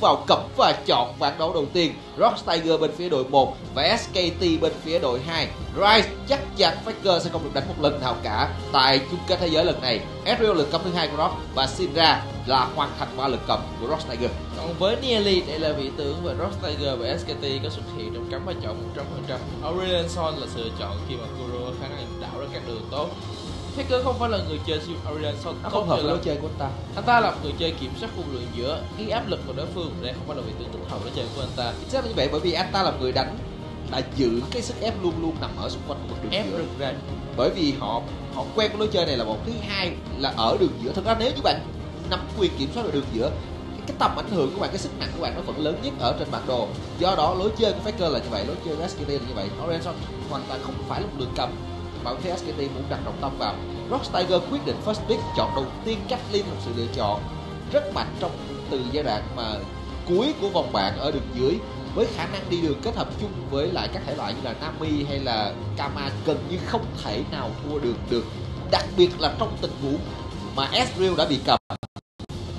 vào cấm và chọn ván đấu đầu tiên. Rock Tiger bên phía đội 1 và SKT bên phía đội 2 Rice chắc chắn Faker sẽ không được đánh một lần nào cả. Tại chung kết thế giới lần này Ezreal lực cấm thứ hai của Rock và Syndra là hoàn thành ba lực cấm của Rock Tiger. Còn với Nearly đây là vị tướng và Rock Tiger và SKT có xuất hiện trong cấm và chọn 100% Aurelion Son là sự chọn khi mà Kuro khả năng đảo ra các đường tốt. Faker không phải là người chơi siêu Aurelion Son nó không hợp với lối chơi của anh ta. Anh ta là một người chơi kiểm soát khu lượng giữa cái áp lực của đối phương đây không phải là vị tướng thích hợp với chơi của anh ta. Chắc là như vậy bởi vì anh ta là người đánh đã giữ cái sức ép luôn luôn nằm ở xung quanh vực đường ép giữa. ra bởi vì họ họ quen với lối chơi này là một thứ hai là ở đường giữa. Thật ra nếu như bạn nắm quyền kiểm soát được đường giữa cái, cái tầm ảnh hưởng của bạn cái sức nặng của bạn nó vẫn lớn nhất ở trên bản đồ. Do đó lối chơi của Faker là như vậy lối chơi của SKT là như vậy. Orenson hoàn toàn không phải là một đường cầm bảo thế SKT muốn đặt trọng tâm vào. Rock Tiger quyết định first pick chọn đầu tiên cách liên một sự lựa chọn rất mạnh trong từ giai đoạn mà cuối của vòng bảng ở đường dưới, với khả năng đi đường kết hợp chung với lại các thể loại như là Nami hay là Kama gần như không thể nào thua được được. Đặc biệt là trong tình huống mà Ezreal đã bị cầm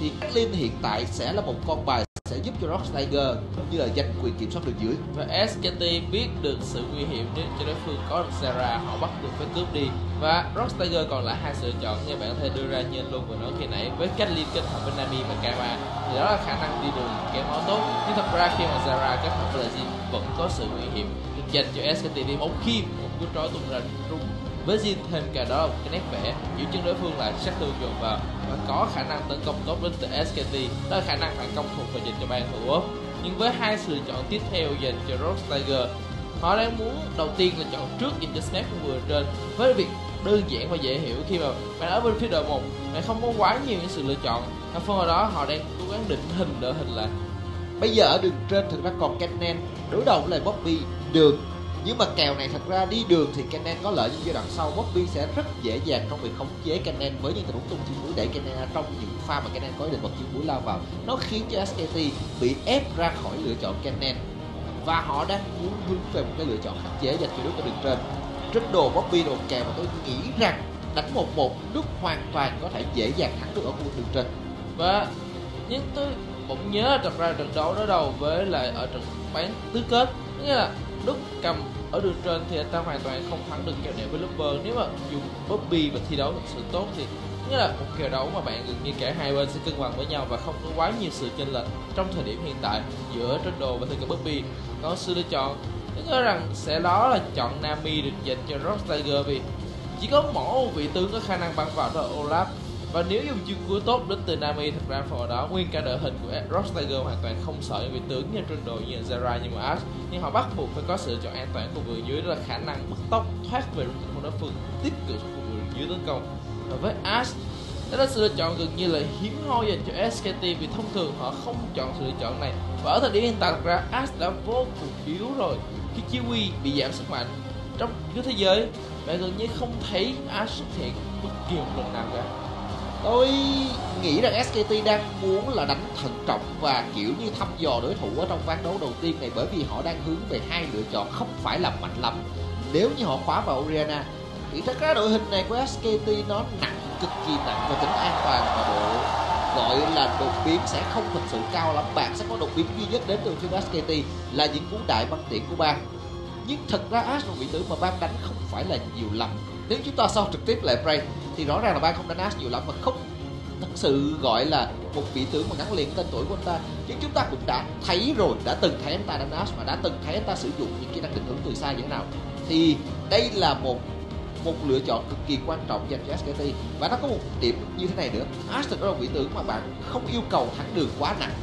thì Clint hiện tại sẽ là một con bài sẽ giúp cho Rock Tiger cũng như là giành quyền kiểm soát đường dưới. Và SKT biết được sự nguy hiểm nếu cho đối phương có được Sarah, họ bắt được phải cướp đi. Và Rock Tiger còn lại hai sự lựa chọn như bạn có thể đưa ra như anh luôn vừa nói khi nãy với cách liên kết hợp với Nami và Kama thì đó là khả năng đi đường kém máu tốt. Nhưng thật ra khi mà Sarah kết hợp với Legend vẫn có sự nguy hiểm. Dành cho SKT đi máu khi một cú trói tung ra rung với Jin thêm cả đó là một cái nét vẽ giữ chân đối phương là sát thương dồn vào và có khả năng tấn công tốt đến từ SKT đó là khả năng phản công thuộc về dành cho ban thủ nhưng với hai sự lựa chọn tiếp theo dành cho Rose Tiger, họ đang muốn đầu tiên là chọn trước dành cho Snap vừa trên. Với việc đơn giản và dễ hiểu khi mà bạn ở bên phía đội một, bạn không có quá nhiều những sự lựa chọn. Và phần ở đó, họ đang cố gắng định hình đội hình lại bây giờ ở đường trên thực ra còn Kennen đối đầu với lại Bobby đường nhưng mà kèo này thật ra đi đường thì Kennen có lợi nhưng giai đoạn sau. Bobby sẽ rất dễ dàng trong việc khống chế Kennen với những tình huống tung chiêu mũi để Kennen trong những pha mà Kennen có ý định bật chiêu mũi lao vào. Nó khiến cho SKT bị ép ra khỏi lựa chọn Kennen và họ đang muốn hướng về một cái lựa chọn khắc chế dành cho đối ở đường trên. Trên đồ, Bobby đồ kèo mà tôi nghĩ rằng đánh một một lúc hoàn toàn có thể dễ dàng thắng được ở khu vực đường trên. Và nhưng tôi bỗng nhớ thật ra trận đấu đó đầu với lại ở trận bán tứ kết. Nghĩa là đức cầm. Ở đường trên thì anh ta hoàn toàn không thắng được kèo này với Lover nếu mà dùng Bobby và thi đấu thật sự tốt thì nghĩa là một kèo đấu mà bạn gần như cả hai bên sẽ cân bằng với nhau và không có quá nhiều sự chênh lệch trong thời điểm hiện tại giữa trên đồ và thêm cả Bobby. Có sự lựa chọn. Tôi nghĩ rằng sẽ đó là chọn Nami được dành cho Rock Tiger vì chỉ có mỗi một vị tướng có khả năng bắn vào đó là Olaf và nếu dùng chiêu cuối tốt đến từ Nami, thật ra phần đó nguyên cả đội hình của Rock Tiger hoàn toàn không sợ những vị tướng như trên đội như Zara nhưng mà Ash nhưng họ bắt buộc phải có sự chọn an toàn của người dưới đó là khả năng bứt tốc thoát về tình huống đối phương, tiếp cận của người dưới tấn công. Và với Ash, đó là sự lựa chọn gần như là hiếm hoi dành cho SKT vì thông thường họ không chọn sự lựa chọn này. Và ở thời điểm hiện tại, thật ra Ash đã vô cùng yếu rồi. Khi Kiwi bị giảm sức mạnh trong cái thế giới bạn gần như không thấy Ash xuất hiện bất kỳ một lần nào cả tôi nghĩ rằng SKT đang muốn là đánh thận trọng và kiểu như thăm dò đối thủ ở trong ván đấu đầu tiên này bởi vì họ đang hướng về hai lựa chọn không phải là mạnh lắm. Nếu như họ khóa vào Oriana thì thật ra đội hình này của SKT nó nặng cực kỳ nặng và tính an toàn và độ gọi là đột biến sẽ không thực sự cao lắm. Bạn sẽ có đột biến duy nhất đến từ phía SKT là những cú đại băng tiễn của bang. Nhưng thật ra Ash và vị tướng mà bang đánh không phải là nhiều lắm nếu chúng ta so trực tiếp lại Bray thì rõ ràng là ban không đánh Ash nhiều lắm và không thật sự gọi là một vị tướng mà gắn liền tên tuổi của anh ta. Nhưng chúng ta cũng đã thấy rồi, đã từng thấy anh ta đánh Ash và đã từng thấy anh ta sử dụng những kỹ năng định hướng từ xa như thế nào. Thì đây là một một lựa chọn cực kỳ quan trọng dành cho SKT và nó có một điểm như thế này nữa. Ash thực ra là vị tướng mà bạn không yêu cầu thắng đường quá nặng.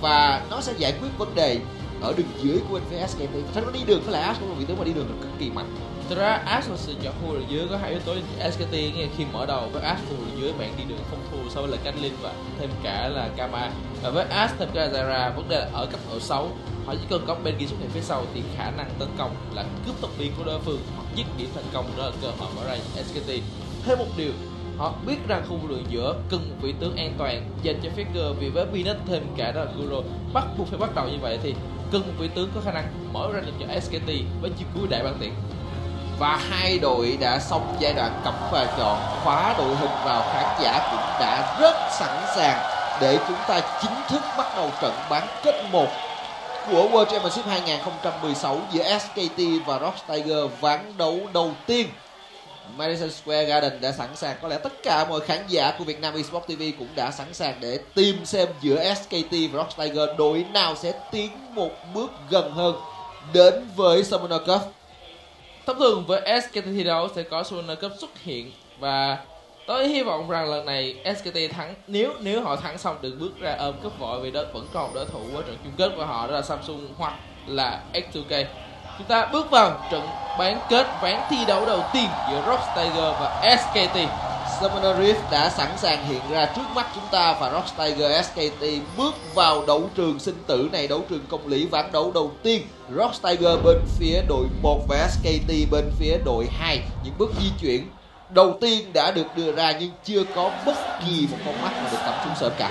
Và nó sẽ giải quyết vấn đề ở đường dưới của anh với SKT thật ra đi đường với lại Ash cũng là vị tướng mà đi đường là cực kỳ mạnh. Thực ra Ash là sự chọn khu đường dưới có hai yếu tố SKT nghe khi mở đầu với Ash thua đường dưới bạn đi đường không thua so với là Caitlyn và thêm cả là Kama và với Ash thêm cả Zara vấn đề là ở cấp độ xấu họ chỉ cần có bên ghi xuất hiện phía sau thì khả năng tấn công là cướp tốc biến của đối phương hoặc giết điểm thành công đó là cơ hội mở ra SKT thêm một điều, họ biết rằng khu vực giữa cần một vị tướng an toàn dành cho Faker vì với Venus thêm cả đó là Guro. Bắt buộc phải bắt đầu như vậy thì cần một vị tướng có khả năng mở ra được cho SKT với chiêu cuối đại băng tiện và hai đội đã xong giai đoạn cấm và chọn khóa đội hình vào khán giả cũng đã rất sẵn sàng để chúng ta chính thức bắt đầu trận bán kết 1 của World Championship 2016 giữa SKT và Rock Tiger ván đấu đầu tiên. Madison Square Garden đã sẵn sàng. Có lẽ tất cả mọi khán giả của Việt Nam Esports TV cũng đã sẵn sàng để tìm xem giữa SKT và Rock Tiger đội nào sẽ tiến một bước gần hơn đến với Summoner Cup thông thường với SKT thi đấu sẽ có Summoner Cup xuất hiện và tôi hy vọng rằng lần này SKT thắng, nếu nếu họ thắng xong được bước ra ôm cúp vội vì đó vẫn còn đối thủ ở trận chung kết của họ, đó là Samsung hoặc là X2K chúng ta bước vào trận bán kết ván thi đấu đầu tiên giữa Rock Tiger và SKT Summoner Rift đã sẵn sàng hiện ra trước mắt chúng ta và Rock SKT bước vào đấu trường sinh tử này, đấu trường công lý ván đấu đầu tiên. Rock bên phía đội 1 và SKT bên phía đội 2 những bước di chuyển đầu tiên đã được đưa ra nhưng chưa có bất kỳ một con mắt nào được tập trung sớm cả.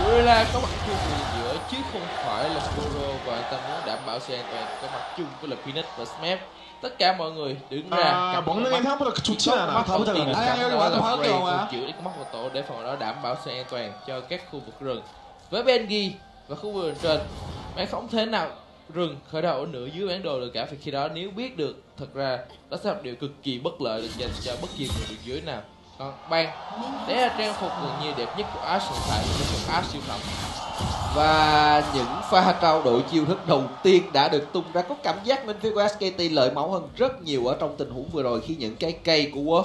Gorilla có mặt chung giữa, chứ không phải là Kuro và anh ta muốn đảm bảo sự an toàn có mặt chung của là Peanut và Smap tất cả mọi người đứng ra à, bọn nó em không được chút chi nào mắt thấu thường ai em quá thấu thường mà chịu đến mắt một tổ để phòng đó đảm bảo sự an toàn cho các khu vực rừng. Với Benji và khu vực trên bạn không thể nào rừng khởi đầu ở nửa dưới bản đồ được cả vì khi đó nếu biết được thật ra đó sẽ là điều cực kỳ bất lợi dành cho bất kỳ người đường dưới nào. Vâng, còn ban đấy là trang phục gần như đẹp nhất của Ash hiện tại trang phục Ash siêu phẩm. Và những pha trao đổi chiêu thức đầu tiên đã được tung ra có cảm giác bên phía của SKT lợi máu hơn rất nhiều ở trong tình huống vừa rồi khi những cái cây của Wolf,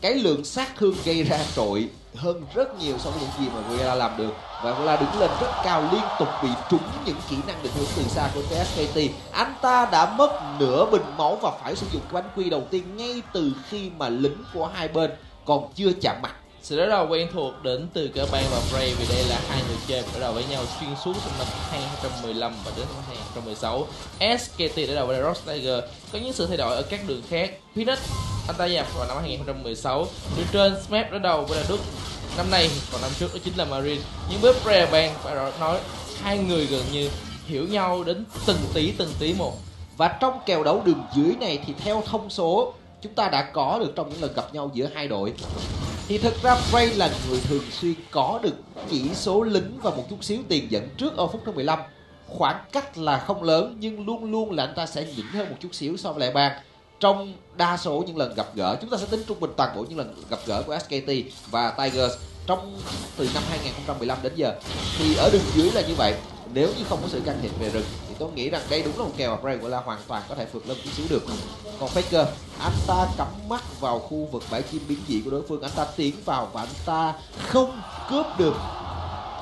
cái lượng sát thương gây ra trội hơn rất nhiều so với những gì mà Guerrilla làm được. Và Guerrilla đứng lên rất cao liên tục bị trúng những kỹ năng định hướng từ xa của SKT anh ta đã mất nửa bình máu và phải sử dụng cái bánh quy đầu tiên ngay từ khi mà lính của hai bên còn chưa chạm mặt. Sự đối đầu quen thuộc đến từ cả bang và Bray vì đây là hai người chơi đối đầu với nhau xuyên suốt từ năm 2015 và đến năm 2016 SKT đối đầu với Rock Tiger. Có những sự thay đổi ở các đường khác. Phoenix, anh ta nhập vào năm 2016 đường trên Smash đối đầu với là Đức năm nay còn năm trước đó chính là Marine. Nhưng với Bray bang phải nói hai người gần như hiểu nhau đến từng tí từng tí một. Và trong kèo đấu đường dưới này thì theo thông số chúng ta đã có được trong những lần gặp nhau giữa hai đội. Thì thực ra Bray là người thường xuyên có được chỉ số lính và một chút xíu tiền dẫn trước ở phút thứ 15 khoảng cách là không lớn, nhưng luôn luôn là anh ta sẽ nhỉnh hơn một chút xíu so với lại bang. Trong đa số những lần gặp gỡ, chúng ta sẽ tính trung bình toàn bộ những lần gặp gỡ của SKT và Tigers. Trong từ năm 2015 đến giờ, thì ở đường dưới là như vậy nếu như không có sự can thiệp về rừng, thì tôi nghĩ rằng đây đúng là một kèo mà Bray gọi là hoàn toàn có thể vượt lên chút xíu được. Còn Faker, anh ta cắm mắt vào khu vực bãi chim biến dị của đối phương. Anh ta tiến vào và anh ta không cướp được.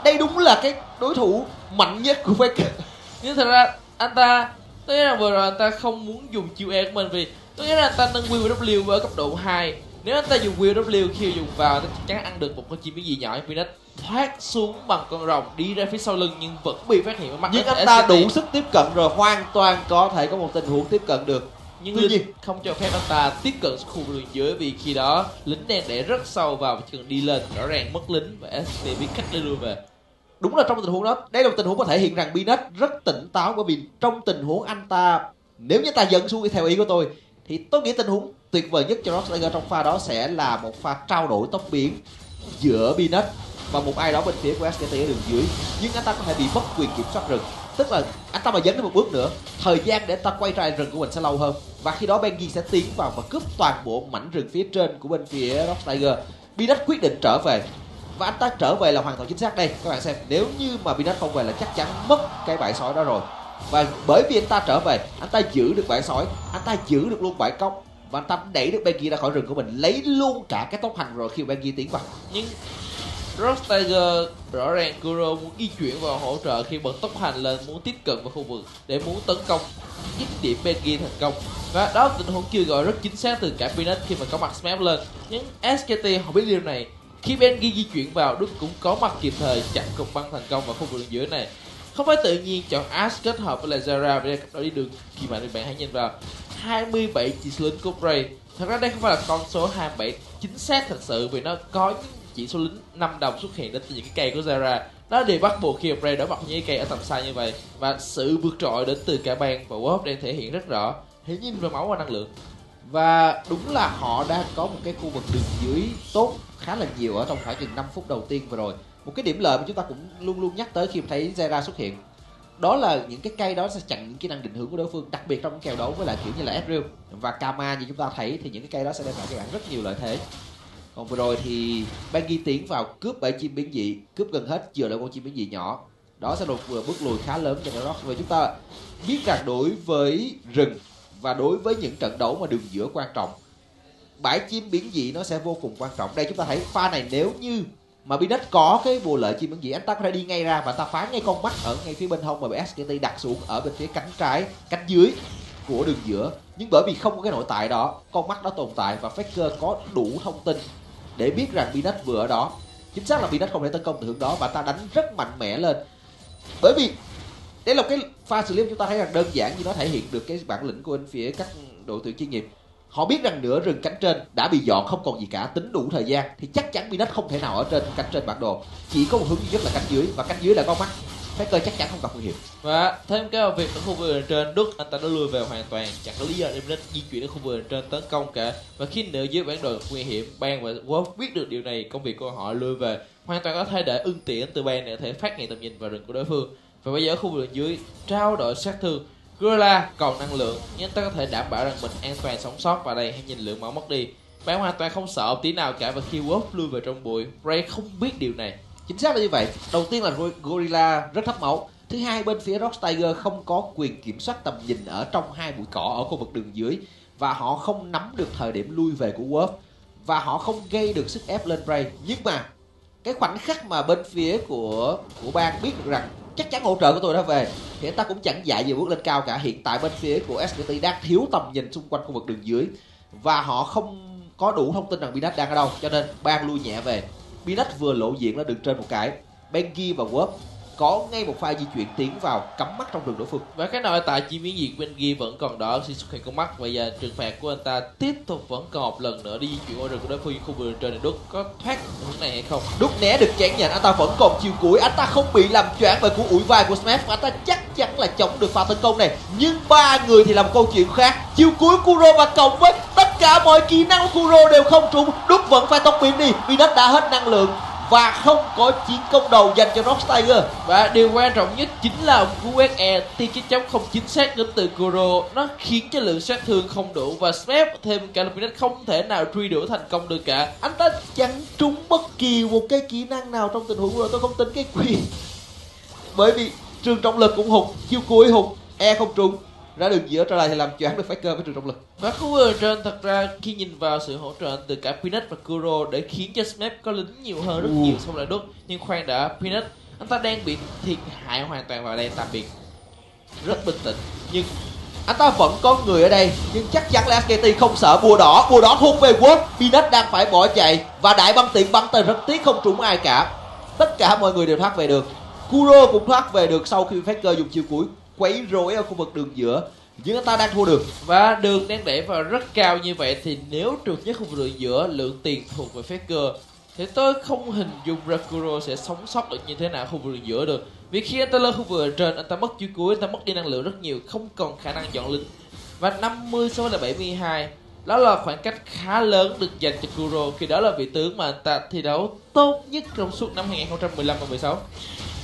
Đây đúng là cái đối thủ mạnh nhất của Faker. Nhưng thật ra, anh ta, tôi nghĩ rằng vừa rồi anh ta không muốn dùng chiêu E của mình vì tôi nghĩ là anh ta nâng W ở cấp độ 2 nếu anh ta dùng W khi dùng vào, thì chắc chắn ăn được một con chim biến dị nhỏ như Peanut thoát xuống bằng con rồng đi ra phía sau lưng nhưng vẫn bị phát hiện mắt nhưng anh ta đủ sức tiếp cận rồi hoàn toàn có thể có một tình huống tiếp cận được. Nhưng Tuy nhiên- không cho phép anh ta tiếp cận khu vực đường dưới vì khi đó lính đang để rất sâu vào cần đi lên rõ ràng mất lính và SCT biết cách để lui về. Đúng là trong tình huống đó đây là một tình huống có thể hiện rằng Binet rất tỉnh táo bởi vì trong tình huống anh ta nếu như ta dẫn xuống theo ý của tôi thì tôi nghĩ tình huống tuyệt vời nhất cho Rockstar trong pha đó sẽ là một pha trao đổi tốc biến giữa Binet và một ai đó bên phía của SKT ở đường dưới. Nhưng anh ta có thể bị mất quyền kiểm soát rừng. Tức là anh ta mà dấn thêm một bước nữa, thời gian để anh ta quay ra rừng của mình sẽ lâu hơn. Và khi đó Benji sẽ tiến vào và cướp toàn bộ mảnh rừng phía trên của bên phía Rock Tiger. Binet quyết định trở về. Và anh ta trở về là hoàn toàn chính xác đây, các bạn xem. Nếu như mà Binet không về là chắc chắn mất cái bãi sói đó rồi. Và bởi vì anh ta trở về, anh ta giữ được bãi sói, anh ta giữ được luôn bãi cốc. Và anh ta đẩy được Benji ra khỏi rừng của mình, lấy luôn cả cái tốc hành rồi khi Benji tiến vào. Nhưng Rock Tiger rõ ràng Kuro muốn di chuyển vào hỗ trợ khi bật tốc hành lên muốn tiếp cận vào khu vực để muốn tấn công dứt điểm Benji thành công. Và đó là tình huống chưa gọi rất chính xác từ cả Peanut khi mà có mặt Smash lên. Nhưng SKT họ biết điều này. Khi Benji di chuyển vào, Đức cũng có mặt kịp thời chặn cục băng thành công vào khu vực đường này. Không phải tự nhiên chọn Ash kết hợp với lại Zara để cặp đôi đi đường khi mà bạn hãy nhìn vào. 27 chỉ số lính của Bray thật ra đây không phải là con số 27 chính xác thật sự vì nó có những chỉ số lính 5 đồng xuất hiện đến từ những cái cây của Zara. Đó đều bắt buộc khi Bray đối mặt với những cái cây ở tầm xa như vậy và sự vượt trội đến từ cả bang và Wolf đang thể hiện rất rõ. Hiển nhiên về máu và năng lượng. Và đúng là họ đang có một cái khu vực đường dưới tốt khá là nhiều ở trong khoảng chừng 5 phút đầu tiên vừa rồi. Một cái điểm lợi mà chúng ta cũng luôn luôn nhắc tới khi thấy Zera xuất hiện. Đó là những cái cây đó sẽ chặn những kỹ năng định hướng của đối phương, đặc biệt trong những kèo đấu với lại kiểu như là Ezreal và Kama như chúng ta thấy thì những cái cây đó sẽ đem lại cho bạn rất nhiều lợi thế còn vừa rồi thì Bengi tiến vào cướp bảy chim biến dị, cướp gần hết chừa lại con chim biến dị nhỏ. Đó sẽ một bước lùi khá lớn cho Rock và chúng ta biết rằng đối với rừng và đối với những trận đấu mà đường giữa quan trọng, bãi chim biến dị nó sẽ vô cùng quan trọng. Đây chúng ta thấy pha này nếu như mà Binet có cái bùa lợi chim biến dị, anh ta có thể đi ngay ra và ta phá ngay con mắt ở ngay phía bên hông mà bị SKT đặt xuống ở bên phía cánh trái, cánh dưới của đường giữa. Nhưng bởi vì không có cái nội tại đó, con mắt đó tồn tại và Faker có đủ thông tin để biết rằng Binet vừa ở đó. Chính xác là Binet không thể tấn công từ hướng đó và ta đánh rất mạnh mẽ lên. Bởi vì đây là cái pha xử lý chúng ta thấy rằng đơn giản như nó thể hiện được cái bản lĩnh của bên phía các đội tuyển chuyên nghiệp. Họ biết rằng nửa rừng cánh trên đã bị dọn, không còn gì cả, tính đủ thời gian thì chắc chắn Binet không thể nào ở trên cánh trên bản đồ. Chỉ có một hướng duy nhất là cánh dưới và cánh dưới là con mắt. Faker chắc chắn không gặp nguy hiểm. Và thêm cái việc ở khu vực trên, Đức anh ta đã lùi về hoàn toàn. Chẳng có lý do để Binet di chuyển đến khu vực trên tấn công cả. Và khi nửa dưới bản đồ nguy hiểm Ban và Wolf biết được điều này, công việc của họ lùi về. Hoàn toàn có thể để ưng tiện từ Ban để có thể phát hiện tầm nhìn vào rừng của đối phương. Và bây giờ ở khu vực dưới, trao đổi sát thương. Gorilla còn năng lượng, nhưng ta có thể đảm bảo rằng mình an toàn sống sót vào đây hay nhìn lượng máu mất đi. Bạn hoàn toàn không sợ tí nào cả và khi Wolf lui về trong bụi Ray không biết điều này chính xác là như vậy. Đầu tiên là Gorilla rất thấp máu. Thứ hai, bên phía Rock Tiger không có quyền kiểm soát tầm nhìn ở trong hai bụi cỏ ở khu vực đường dưới và họ không nắm được thời điểm lui về của Wolf và họ không gây được sức ép lên Ray nhưng mà cái khoảnh khắc mà bên phía của của bang biết được rằng chắc chắn hỗ trợ của tôi đã về, thì anh ta cũng chẳng dạy gì bước lên cao cả. Hiện tại bên phía của SKT đang thiếu tầm nhìn xung quanh khu vực đường dưới và họ không có đủ thông tin rằng Binat đang ở đâu, cho nên ban lui nhẹ về. Binat vừa lộ diện là được trên một cái Bengi và Wolf có ngay một pha di chuyển tiến vào cắm mắt trong rừng đối phương. Và cái nội tại chi biến diệt bên ghi vẫn còn đó khi xuất hiện con mắt. Và giờ trừng phạt của anh ta tiếp tục vẫn còn một lần nữa đi di chuyển qua rừng của đối phương khu vực trên này. Đúc có thoát hướng này hay không? Đúc né được chán nhận anh ta vẫn còn chiều cuối. Anh ta không bị làm choáng bởi cú ủi vai của smash. Anh ta chắc chắn là chống được pha tấn công này. Nhưng ba người thì làm câu chuyện khác. Chiều cuối kuro và cộng với tất cả mọi kỹ năng của kuro đều không trúng. Đúc vẫn phải tốc biến đi vì nó đã hết năng lượng và không có chiến công đầu dành cho Rock Tiger và điều quan trọng nhất chính là cú quét e tiên chiến chống không chính xác đến từ Kuro nó khiến cho lượng sát thương không đủ và Smep thêm cả Luminet không thể nào truy đuổi thành công được cả. Anh ta chẳng trúng bất kỳ một cái kỹ năng nào trong tình huống rồi, tôi không tính cái quyền. Bởi vì trường trọng lực cũng hụt chiêu cuối hụt e không trúng ra đường giữa trở lại thì làm choáng được Faker với trường trọng lực. Và khu vực trên thật ra khi nhìn vào sự hỗ trợ từ cả Peanut và Kuro để khiến cho Snap có lính nhiều hơn rất nhiều so với đốt nhưng khoan đã Peanut anh ta đang bị thiệt hại hoàn toàn vào đây tạm biệt. Rất bình tĩnh nhưng anh ta vẫn có người ở đây nhưng chắc chắn là SKT không sợ bùa đỏ bùa đỏ thuộc về Wolf. Peanut đang phải bỏ chạy và đại băng tiện bắn tên rất tiếc không trúng ai cả. Tất cả mọi người đều thoát về được. Kuro cũng thoát về được sau khi Faker dùng chiêu cuối quấy rối ở khu vực đường giữa, nhưng anh ta đang thua được. Và đường đang đẩy vào rất cao như vậy thì nếu trượt nhất khu vực đường giữa, lượng tiền thuộc về Faker thì tôi không hình dung Rakuro sẽ sống sót được như thế nào khu vực đường giữa được. Vì khi anh ta lên khu vực trên, anh ta mất chiêu cuối, anh ta mất đi năng lượng rất nhiều, không còn khả năng dọn lính. Và 50 so với là 72 đó là khoảng cách khá lớn được dành cho Kuro. Khi đó là vị tướng mà anh ta thi đấu tốt nhất trong suốt năm 2015 và 16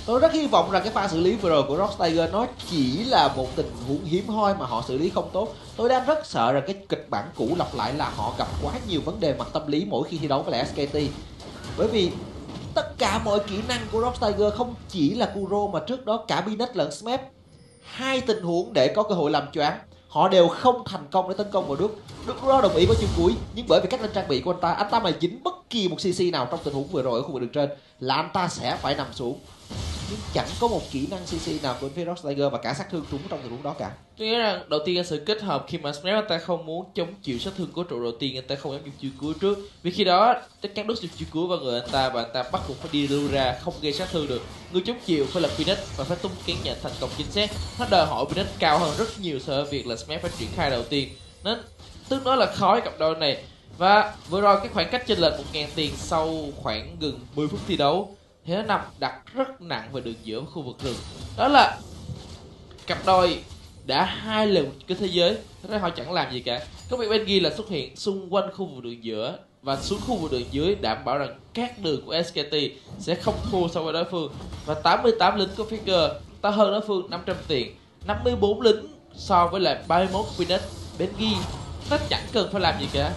tôi rất hy vọng rằng cái pha xử lý vừa rồi của Rock Tiger nó chỉ là một tình huống hiếm hoi mà họ xử lý không tốt. Tôi đang rất sợ rằng cái kịch bản cũ lặp lại là họ gặp quá nhiều vấn đề mặt tâm lý mỗi khi thi đấu với lại SKT bởi vì tất cả mọi kỹ năng của Rock Tiger không chỉ là Kuro mà trước đó cả Binet lẫn Smep hai tình huống để có cơ hội làm choáng, họ đều không thành công để tấn công vào Đức Đức đó đồng ý với chương cuối, nhưng bởi vì cách lên trang bị của anh ta anh ta mà dính bất kỳ một CC nào trong tình huống vừa rồi ở khu vực đường trên là anh ta sẽ phải nằm xuống nhưng chẳng có một kỹ năng CC nào của Infinite Tiger và cả sát thương trúng trong tình huống đó cả. Tôi nghĩ rằng đầu tiên là sự kết hợp khi mà Smash anh ta không muốn chống chịu sát thương của trụ đầu tiên, anh ta không dám dùng chiêu cuối trước. Vì khi đó, chắc chắn đốt dùng chiêu cuối vào người anh ta và anh ta bắt buộc phải đi lưu ra, không gây sát thương được. Người chống chịu phải là Phoenix và phải tung kiến nhận thành công chính xác. Nó đòi hỏi Phoenix cao hơn rất nhiều so với việc là Smash phải triển khai đầu tiên. Nên, tức nói là khó cặp đôi này. Và vừa rồi cái khoảng cách chênh lệch một ngàn tiền sau khoảng gần 10 phút thi đấu thì nó nằm đặt rất nặng về đường giữa khu vực rừng. Đó là cặp đôi đã hai lần cái thế giới. Thế ra họ chẳng làm gì cả. Các việc bên ghi là xuất hiện xung quanh khu vực đường giữa và xuống khu vực đường dưới đảm bảo rằng các đường của SKT sẽ không thua so với đối phương. Và 88 lính của Faker ta hơn đối phương 500 tiền. 54 lính so với lại 31 Phoenix Bengi nó chẳng cần phải làm gì cả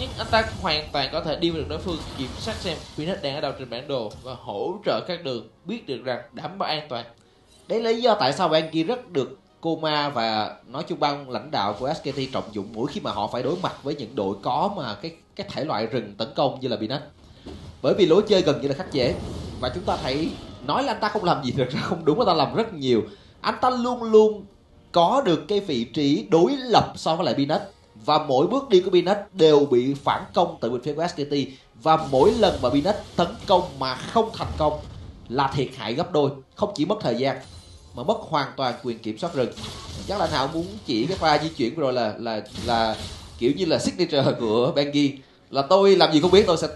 nhưng anh ta hoàn toàn có thể đi vào được đối phương. Kiểm soát xem Phoenix đang ở đâu trên bản đồ và hỗ trợ các đường biết được rằng đảm bảo an toàn. Đấy là lý do tại sao Benki rất được Koma và nói chung ban lãnh đạo của SKT trọng dụng mỗi khi mà họ phải đối mặt với những đội có mà cái cái thể loại rừng tấn công như là Binet bởi vì lối chơi gần như là khắc dễ và chúng ta thấy, nói là anh ta không làm gì thực ra không đúng anh ta làm rất nhiều. Anh ta luôn luôn có được cái vị trí đối lập so với lại Binet và mỗi bước đi của Binet đều bị phản công từ bên phía của SKT và mỗi lần mà Binet tấn công mà không thành công là thiệt hại gấp đôi, không chỉ mất thời gian mà mất hoàn toàn quyền kiểm soát rừng. Chắc là anh hảo muốn chỉ cái pha di chuyển rồi là là là kiểu như là signature của Bengi là tôi làm gì không biết, tôi sẽ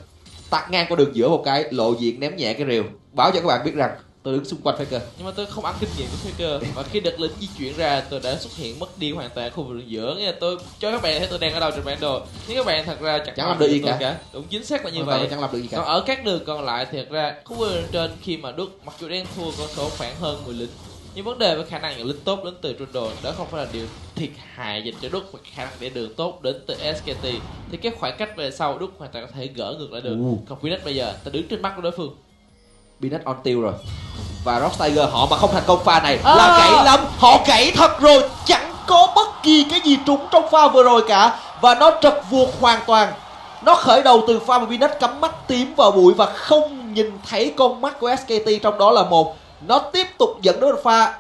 tạt ngang qua đường giữa một cái, lộ diện ném nhẹ cái rìu. Báo cho các bạn biết rằng tôi đứng xung quanh Faker. Nhưng mà tôi không ăn kinh nghiệm của Faker. Và khi đợt lính di chuyển ra tôi đã xuất hiện mất đi hoàn toàn khu vực giữa. Nghĩa là tôi cho các bạn thấy tôi đang ở đâu trên bản đồ. Nhưng các bạn thật ra chẳng, Chẳng làm được gì tôi cả. đúng chính xác là như vậy. chẳng làm được gì còn cả ở các đường còn lại thật ra khu vực trên khi mà Đức mặc dù đang thua con số khoảng hơn 10 lính nhưng vấn đề với khả năng những lính tốt đến từ trên đồ đó không phải là điều thiệt hại dành cho Đức và khả năng để đường tốt đến từ SKT thì cái khoảng cách về sau Đức hoàn toàn có thể gỡ ngược lại được. Ù. còn Phoenix bây giờ ta đứng trên mắt của đối phương Binet on tiêu rồi. Và Rock Tiger họ mà không thành công pha này À. là gãy lắm. Họ gãy thật rồi chẳng có bất kỳ cái gì trúng trong pha vừa rồi cả. Và nó trật vuột hoàn toàn. Nó khởi đầu từ pha mà Binet cắm mắt tím vào bụi và không nhìn thấy con mắt của SKT trong đó là một. Nó tiếp tục dẫn đến pha.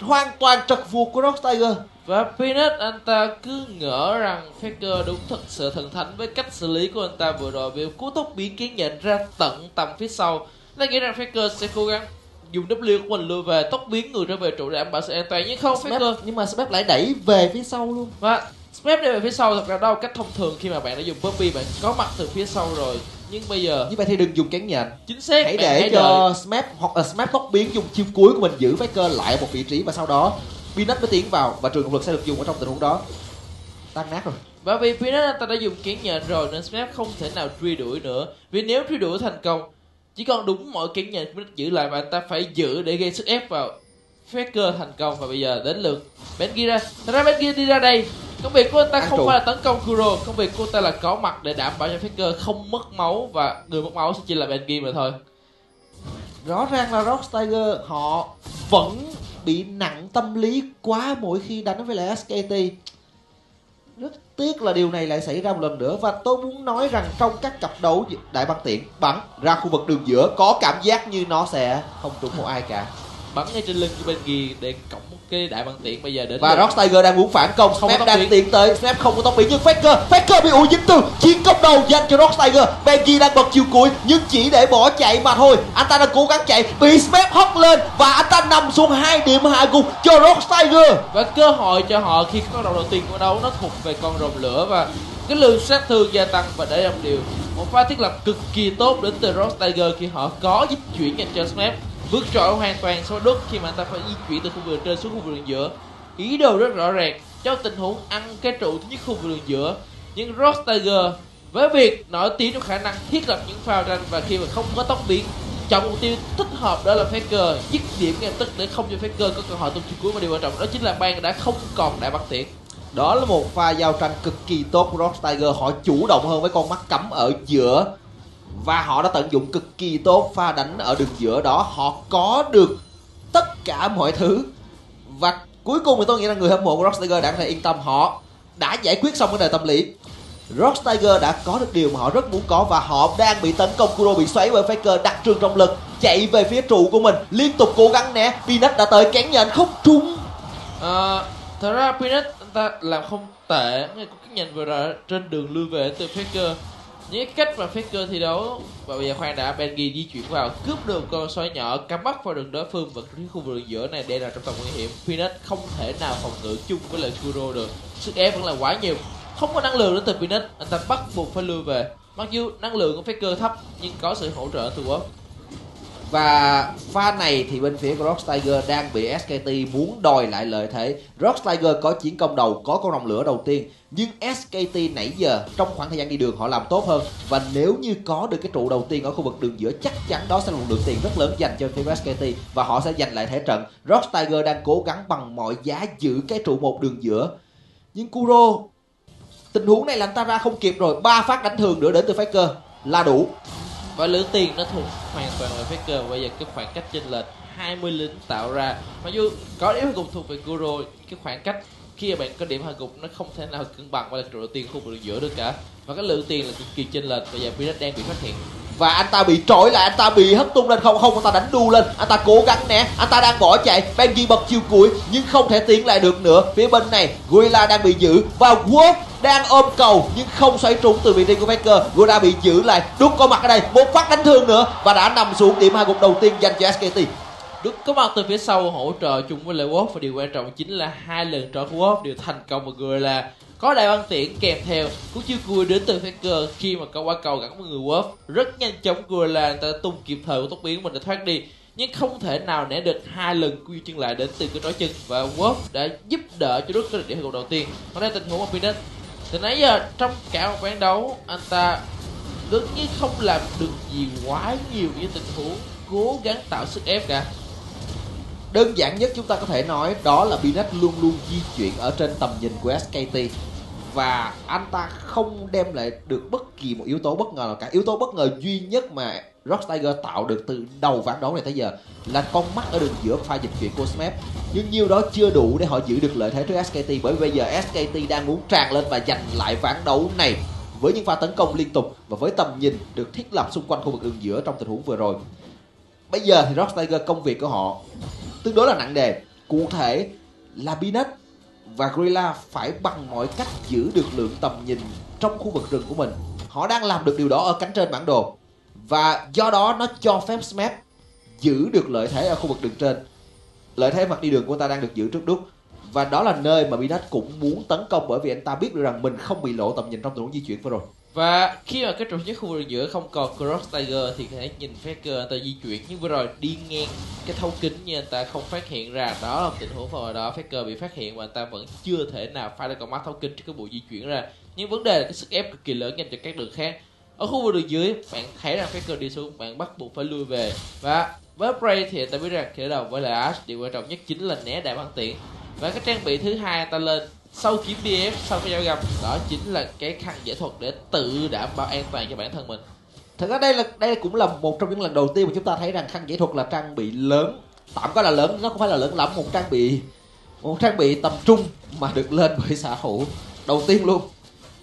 Hoàn toàn trật vuột của Rock Tiger. Và Peanut anh ta cứ ngỡ rằng Faker đúng thật sự thần thánh với cách xử lý của anh ta vừa rồi. Vì cú tốc biến kiến nhận ra tận tầm phía sau. Nó nghĩ rằng Faker sẽ cố gắng dùng W của mình lùi về tốc biến người trở về trụ để đảm bảo sự an toàn nhưng không Smep, Faker nhưng mà Smep lại đẩy về phía sau luôn. Và Smep đi về phía sau thật ra đâu cách thông thường khi mà bạn đã dùng Puppy bạn có mặt từ phía sau rồi. Nhưng bây giờ như vậy thì đừng dùng kén nhện. Chính xác hãy để đợi. cho Smep hoặc là Smep tốc biến dùng chiêu cuối của mình giữ Faker lại một vị trí và sau đó Binet mới tiến vào và trường động lực sẽ được dùng ở trong tình huống đó. Tan nát rồi. Và vì Peanut ta đã dùng kiến nhện rồi nên Smith không thể nào truy đuổi nữa. Vì nếu truy đuổi thành công, chỉ còn đúng mỗi kiến nhện Peanut giữ lại và anh ta phải giữ để gây sức ép vào Faker thành công và bây giờ đến lượt Bengi ra. Thật ra Bengi đi ra đây. Công việc của anh ta Ăn không trụ. phải là tấn công Kuro, công việc của anh ta là có mặt để đảm bảo cho Faker không mất máu và người mất máu sẽ chỉ là Bengi mà thôi. rõ ràng là Rock Tiger họ vẫn bị nặng tâm lý quá mỗi khi đánh với lại SKT rất tiếc là điều này lại xảy ra một lần nữa và tôi muốn nói rằng trong các cặp đấu đại băng tiện bắn ra khu vực đường giữa, có cảm giác như nó sẽ không trúng một ai cả. Bắn ngay trên lưng của Bengi để cộng một cái đại bằng tiện bây giờ đến và Rock Tiger đang muốn phản công. Không có Snap đang tiến tới. Snap không có tốc biến nhưng Faker Faker bị ủi dính từ chiến công đầu dành cho Rock Tiger. Benji đang bật chiều cuối nhưng chỉ để bỏ chạy mà thôi. Anh ta đang cố gắng chạy bị Snap hất lên và anh ta nằm xuống hai điểm hạ gục cho Rock Tiger. Và cơ hội cho họ khi con rồng đầu tiên của đấu nó thuộc về con rồng lửa và cái lượng sát thương gia tăng và để làm điều. Một pha thiết lập cực kỳ tốt đến từ Ross Tiger khi họ có dịch chuyển dành cho Snap vượt trội hoàn toàn so với Đức khi mà anh ta phải di chuyển từ khu vực trên xuống khu vực đường giữa. Ý đồ rất rõ ràng, trong tình huống ăn cái trụ thứ nhất khu vực đường giữa, nhưng Ross Tiger với việc nổi tiếng trong khả năng thiết lập những pha tranh và khi mà không có tốc biến, chọn mục tiêu thích hợp đó là Faker dứt điểm ngay tức để không cho Faker có cơ hội tung chiêu cuối. Và điều quan trọng đó chính là ban đã không còn đại băng tiện đó là một pha giao tranh cực kỳ tốt của Rock Tiger. Họ chủ động hơn với con mắt cắm ở giữa và họ đã tận dụng cực kỳ tốt pha đánh ở đường giữa đó. Họ có được tất cả mọi thứ. Và cuối cùng thì tôi nghĩ là người hâm mộ của Rock đã có thể yên tâm. Họ đã giải quyết xong vấn đề tâm lý. Rock đã có được điều mà họ rất muốn có và họ đang bị tấn công. Kuro bị xoáy bởi Faker đặt trường trọng lực chạy về phía trụ của mình. Liên tục cố gắng né. Peanut đã tới kén nhận không trúng. À, thật ra Peanut anh ta làm không tệ. Ngay có cái nhìn vừa rồi trên đường lui về từ Faker những cái cách mà Faker thi đấu, và bây giờ khoan đã Bengi di chuyển vào, cướp được con sói nhỏ, cắm bắt vào đường đối phương và cái khu vực giữa này đây là trong tầm nguy hiểm. Phoenix không thể nào phòng ngự chung với lại Kuro được. Sức ép vẫn là quá nhiều. Không có năng lượng đến từ Phoenix anh ta bắt buộc phải lui về. Mặc dù năng lượng của Faker thấp, nhưng có sự hỗ trợ từ Wolf và pha này thì bên phía của Rock Tiger đang bị SKT muốn đòi lại lợi thế. Rock Tiger có chiến công đầu, có con rồng lửa đầu tiên. Nhưng SKT nãy giờ trong khoảng thời gian đi đường họ làm tốt hơn và nếu như có được cái trụ đầu tiên ở khu vực đường giữa chắc chắn đó sẽ là một lượng tiền rất lớn dành cho phía của SKT và họ sẽ giành lại thế trận. Rock Tiger đang cố gắng bằng mọi giá giữ cái trụ một đường giữa. Nhưng Kuro tình huống này là anh ta ra không kịp rồi, ba phát đánh thường nữa đến từ Faker là đủ và lưỡi tiền nó thuộc hoàn toàn về Faker bây giờ cái khoảng cách chênh lệch 20 lính tạo ra. Mặc dù có yếu cũng thuộc về Guru cái khoảng cách khi mà bạn có điểm hạ gục nó không thể nào cân bằng qua là trụ đầu tiên khu vực giữa được cả. Và cái lượng tiền là cực kỳ chênh lệch, bây giờ Pirat đang bị phát hiện. Và anh ta bị trỗi lại, anh ta bị hất tung lên, không không, anh ta đánh đu lên. Anh ta cố gắng né, anh ta đang bỏ chạy. Benji bật chiều cuối, nhưng không thể tiến lại được nữa. Phía bên này, Gorilla đang bị giữ. Và Wolf đang ôm cầu, nhưng không xoáy trúng từ vị trí của Faker Gorilla bị giữ lại. Đút có mặt ở đây, một phát đánh thương nữa. Và đã nằm xuống điểm hai gục đầu tiên dành cho SKT Đức có mặt từ phía sau hỗ trợ chung với lại Wolf và điều quan trọng chính là hai lần trở của Wolf đều thành công và là có đại băng tiễn kèm theo. Cú chiêu cười đến từ Faker khi mà có qua cầu gắn với người Wolf rất nhanh chóng Gorilla người ta tung kịp thời của tốc biến mình để thoát đi, nhưng không thể nào né được hai lần quy chân lại đến từ cái trói chân và Wolf đã giúp đỡ cho Đức có được điểm cầu đầu tiên. Hôm đây tình huống của Phoenix từ nãy giờ trong cả một ván đấu, anh ta gần như không làm được gì quá nhiều với tình huống cố gắng tạo sức ép cả đơn giản nhất chúng ta có thể nói đó là Binet luôn luôn di chuyển ở trên tầm nhìn của SKT và anh ta không đem lại được bất kỳ một yếu tố bất ngờ nào cả. Yếu tố bất ngờ duy nhất mà Rock Tiger tạo được từ đầu ván đấu này tới giờ là con mắt ở đường giữa pha dịch chuyển của Smep nhưng nhiêu đó chưa đủ để họ giữ được lợi thế trước SKT bởi vì bây giờ SKT đang muốn tràn lên và giành lại ván đấu này với những pha tấn công liên tục và với tầm nhìn được thiết lập xung quanh khu vực đường giữa trong tình huống vừa rồi. Bây giờ thì Rock Tiger công việc của họ tương đối là nặng đề. Cụ thể là Binet và Gorilla phải bằng mọi cách giữ được lượng tầm nhìn trong khu vực rừng của mình. Họ đang làm được điều đó ở cánh trên bản đồ. Và do đó nó cho phép Smep giữ được lợi thế ở khu vực đường trên. Lợi thế mặt đi đường của ta đang được giữ trước đúc. Và đó là nơi mà Binet cũng muốn tấn công bởi vì anh ta biết được rằng mình không bị lộ tầm nhìn trong tình huống di chuyển vừa rồi và khi mà cái trục nhất khu vực giữa không còn Cross Tiger thì có thể nhìn Faker anh ta di chuyển. Nhưng vừa rồi đi ngang cái thấu kính như anh ta không phát hiện ra, đó là tình huống hồi đó Faker bị phát hiện và anh ta vẫn chưa thể nào phá được con mắt thấu kính trước cái bộ di chuyển ra. Nhưng vấn đề là cái sức ép cực kỳ lớn dành cho các đường khác. Ở khu vực đường dưới, bạn thấy rằng Faker đi xuống, bạn bắt buộc phải lui về. Và với Bray thì ta biết rằng khởi đầu với là Ash điều quan trọng nhất chính là né đại băng tiện và cái trang bị thứ hai ta lên sau kiếm DF sau cái giao găm đó chính là cái khăn giải thuật để tự đảm bảo an toàn cho bản thân mình. Thật ra đây là đây cũng là một trong những lần đầu tiên mà chúng ta thấy rằng khăn giải thuật là trang bị lớn. Tạm có là lớn nó không phải là lớn lắm một trang bị một trang bị tầm trung mà được lên bởi xã hữu đầu tiên luôn.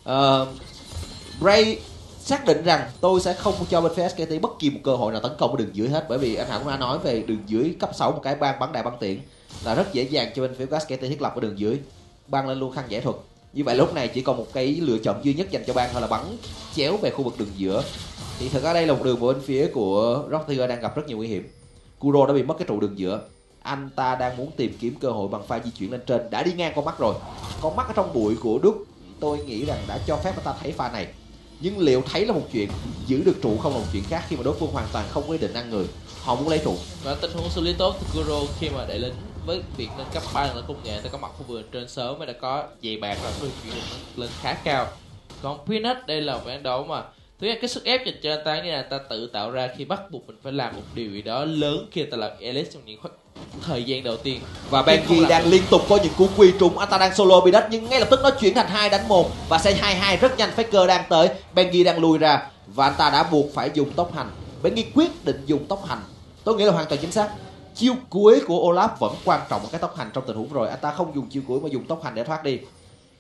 Uh, Ray xác định rằng tôi sẽ không cho bên phía SKT bất kỳ một cơ hội nào tấn công ở đường dưới hết bởi vì anh Hảo cũng đã nói về đường dưới cấp 6 một cái ban bắn đại bắn tiện là rất dễ dàng cho bên phía SKT thiết lập ở đường dưới băng lên luôn khăn giải thuật. Như vậy lúc này chỉ còn một cái lựa chọn duy nhất dành cho bang thôi là bắn chéo về khu vực đường giữa. Thì thực ra đây là một đường bên phía của Rock đang gặp rất nhiều nguy hiểm. Kuro đã bị mất cái trụ đường giữa. Anh ta đang muốn tìm kiếm cơ hội bằng pha di chuyển lên trên. Đã đi ngang con mắt rồi. Con mắt ở trong bụi của Đức tôi nghĩ rằng đã cho phép anh ta thấy pha này. Nhưng liệu thấy là một chuyện giữ được trụ không là một chuyện khác khi mà đối phương hoàn toàn không có ý định ăn người họ muốn lấy trụ. Và tình huống xử lý tốt từ Kuro khi mà đẩy lính với việc nâng cấp ba lần công nghệ ta có mặt khu vườn trên sớm mới đã có giày bạc và được chuyển lên khá cao. Còn Peanut đây là ván đấu mà thứ nhất cái sức ép dành cho anh ta như là ta tự tạo ra khi bắt buộc mình phải làm một điều gì đó lớn khi ta làm Elite trong những thời gian đầu tiên. Và Benji đang liên tục có những cú quy trúng anh ta đang solo bị đất nhưng ngay lập tức nó chuyển thành hai đánh một và xe hai hai rất nhanh. Faker đang tới Benji đang lùi ra và anh ta đã buộc phải dùng tốc hành. Benji quyết định dùng tốc hành. Tôi nghĩ là hoàn toàn chính xác chiêu cuối của Olaf vẫn quan trọng ở cái tốc hành trong tình huống rồi. Anh ta không dùng chiêu cuối mà dùng tốc hành để thoát đi.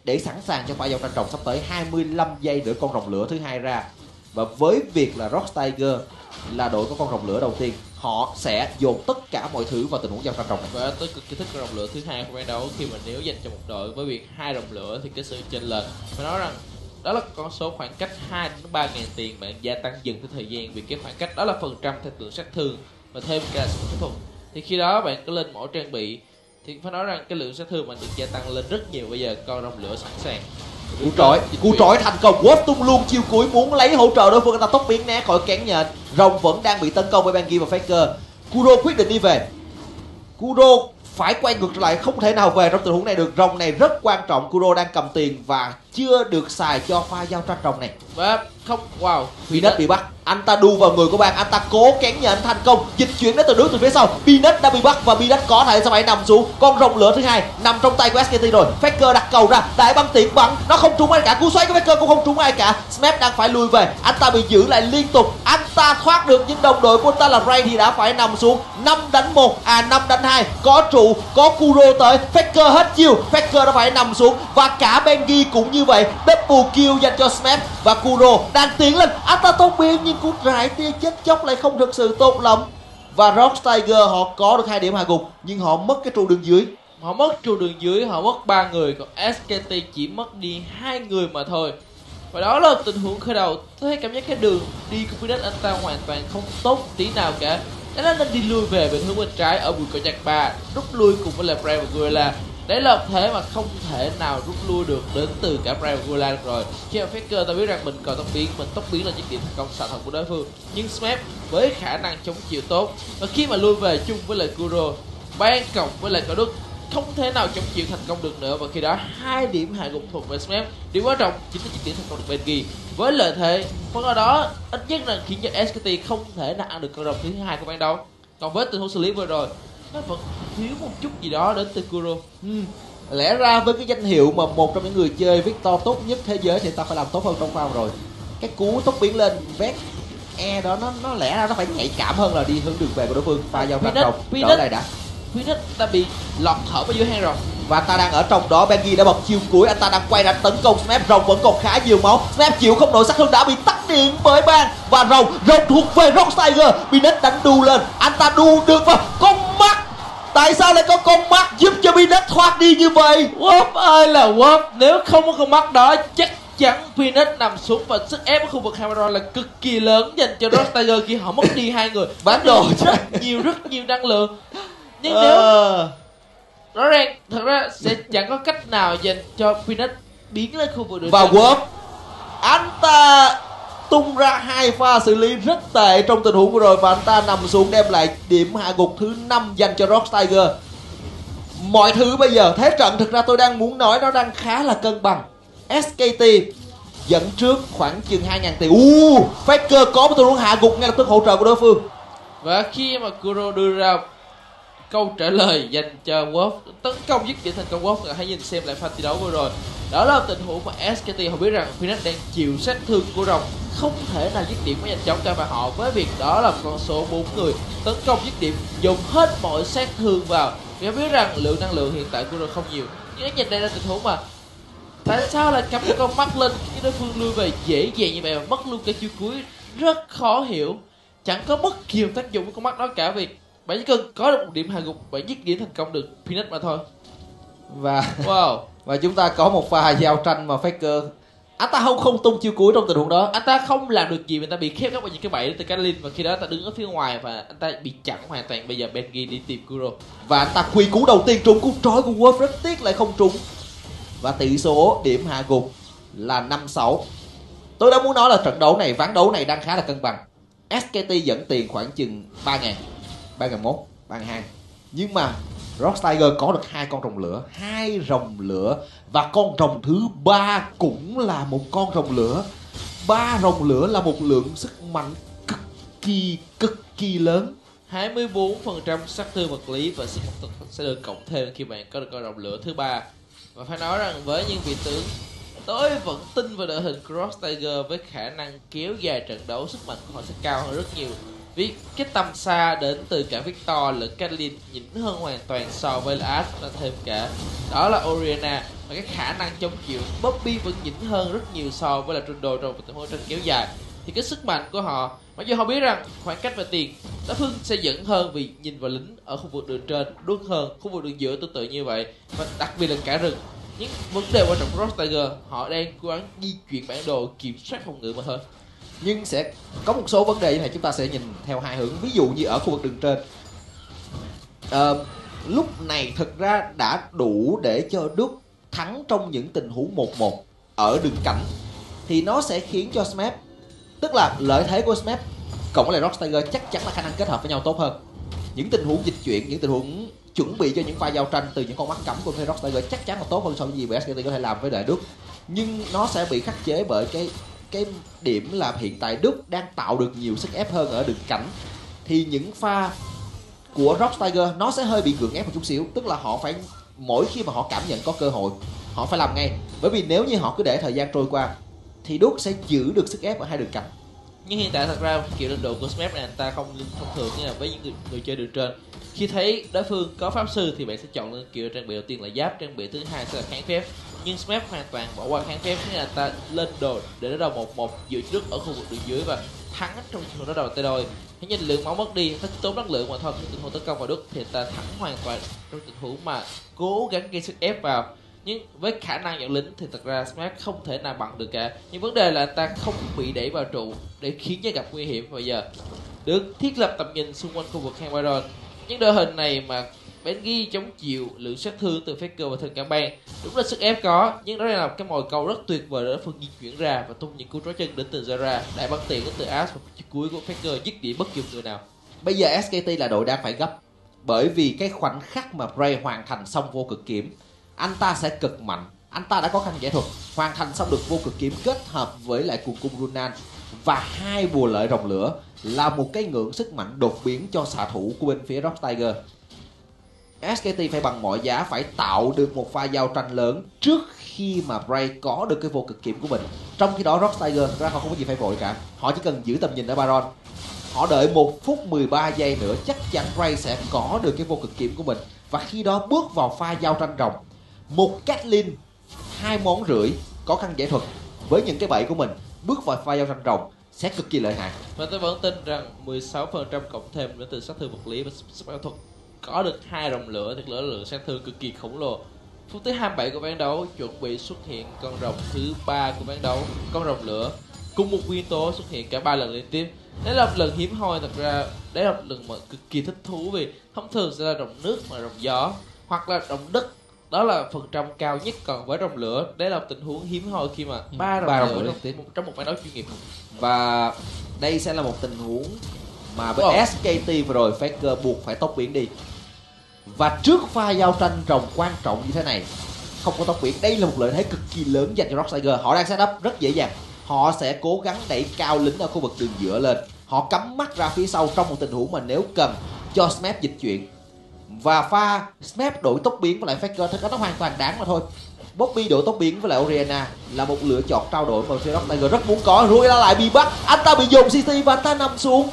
Để sẵn sàng cho pha giao tranh rồng sắp tới 25 giây nữa con rồng lửa thứ hai ra. Và với việc là Rock Tiger là đội có con rồng lửa đầu tiên, họ sẽ dồn tất cả mọi thứ vào tình huống giao tranh rồng này. Và tôi cực kỳ thích con rồng lửa thứ hai của ban đấu khi mà nếu dành cho một đội với việc hai rồng lửa thì cái sự chênh lệch. Phải nói rằng, đó là con số khoảng cách 2 đến 3 ngàn tiền bạn gia tăng dần theo thời gian, vì cái khoảng cách đó là phần trăm theo lượng sát thương và thêm cả sự kỹ thuật thì khi đó bạn có lên mỗi trang bị. Thì phải nói rằng cái lượng sát thương mình được gia tăng lên rất nhiều. Bây giờ con rồng lửa sẵn sàng. Cú trói cú trói thành công. Wolf tung luôn chiêu cuối muốn lấy hỗ trợ đối phương. Ta tốc biến né khỏi kén nhện. Rồng vẫn đang bị tấn công bởi Bengi và Faker. Kuro quyết định đi về. Kuro phải quay ngược lại không thể nào về trong tình huống này được. Rồng này rất quan trọng. Kuro đang cầm tiền và chưa được xài cho pha giao tranh rồng này và không wow Peanut bị bắt. Anh ta đu vào người của bạn anh ta cố kén nhện thành công. Dịch chuyển đến từ nước từ phía sau. Peanut đã bị bắt và Peanut có thể sẽ phải nằm xuống. Con rồng lửa thứ hai nằm trong tay của SKT rồi. Faker đặt cầu ra đại băng tiện bắn. Nó không trúng ai cả cú xoáy của Faker cũng không trúng ai cả. Smep đang phải lùi về. Anh ta bị giữ lại liên tục. Anh ta thoát được nhưng đồng đội của anh ta là Ray thì đã phải nằm xuống. 5 đánh 1 à 5 đánh 2 có trụ có Kuro tới. Faker hết chiêu Faker đã phải nằm xuống. Và cả Bengi cũng như vậy. Double kill dành cho Smep và Kuro đang tiến lên. Anh biến nhưng cú rải tia chết chóc lại không thực sự tốt lắm. Và Rock Tiger, họ có được hai điểm hạ gục, nhưng họ mất cái trụ đường dưới. Họ mất trụ đường dưới, họ mất ba người, còn SKT chỉ mất đi hai người mà thôi. Và đó là tình huống khởi đầu. Tôi thấy cảm giác cái đường đi của Phoenix anh ta hoàn toàn không tốt tí nào cả. Nó nên đi lui về về hướng bên trái ở bụi cỏ chặt ba. Rút lui cùng với là Brand và Gorilla đấy là thế mà không thể nào rút lui được đến từ cả Brian và rồi. Khi mà Faker ta biết rằng mình còn tốc biến, mình tốc biến là những điểm thành công xạ thật của đối phương. Nhưng Smap với khả năng chống chịu tốt, và khi mà lui về chung với lại Kuro ban cộng với lại cả đức không thể nào chống chịu thành công được nữa. Và khi đó, hai điểm hạ gục thuộc về Smap điểm quan trọng chính là chiếc điểm thành công được bên ghi với lợi thế, phần ở đó, ít nhất là khiến cho SKT không thể nào ăn được con rồng thứ hai của ban đầu. còn với tình huống xử lý vừa rồi nó vẫn thiếu một chút gì đó đến từ Kuro. Ừ. lẽ ra với cái danh hiệu mà một trong những người chơi Victor tốt nhất thế giới thì ta phải làm tốt hơn trong round rồi. Cái cú tốc biến lên vét e đó nó nó lẽ ra nó phải nhạy cảm hơn là đi hướng đường về của đối phương. Pha giao tranh rồng đó này đã. Phoenix ta bị lọt thở vào giữa hang rồi. Và ta đang ở trong đó Benji đã bật chiêu cuối. Anh ta đang quay ra tấn công Snap. Rồng vẫn còn khá nhiều máu. Snap chịu không nổi sát thương đã bị tắt điện bởi bang và rồng rồng thuộc về Rock Tiger. Binet đánh đu lên ta đu được vào con mắt. Tại sao lại có con mắt giúp cho Binet thoát đi như vậy? Wop ơi là Wop nếu không có con mắt đó chắc chắn Phoenix nằm xuống và sức ép ở khu vực Hammeron là cực kỳ lớn dành cho Rock Tiger khi họ mất đi hai người. Bán đồ rất nhiều rất nhiều năng lượng. Nhưng nếu uh... rõ ràng thật ra sẽ chẳng có cách nào dành cho Phoenix biến lên khu vực đường và Warp. Anh ta tung ra hai pha xử lý rất tệ trong tình huống vừa rồi và anh ta nằm xuống đem lại điểm hạ gục thứ năm dành cho Rock Tiger mọi thứ bây giờ thế trận thực ra tôi đang muốn nói nó đang khá là cân bằng SKT dẫn trước khoảng chừng 2.000 tỷ. Uh, Faker có một tình huống hạ gục ngay lập tức hỗ trợ của đối phương. Và khi mà Kuro đưa ra câu trả lời dành cho Wolf. Tấn công dứt điểm thành công Wolf hãy nhìn xem lại pha thi đấu vừa rồi. Đó là tình huống mà SKT họ biết rằng Phoenix đang chịu sát thương của rồng. Không thể nào dứt điểm với nhanh chóng cả và họ, với việc đó là con số 4 người. Tấn công dứt điểm, dùng hết mọi sát thương vào. Vì biết rằng lượng năng lượng hiện tại của rồng không nhiều. Nhưng nhìn đây là tình huống mà tại sao lại cắm con mắt lên cái đối phương lui về dễ dàng như vậy mà mất luôn cái chiêu cuối? Rất khó hiểu. Chẳng có bất kỳ tác dụng của con mắt đó cả việc bạn chỉ cần có được một điểm hạ gục bạn dứt điểm thành công được Peanut mà thôi. Và wow. và chúng ta có một pha giao tranh mà Faker anh ta không không tung chiêu cuối trong tình huống đó. Anh ta không làm được gì mà ta bị khép các vào những cái bẫy từ Katalin và khi đó ta đứng ở phía ngoài và anh ta bị chặn hoàn toàn. Bây giờ Bengi đi tìm Kuro. Và anh ta quy cú đầu tiên trúng cú trói của Wolf rất tiếc lại không trúng. Và tỷ số điểm hạ gục là 5-6 tôi đã muốn nói là trận đấu này ván đấu này đang khá là cân bằng. SKT dẫn tiền khoảng chừng 3 ngàn 3001 32 nhưng mà Rock Tiger có được hai con rồng lửa, hai rồng lửa. Và con rồng thứ ba cũng là một con rồng lửa. Ba rồng lửa là một lượng sức mạnh cực kỳ cực kỳ lớn. 24% sát thương vật lý và sức mạnh sẽ được cộng thêm khi bạn có được con rồng lửa thứ ba. Và phải nói rằng với những vị tướng tôi vẫn tin vào đội hình Cross Tiger với khả năng kéo dài trận đấu, sức mạnh của họ sẽ cao hơn rất nhiều vì cái tầm xa đến từ cả Victor lẫn Kathleen nhỉnh hơn hoàn toàn so với là Ash và thêm cả. Đó là Oriana và cái khả năng chống chịu. Bobby vẫn nhỉnh hơn rất nhiều so với là Trundle trong một tình huống tranh kéo dài. Thì cái sức mạnh của họ, mặc dù họ biết rằng khoảng cách về tiền đối phương sẽ dẫn hơn vì nhìn vào lính ở khu vực đường trên đuốt hơn khu vực đường giữa tương tự như vậy và đặc biệt là cả rừng. Những vấn đề quan trọng của Rock Tiger, họ đang cố gắng di chuyển bản đồ kiểm soát phòng ngự mà thôi nhưng sẽ có một số vấn đề như này chúng ta sẽ nhìn theo hai hướng. Ví dụ như ở khu vực đường trên. À, lúc này thực ra đã đủ để cho Đức thắng trong những tình huống 1-1 ở đường cảnh thì nó sẽ khiến cho Smap tức là lợi thế của Smap cộng với lại Rock Tiger chắc chắn là khả năng kết hợp với nhau tốt hơn. Những tình huống dịch chuyển những tình huống chuẩn bị cho những pha giao tranh từ những con mắt cấm của Rock Tiger chắc chắn là tốt hơn so với gì mà có thể làm với đại Đức. Nhưng nó sẽ bị khắc chế bởi cái cái điểm là hiện tại Đức đang tạo được nhiều sức ép hơn ở đường cảnh thì những pha của Rock Tiger nó sẽ hơi bị gượng ép một chút xíu. Tức là họ phải mỗi khi mà họ cảm nhận có cơ hội họ phải làm ngay. Bởi vì nếu như họ cứ để thời gian trôi qua thì Đức sẽ giữ được sức ép ở hai đường cánh. Nhưng hiện tại thật ra kiểu lên độ của Smap này anh ta không thông thường như là với những người, người chơi đường trên. Khi thấy đối phương có pháp sư thì bạn sẽ chọn lên kiểu trang bị đầu tiên là giáp trang bị thứ hai sẽ là kháng phép nhưng Smap hoàn toàn bỏ qua kháng phép nghĩa là ta lên đồ để đối đầu một một dự trước ở khu vực đường dưới và thắng trong trường đối đầu tay đôi. Thế nhưng lượng máu mất đi nó tốn năng lượng mà thôi. Khi tình huống tấn công vào đức thì ta thắng hoàn toàn trong tình huống mà cố gắng gây sức ép vào. Nhưng với khả năng dẫn lính thì thật ra Smash không thể nào bằng được cả. Nhưng vấn đề là anh ta không bị đẩy vào trụ để khiến cho gặp nguy hiểm. Bây giờ được thiết lập tầm nhìn xung quanh khu vực hang Baron. Những đội hình này mà Bengi chống chịu lượng sát thương từ Faker và thân cả ban đúng là sức ép có, nhưng đó là một cái mồi câu rất tuyệt vời để phân di chuyển ra và tung những cú trói chân đến từ Zara. Đại bắn tiền đến từ Ash và chiếc cuối của Faker dứt điểm bất kỳ người nào. Bây giờ SKT là đội đang phải gấp, bởi vì cái khoảnh khắc mà Bray hoàn thành xong vô cực kiếm, anh ta sẽ cực mạnh. Anh ta đã có khăn giải thuật, hoàn thành xong được vô cực kiếm kết hợp với lại cuồng cung Runan. Và hai bùa lợi rồng lửa là một cái ngưỡng sức mạnh đột biến cho xạ thủ của bên phía Rock Tiger. SKT phải bằng mọi giá phải tạo được một pha giao tranh lớn trước khi mà Bray có được cái vô cực kiểm của mình. Trong khi đó Rock Tiger ra họ không có gì phải vội cả. Họ chỉ cần giữ tầm nhìn ở Baron. Họ đợi một phút 13 giây nữa, chắc chắn Bray sẽ có được cái vô cực kiểm của mình. Và khi đó bước vào pha giao tranh rồng, một Catlin hai món rưỡi có khăn giải thuật với những cái bẫy của mình bước vào pha giao tranh rồng sẽ cực kỳ lợi hại. Và tôi vẫn tin rằng 16% cộng thêm đến từ sát thương vật lý và sức thuật có được hai rồng lửa thì lửa lượng sát thương cực kỳ khổng lồ. Phút thứ 27 của ván đấu chuẩn bị xuất hiện con rồng thứ ba của ván đấu con rồng lửa. Cùng một nguyên tố xuất hiện cả ba lần liên tiếp. Đấy là một lần hiếm hoi thật ra đấy là một lần mà cực kỳ thích thú vì thông thường sẽ là rồng nước mà rồng gió hoặc là rồng đất. Đó là phần trăm cao nhất còn với rồng lửa. Đấy là một tình huống hiếm hoi khi mà ba rồng, ba rồng lửa liên tiếp. trong một ván đấu chuyên nghiệp. Và đây sẽ là một tình huống mà với oh. SKT vừa rồi Faker buộc phải tốc biến đi và trước pha giao tranh rồng quan trọng như thế này, không có tốc biến đây là một lợi thế cực kỳ lớn dành cho Rock Tiger. Họ đang setup rất dễ dàng. Họ sẽ cố gắng đẩy cao lính ở khu vực đường giữa lên. Họ cắm mắt ra phía sau trong một tình huống mà nếu cần, cho Smap dịch chuyển. Và pha Smap đổi tốc biến với lại Faker thì nó hoàn toàn đáng mà thôi. Bobby đổi tốc biến với lại Oriana là một lựa chọn trao đổi mà phía Rock Tiger rất muốn có. Rui lại bị bắt. Anh ta bị dùng CC và anh ta nằm xuống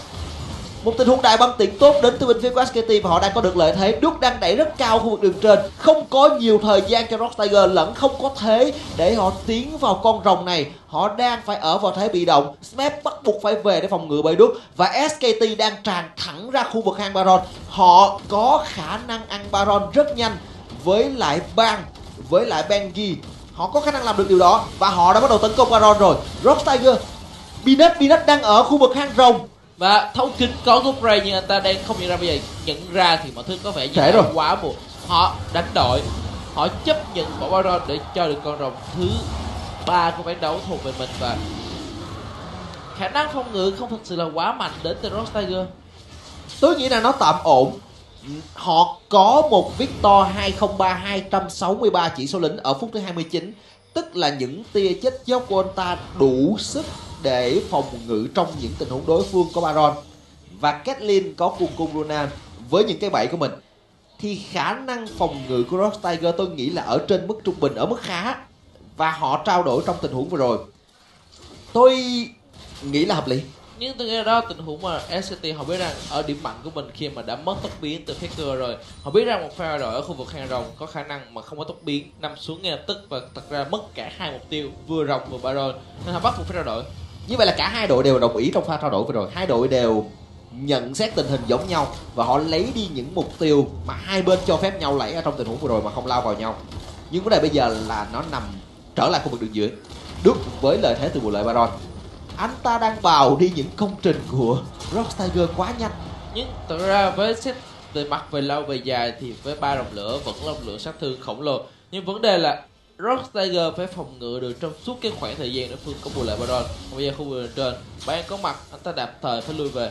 một tình huống đại băng tiện tốt đến từ bên phía của SKT và họ đang có được lợi thế. Đức đang đẩy rất cao khu vực đường trên. Không có nhiều thời gian cho Rock Tiger lẫn không có thế để họ tiến vào con rồng này. Họ đang phải ở vào thế bị động. Smap bắt buộc phải về để phòng ngự bởi Đức và SKT đang tràn thẳng ra khu vực hang Baron. Họ có khả năng ăn Baron rất nhanh với lại Bang, với lại Bengi họ có khả năng làm được điều đó và họ đã bắt đầu tấn công Baron rồi. Rock Tiger, Binet Binet đang ở khu vực hang rồng và thấu kính có group ray nhưng anh ta đang không nhận ra bây giờ. Nhận ra thì mọi thứ có vẻ như rồi. quá buồn họ đánh đội họ chấp nhận bỏ baron để cho được con rồng. Thứ ba của ván đấu thuộc về mình và khả năng phòng ngự không thực sự là quá mạnh đến từ Ross Tiger. Tôi nghĩ là nó tạm ổn. Họ có một Victor 203 263 chỉ số lính ở phút thứ 29 tức là những tia chết chóc của anh ta đủ sức để phòng ngự trong những tình huống đối phương có Baron. Và Kathleen có cung cung Luna với những cái bẫy của mình. Thì khả năng phòng ngự của Rock Tiger tôi nghĩ là ở trên mức trung bình, ở mức khá. Và họ trao đổi trong tình huống vừa rồi. Tôi nghĩ là hợp lý. Nhưng tôi nghĩ đó, tình huống mà SCT họ biết rằng ở điểm mạnh của mình khi mà đã mất tốc biến từ Faker rồi, họ biết rằng một pha đội ở khu vực hàng rồng có khả năng mà không có tốc biến, nằm xuống ngay lập tức và thật ra mất cả hai mục tiêu, vừa rồng vừa baron. Nên họ bắt buộc phải ra đội như vậy là cả hai đội đều đồng ý trong pha trao đổi vừa rồi. Hai đội đều nhận xét tình hình giống nhau và họ lấy đi những mục tiêu mà hai bên cho phép nhau lấy ở trong tình huống vừa rồi mà không lao vào nhau. Nhưng vấn đề bây giờ là nó nằm trở lại khu vực đường dưới Đức với lợi thế từ bộ lợi Baron. Anh ta đang vào đi những công trình của Rock Tiger quá nhanh. Nhưng thực ra với xét về mặt về lâu về dài thì với ba đồng lửa, vẫn là một lượng sát thương khổng lồ. Nhưng vấn đề là Rock Tiger phải phòng ngự được trong suốt cái khoảng thời gian đối phương có bù lại Baron. Còn bây giờ khu vực trên Ban có mặt, anh ta đạp thời phải lui về.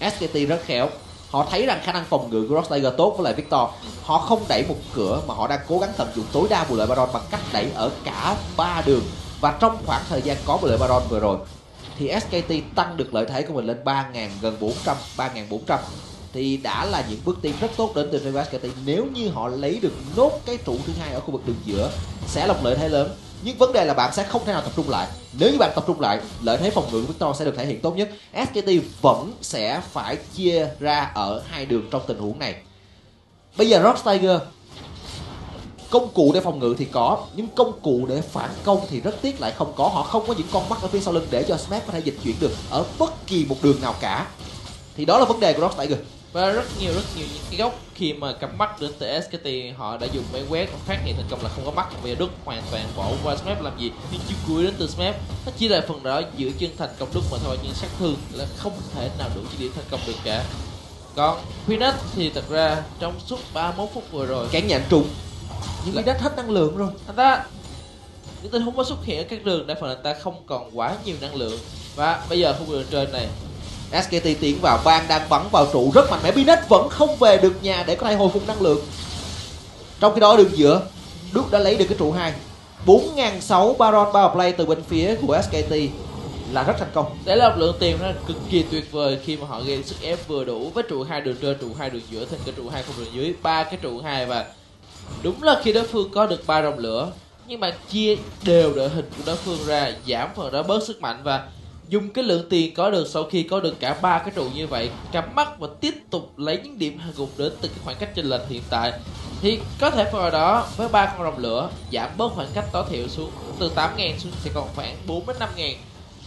SKT rất khéo. Họ thấy rằng khả năng phòng ngự của Rock Tiger tốt với lại Victor. Họ không đẩy một cửa mà họ đang cố gắng tận dụng tối đa bù lợi Baron bằng cách đẩy ở cả ba đường. Và trong khoảng thời gian có bù lợi Baron vừa rồi, thì SKT tăng được lợi thế của mình lên 3.000 gần 400 3.400 thì đã là những bước tiến rất tốt đến từ Vegas SKT nếu như họ lấy được nốt cái trụ thứ hai ở khu vực đường giữa, sẽ là một lợi thế lớn. Nhưng vấn đề là bạn sẽ không thể nào tập trung lại. Nếu như bạn tập trung lại, lợi thế phòng ngự của Victor sẽ được thể hiện tốt nhất. SKT vẫn sẽ phải chia ra ở hai đường trong tình huống này. Bây giờ Rock Tiger công cụ để phòng ngự thì có, nhưng công cụ để phản công thì rất tiếc lại không có. Họ không có những con mắt ở phía sau lưng để cho Smash có thể dịch chuyển được ở bất kỳ một đường nào cả. Thì đó là vấn đề của Rock Tiger và rất nhiều rất nhiều những cái góc khi mà cắm mắt đến từ SKT họ đã dùng máy quét và phát hiện thành công là không có mắt. Giờ Đức hoàn toàn bỏ qua Smap làm gì? Nhưng chiêu cuối đến từ Smap. Nó chỉ là phần đó giữ chân thành công Đức mà thôi nhưng sát thương là không thể nào đủ chỉ điểm thành công được cả. Còn Peanut thì thật ra trong suốt 31 phút vừa rồi cản nhận trùng. Nhưng Peanut hết năng lượng rồi. Anh ta những tình huống có xuất hiện ở các đường đa phần anh ta không còn quá nhiều năng lượng. Và bây giờ khu vực trên này SKT tiến vào, bang đang bắn vào trụ rất mạnh mẽ. Binet vẫn không về được nhà để có thể hồi phục năng lượng. Trong khi đó, đường giữa Đức đã lấy được cái trụ 2 4.600 Baron Power Play từ bên phía của SKT là rất thành công. Đấy là một lượng tiền nó cực kỳ tuyệt vời khi mà họ gây sức ép vừa đủ với trụ hai đường trên, trụ hai đường giữa, thành cái trụ hai không đường dưới, ba cái trụ hai và đúng là khi đối phương có được ba dòng lửa, nhưng mà chia đều đội hình của đối phương ra, giảm phần đó bớt sức mạnh và dùng cái lượng tiền có được sau khi có được cả ba cái trụ như vậy, cắm mắt và tiếp tục lấy những điểm hạ gục đến từ cái khoảng cách chênh lệch hiện tại, thì có thể vào đó với ba con rồng lửa, giảm bớt khoảng cách tối thiểu xuống từ 8.000 xuống sẽ còn khoảng 4 đến 5.000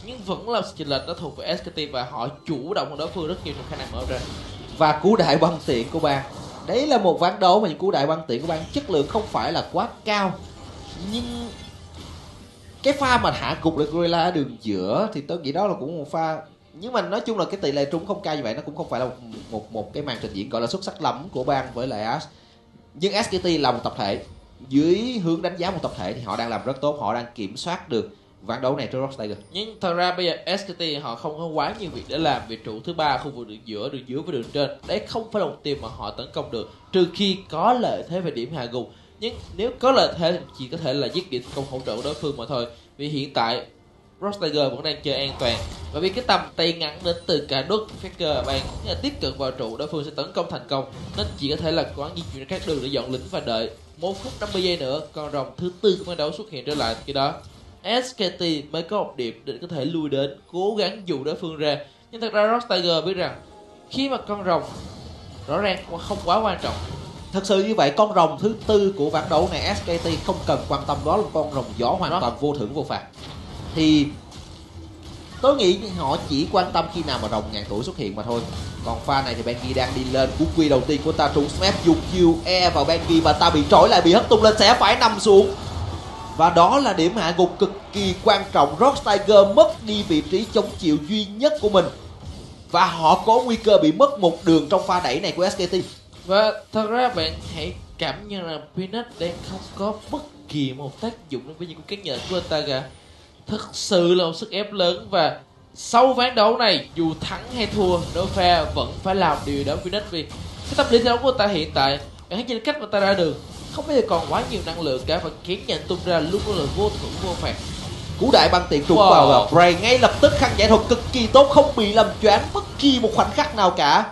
nhưng vẫn là chênh lệch nó thuộc về SKT và họ chủ động hơn đối phương rất nhiều trong khả năng mở ra. Và cú đại băng tiện của ban đấy là một ván đấu mà những cú đại băng tiện của ban chất lượng không phải là quá cao. Nhưng cái pha mà hạ cục được gorilla ở đường giữa thì tôi nghĩ đó là cũng một pha nhưng mà nói chung là cái tỷ lệ trúng không cao như vậy nó cũng không phải là một một, một cái màn trình diễn gọi là xuất sắc lắm của bang với lại Ash nhưng SKT là một tập thể dưới hướng đánh giá một tập thể thì họ đang làm rất tốt họ đang kiểm soát được ván đấu này trước Rock Tiger. Nhưng thật ra bây giờ SKT họ không có quá nhiều việc để làm về trụ thứ ba khu vực đường giữa đường dưới với đường trên. Đấy không phải là một team mà họ tấn công được trừ khi có lợi thế về điểm hạ gục nhưng nếu có lợi thế thì chỉ có thể là giết điểm công hỗ trợ của đối phương mà thôi. Vì hiện tại, Ross Tiger vẫn đang chơi an toàn. Và vì cái tầm tay ngắn đến từ cả đốt Faker bạn tiếp cận vào trụ, đối phương sẽ tấn công thành công. Nên chỉ có thể là quán di chuyển các đường để dọn lính và đợi. Một phút 50 giây nữa, con rồng thứ tư của ban đấu xuất hiện trở lại khi đó. SKT mới có một điểm để có thể lui đến, cố gắng dụ đối phương ra. Nhưng thật ra Ross Tiger biết rằng, khi mà con rồng rõ ràng không quá quan trọng thật sự như vậy con rồng thứ tư của ván đấu này SKT không cần quan tâm đó là con rồng gió hoàn đó. toàn vô thưởng vô phạt. Thì tôi nghĩ họ chỉ quan tâm khi nào mà rồng ngàn tuổi xuất hiện mà thôi. Còn pha này thì Bengi đang đi lên. Cú quy đầu tiên của ta trúng smash dùng chiêu e vào Bengi và ta bị trói lại bị hất tung lên sẽ phải nằm xuống. Và đó là điểm hạ gục cực kỳ quan trọng. Rock Tiger mất đi vị trí chống chịu duy nhất của mình. Và họ có nguy cơ bị mất một đường trong pha đẩy này của SKT và thật ra bạn hãy cảm nhận là Peanut đang không có bất kỳ một tác dụng đối với những cái nhận của anh ta cả. Thật sự là một sức ép lớn và sau ván đấu này dù thắng hay thua pha vẫn phải làm điều đó Peanut vì cái tâm lý thi đấu của ta hiện tại bạn hãy nhìn cách mà ta ra đường. Không bao giờ còn quá nhiều năng lượng cả và kiếm nhận tung ra đó là vô thưởng vô phạt. Cú đại băng tiền trúng wow. vào là Bray ngay lập tức khăn giải thuật cực kỳ tốt không bị làm choáng bất kỳ một khoảnh khắc nào cả.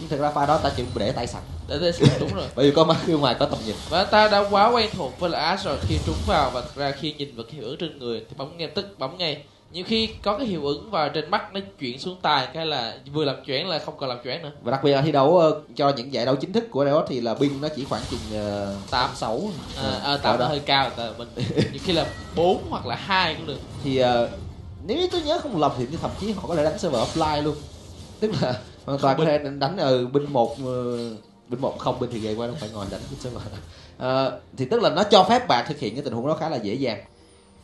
Nhưng thật ra pha đó ta chỉ để tay sẵn để tay sẵn đúng rồi. Bởi vì có mắt phía ngoài có tầm nhìn và ta đã quá quen thuộc với là Ash rồi. Khi trúng vào và ra khi nhìn vào cái hiệu ứng trên người thì bấm ngay tức bấm ngay. Nhiều khi có cái hiệu ứng vào trên mắt nó chuyển xuống tài cái là vừa làm choáng là không còn làm choáng nữa. Và đặc biệt là thi đấu uh, cho những giải đấu chính thức của Riot thì là pin nó chỉ khoảng chừng uh, tám. sáu. À, à, tám hơi cao tại mình. Nhiều khi là bốn hoặc là hai cũng được. Thì uh, nếu tôi nhớ không lầm thì thậm chí họ có thể đánh server offline luôn. Tức là hoàn toàn có thể đánh ở binh một ờ, bên một không bên thì ghê quá không phải ngồi đánh cái server à, thì tức là nó cho phép bạn thực hiện cái tình huống đó khá là dễ dàng.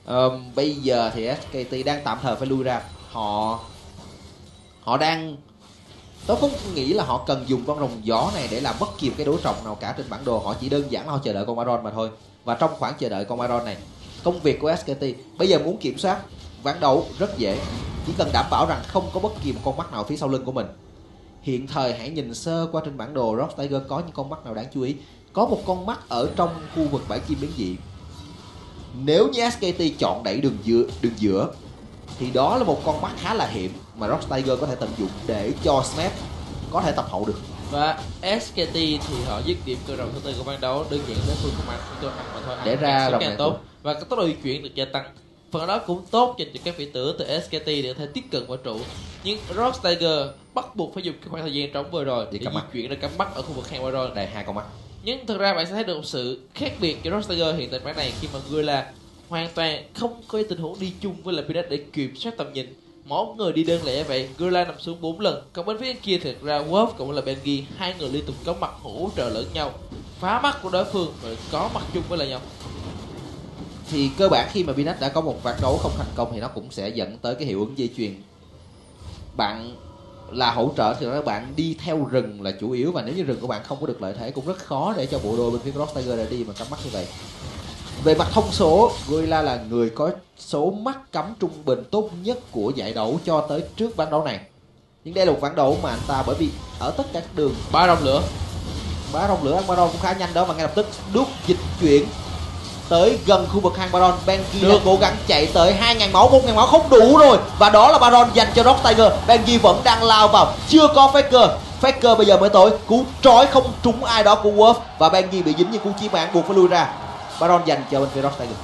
À, bây giờ thì SKT đang tạm thời phải lui ra. Họ họ đang tôi không nghĩ là họ cần dùng con rồng gió này để làm bất kỳ một cái đối trọng nào cả trên bản đồ. Họ chỉ đơn giản là họ chờ đợi con Baron mà thôi. Và trong khoảng chờ đợi con Baron này công việc của SKT bây giờ muốn kiểm soát ván đấu rất dễ. Chỉ cần đảm bảo rằng không có bất kỳ một con mắt nào phía sau lưng của mình hiện thời hãy nhìn sơ qua trên bản đồ Rock Tiger có những con mắt nào đáng chú ý. Có một con mắt ở trong khu vực bãi kim biến dị. Nếu như SKT chọn đẩy đường giữa đường giữa thì đó là một con mắt khá là hiểm mà Rock Tiger có thể tận dụng để cho Smith có thể tập hậu được. Và SKT thì họ dứt điểm cơ rồng thứ tư của ban đấu đơn giản đối phương ăn không cho ăn mà thôi. Để ra rồng càng tốt. tốt. và cái tốc độ di chuyển được gia tăng. Phần đó cũng tốt cho các vị tử từ SKT để có thể tiếp cận vào trụ nhưng Rock Tiger bắt buộc phải dùng cái khoảng thời gian trống vừa rồi Để để di chuyển ra cắm mắt ở khu vực hang Baron đây hai con mắt. Nhưng thực ra bạn sẽ thấy được một sự khác biệt cho Rock Tiger hiện tại ván này khi mà Gorilla hoàn toàn không có tình huống đi chung với là Peanut để kiểm soát tầm nhìn. Mỗi người đi đơn lẻ vậy Gorilla nằm xuống 4 lần. Còn bên phía kia thực ra Wolf cũng là Benji hai người liên tục có mặt hỗ trợ lẫn nhau phá mắt của đối phương và có mặt chung với lại nhau. Thì cơ bản khi mà Binet đã có một ván đấu không thành công thì nó cũng sẽ dẫn tới cái hiệu ứng dây chuyền bạn là hỗ trợ thì các bạn đi theo rừng là chủ yếu. Và nếu như rừng của bạn không có được lợi thế cũng rất khó để cho bộ đôi bên phía Cross Tiger để đi mà cắm mắt như vậy. Về mặt thông số, Gorilla là người có số mắt cắm trung bình tốt nhất của giải đấu cho tới trước ván đấu này. Nhưng đây là một ván đấu mà anh ta bởi vì ở tất cả các đường ba rồng lửa. Ba rồng lửa ăn ba rồng cũng khá nhanh đó và ngay lập tức đút dịch chuyển tới gần khu vực hang baron. Benji Được. đang cố gắng chạy tới 2.000 máu 1.000 máu không đủ rồi. Và đó là baron dành cho rock tiger. Benji vẫn đang lao vào. Chưa có faker. Faker bây giờ mới tới. Cú trói không trúng ai đó của wolf. Và benji bị dính như cú chí mạng buộc phải lui ra. Baron dành cho bên phía rock tiger.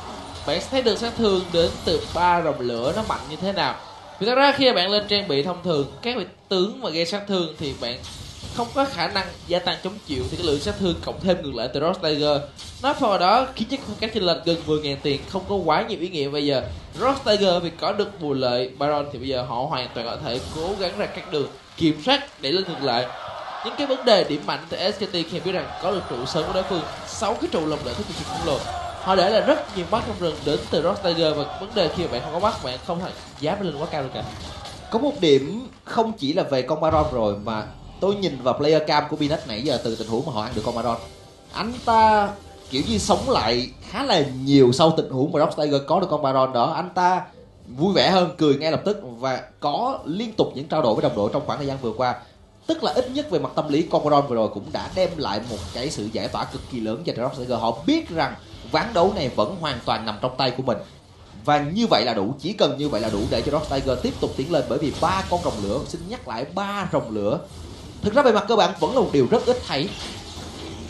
Bạn sẽ thấy được sát thương đến từ ba rồng lửa nó mạnh như thế nào. Vì thật ra khi bạn lên trang bị thông thường các vị tướng mà gây sát thương thì bạn không có khả năng gia tăng chống chịu thì cái lượng sát thương cộng thêm ngược lại từ Ross Tiger. Nói phần vào đó, khiến cho khoảng cách chênh lệch gần 10.000 tiền không có quá nhiều ý nghĩa. Bây giờ, Ross Tiger vì có được bù lợi Baron thì bây giờ họ hoàn toàn có thể cố gắng ra các đường kiểm soát để lên ngược lại. Những cái vấn đề điểm mạnh từ SKT khi biết rằng có được trụ sớm của đối phương, sáu cái trụ lồng lợi thức cực khổng lồ họ để là rất nhiều mắt trong rừng đến từ Ross Tiger và vấn đề khi mà bạn không có mắt, bạn không thể dám lên quá cao được cả. Có một điểm không chỉ là về con baron rồi mà tôi nhìn vào player cam của Binet nãy giờ từ tình huống mà họ ăn được con baron anh ta, kiểu như, sống lại khá là nhiều sau tình huống mà Rock Tiger có được con baron đó. Anh ta vui vẻ hơn, cười ngay lập tức và có liên tục những trao đổi với đồng đội trong khoảng thời gian vừa qua. Tức là ít nhất về mặt tâm lý, con baron vừa rồi cũng đã đem lại một cái sự giải tỏa cực kỳ lớn cho Rock Tiger họ biết rằng ván đấu này vẫn hoàn toàn nằm trong tay của mình. Và như vậy là đủ, chỉ cần như vậy là đủ để cho Rock Tiger tiếp tục tiến lên bởi vì ba con rồng lửa. Xin nhắc lại, ba rồng lửa thực ra về mặt cơ bản vẫn là một điều rất ít thấy.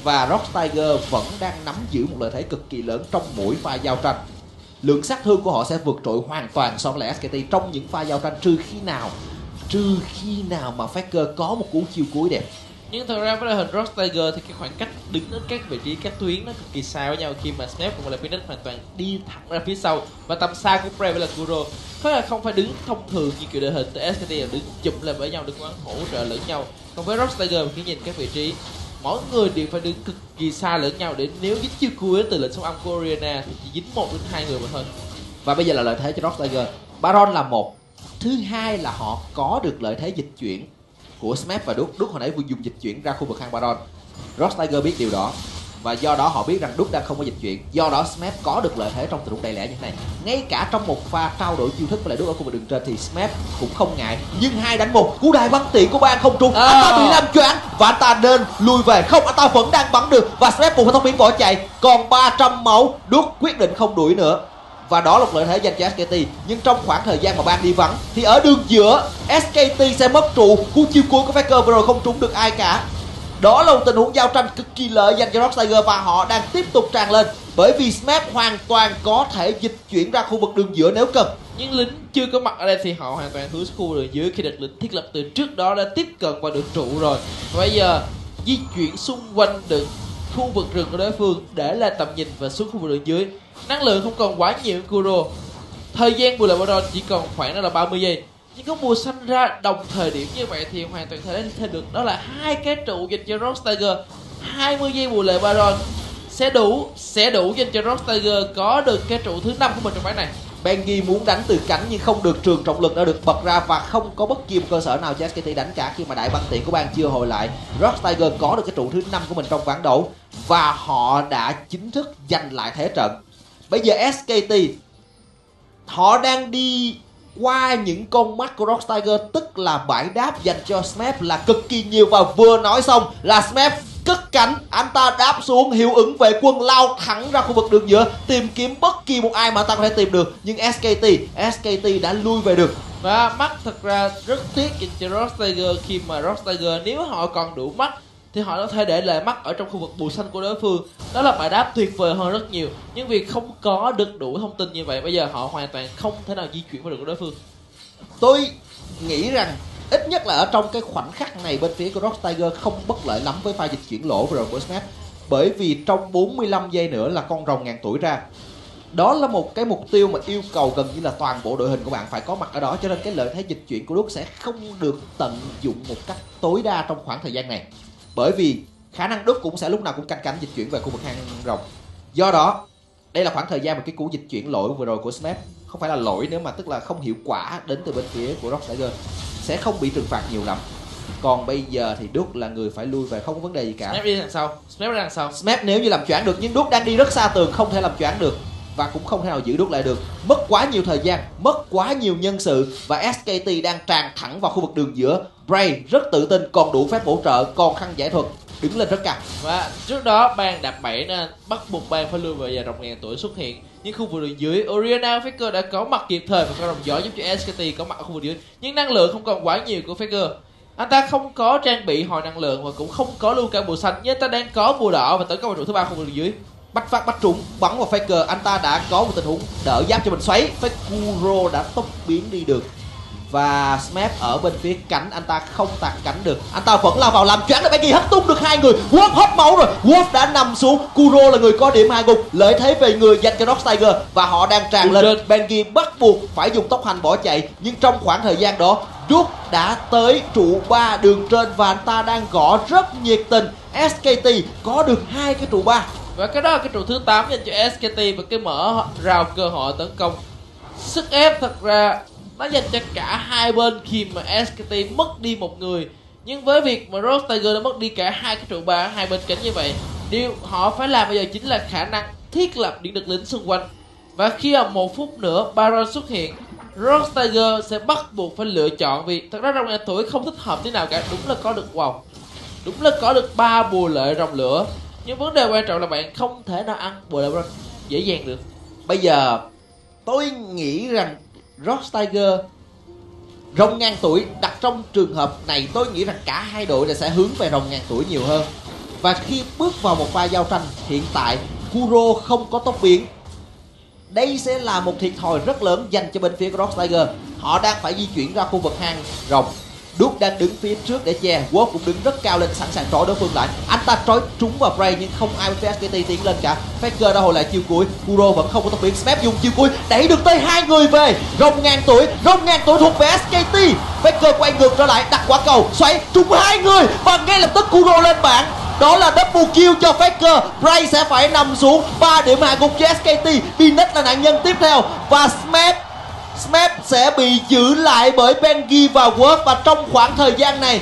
Và Rock Tiger vẫn đang nắm giữ một lợi thế cực kỳ lớn trong mỗi pha giao tranh. Lượng sát thương của họ sẽ vượt trội hoàn toàn so với lại SKT trong những pha giao tranh, trừ khi nào, trừ khi nào mà Faker có một cú chiêu cuối đẹp. Nhưng thật ra với đội hình Rock Tiger thì cái khoảng cách đứng ở các vị trí, các tuyến nó cực kỳ xa với nhau. Khi mà Snap cũng là Phoenix hoàn toàn đi thẳng ra phía sau và tầm xa của Prey với là Kuro có là không phải đứng thông thường như kiểu đội hình từ SKT là đứng chụm lại với nhau, đứng quán hỗ trợ lẫn nhau còn với Rock Tiger khi nhìn các vị trí, mỗi người đều phải đứng cực kỳ xa lẫn nhau để nếu dính chiêu cuối từ lệnh sóng âm của Oriana thì chỉ dính một đến hai người mà thôi. Và bây giờ là lợi thế cho Rock Tiger Baron là một, thứ hai là họ có được lợi thế dịch chuyển của Smap và Đúc Đúc hồi nãy vừa dùng dịch chuyển ra khu vực hang Baron. Rock Tiger biết điều đó và do đó họ biết rằng Đúc đang không có dịch chuyển. Do đó Smap có được lợi thế trong tình huống đầy lẻ như thế này. Ngay cả trong một pha trao đổi chiêu thức với lại Đúc ở khu vực đường trên thì Smap cũng không ngại. Nhưng hai đánh một cú đài bắn tiện của ban không trúng. À. anh ta bị làm choáng và anh ta nên lùi về. Không anh ta vẫn đang bắn được và Smap buộc phải thông biến bỏ chạy. Còn 300 máu Đúc quyết định không đuổi nữa. Và đó là một lợi thế dành cho SKT nhưng trong khoảng thời gian mà ban đi vắng thì ở đường giữa SKT sẽ mất trụ. Cú chiêu cuối của Faker vừa rồi không trúng được ai cả đó là một tình huống giao tranh cực kỳ lợi dành cho Rock Tiger và họ đang tiếp tục tràn lên. Bởi vì Smap hoàn toàn có thể dịch chuyển ra khu vực đường giữa nếu cần. Nhưng lính chưa có mặt ở đây thì họ hoàn toàn hướng khu đường dưới khi được lính thiết lập từ trước đó đã tiếp cận qua đường trụ rồi. Và bây giờ, di chuyển xung quanh được khu vực rừng của đối phương để là tầm nhìn và xuống khu vực đường dưới. Năng lượng không còn quá nhiều Kuro. Thời gian bù lại Baron chỉ còn khoảng đó là 30 giây nhưng có mùa xanh ra, đồng thời điểm như vậy thì hoàn toàn thể thể được đó là hai cái trụ dành cho Rock Tiger 20 giây bù lệ Baron sẽ đủ sẽ đủ dành cho Rock Tiger có được cái trụ thứ năm của mình trong ván này Bengi muốn đánh từ cánh nhưng không được, trường trọng lực đã được bật ra và không có bất kỳ một cơ sở nào cho SKT đánh cả khi mà đại băng tiện của bang chưa hồi lại. Rock Tiger có được cái trụ thứ năm của mình trong ván đấu và họ đã chính thức giành lại thế trận. Bây giờ SKT họ đang đi qua những con mắt của Rock Tiger, tức là bãi đáp dành cho Smep là cực kỳ nhiều. Và vừa nói xong là Smep cất cánh, anh ta đáp xuống, hiệu ứng vệ quân lao thẳng ra khu vực đường giữa, tìm kiếm bất kỳ một ai mà ta có thể tìm được. Nhưng SKT SKT đã lui về được. Và mắt thật ra rất tiếc cho Rock Tiger khi mà Rock Tiger, nếu họ còn đủ mắt thì họ có thể để lại mắt ở trong khu vực bù xanh của đối phương. Đó là bài đáp tuyệt vời hơn rất nhiều. Nhưng vì không có được đủ thông tin như vậy, bây giờ họ hoàn toàn không thể nào di chuyển vào được đối phương. Tôi nghĩ rằng ít nhất là ở trong cái khoảnh khắc này bên phía của Rock Tiger không bất lợi lắm với pha dịch chuyển lỗ vừa rồi của Snap. Bởi vì trong 45 giây nữa là con rồng ngàn tuổi ra. Đó là một cái mục tiêu mà yêu cầu gần như là toàn bộ đội hình của bạn phải có mặt ở đó. Cho nên cái lợi thế dịch chuyển của Đức sẽ không được tận dụng một cách tối đa trong khoảng thời gian này bởi vì khả năng Đức cũng sẽ lúc nào cũng canh cánh dịch chuyển về khu vực hang rồng. Do đó đây là khoảng thời gian mà cái cú dịch chuyển lỗi vừa rồi của Smith không phải là lỗi nếu mà tức là không hiệu quả đến từ bên phía của Rock Tiger sẽ không bị trừng phạt nhiều lắm. Còn bây giờ thì Đức là người phải lui về không có vấn đề gì cả. Snap đi đằng sau. Snap đi đằng sau. Snap nếu như làm choáng được nhưng Đức đang đi rất xa tường không thể làm choáng được. Và cũng không thể nào giữ Đức lại được. Mất quá nhiều thời gian mất quá nhiều nhân sự và SKT đang tràn thẳng vào khu vực đường giữa Bray rất tự tin, còn đủ phép bổ trợ, còn khăn giải thuật, đứng lên rất cao. Và trước đó, bang đạp bẫy nên bắt buộc bang phải lui về và rồng ngàn tuổi xuất hiện. Nhưng khu vực đường dưới, Oriana Faker đã có mặt kịp thời và con rồng gió giúp cho SKT có mặt ở khu vực dưới. Nhưng năng lượng không còn quá nhiều của Faker. Anh ta không có trang bị hồi năng lượng và cũng không có luôn cả bùa xanh, nhưng anh ta đang có bùa đỏ và tấn công vào thứ ba khu vực đường dưới. Bắt phát bắt trúng, bắn vào faker. Anh ta đã có một tình huống đỡ giáp cho mình xoáy. Fakuro đã tốc biến đi được và Smep ở bên phía cánh anh ta không tạt cánh được. Anh ta vẫn lao vào làm choáng được Becky hất tung được hai người. Wolf hết máu rồi. Wolf đã nằm xuống. Kuro là người có điểm hai gục. Lợi thế về người dành cho Rock Tiger. Và họ đang tràn lên. Bengi bắt buộc phải dùng tốc hành bỏ chạy. Nhưng trong khoảng thời gian đó Duke đã tới trụ 3 đường trên và anh ta đang gõ rất nhiệt tình. SKT có được hai cái trụ 3 và cái đó là cái trụ thứ 8 dành cho SKT và cái mở rào cơ hội tấn công. Sức ép thật ra nó dành cho cả hai bên khi mà SKT mất đi một người. Nhưng với việc mà Rose Tiger đã mất đi cả hai cái trụ ba, hai bên cánh như vậy, điều họ phải làm bây giờ chính là khả năng thiết lập điện lực lính xung quanh. Và khi ở một phút nữa Baron xuất hiện Rose Tiger sẽ bắt buộc phải lựa chọn vì thật ra rồng ngàn tuổi không thích hợp thế nào cả. Đúng là có được wow đúng là có được ba bùa lợi rồng lửa. Nhưng vấn đề quan trọng là bạn không thể nào ăn bùa lợi dễ dàng được. Bây giờ, tôi nghĩ rằng Ross Tiger, rồng ngàn tuổi, đặt trong trường hợp này tôi nghĩ rằng cả hai đội sẽ hướng về rồng ngàn tuổi nhiều hơn. Và khi bước vào một pha giao tranh, hiện tại Kuro không có tốc biến. Đây sẽ là một thiệt thòi rất lớn dành cho bên phía của Rock Tiger. Họ đang phải di chuyển ra khu vực hang rồng. Đúc đang đứng phía trước để che. Wolf cũng đứng rất cao lên, sẵn sàng trói đối phương lại. Anh ta trói trúng vào Bray, nhưng không ai với SKT tiến lên cả. Faker đã hồi lại chiêu cuối. Kuro vẫn không có tốc biến. Smep dùng chiêu cuối, đẩy được tới hai người về. Rồng ngàn tuổi, Rồng ngàn tuổi thuộc về SKT Faker quay ngược trở lại, đặt quả cầu xoay trúng hai người. Và ngay lập tức Kuro lên bảng. Đó là double kill cho Faker. Bray sẽ phải nằm xuống 3 điểm hạ gục cho SKT Binet là nạn nhân tiếp theo. Và Smep Smep sẽ bị giữ lại bởi Bengi và Wolf và trong khoảng thời gian này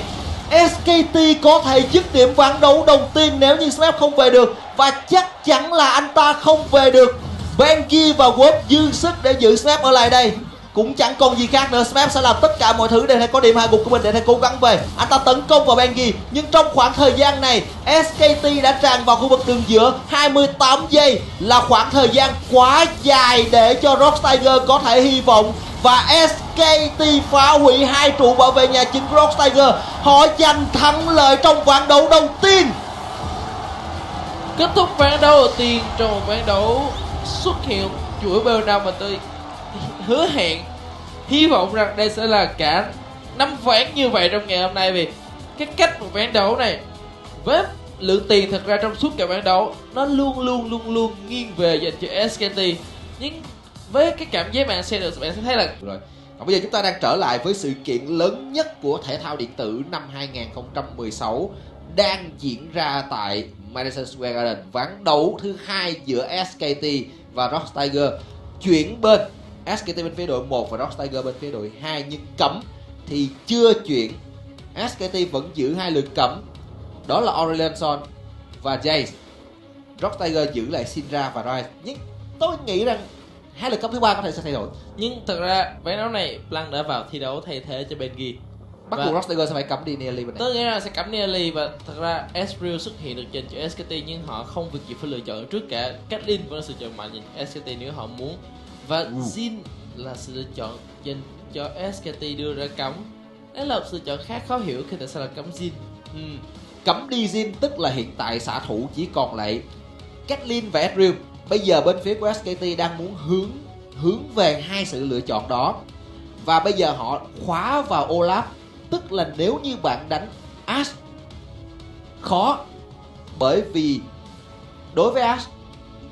SKT có thể dứt điểm ván đấu đầu tiên nếu như Snap không về được. Và chắc chắn là anh ta không về được. Bengi và Wolf dư sức để giữ Snap ở lại đây cũng chẳng còn gì khác nữa. Smap sẽ làm tất cả mọi thứ để thể có điểm hạ gục của mình, để thể cố gắng về. Anh ta tấn công vào Bengi nhưng trong khoảng thời gian này SKT đã tràn vào khu vực đường giữa. 28 giây là khoảng thời gian quá dài để cho Rock Tiger có thể hy vọng. Và SKT phá hủy hai trụ bảo vệ nhà chính Rock Tiger. Họ giành thắng lợi trong ván đấu đầu tiên. Kết thúc ván đấu đầu tiên trong một ván đấu xuất hiện chuỗi bêu nào mà tôi hứa hẹn, hy vọng rằng đây sẽ là cả năm ván như vậy trong ngày hôm nay. Vì cái cách một ván đấu này với lượng tiền thật ra trong suốt cả ván đấu, nó luôn luôn luôn luôn nghiêng về dành cho SKT nhưng với cái cảm giác bạn xem được bạn sẽ thấy là rồi, còn bây giờ chúng ta đang trở lại với sự kiện lớn nhất của thể thao điện tử năm 2016 đang diễn ra tại Madison Square Garden. Ván đấu thứ hai giữa SKT và Rock Tiger chuyển bên SKT bên phía đội 1 và Rock Tiger bên phía đội 2 nhưng cấm thì chưa chuyển. SKT vẫn giữ hai lượt cấm. Đó là Aurelion Son và Jace. Rock Tiger giữ lại Shinra và Rise nhưng tôi nghĩ rằng hai lượt cấm thứ ba có thể sẽ thay đổi. Nhưng thật ra ván đấu này Blanc đã vào thi đấu thay thế cho Benji. Bắt buộc Rock Tiger sẽ phải cấm đi Nearly bên này. Tôi nghĩ là sẽ cấm Nearly và thật ra Ezreal xuất hiện được dành cho SKT nhưng họ không việc gì phải lựa chọn trước cả Caitlyn vẫn là sự chọn mạnh dành SKT nếu họ muốn và. Jin là sự lựa chọn dành cho SKT đưa ra cấm đấy là một sự chọn khá khó hiểu khi tại sao là cấm Jin Ừ. Cấm đi Jin tức là hiện tại xạ thủ chỉ còn lại Caitlyn và Ezreal. Bây giờ bên phía của SKT đang muốn hướng hướng về hai sự lựa chọn đó. Và bây giờ họ khóa vào Olaf, tức là nếu như bạn đánh Ash khó bởi vì đối với Ash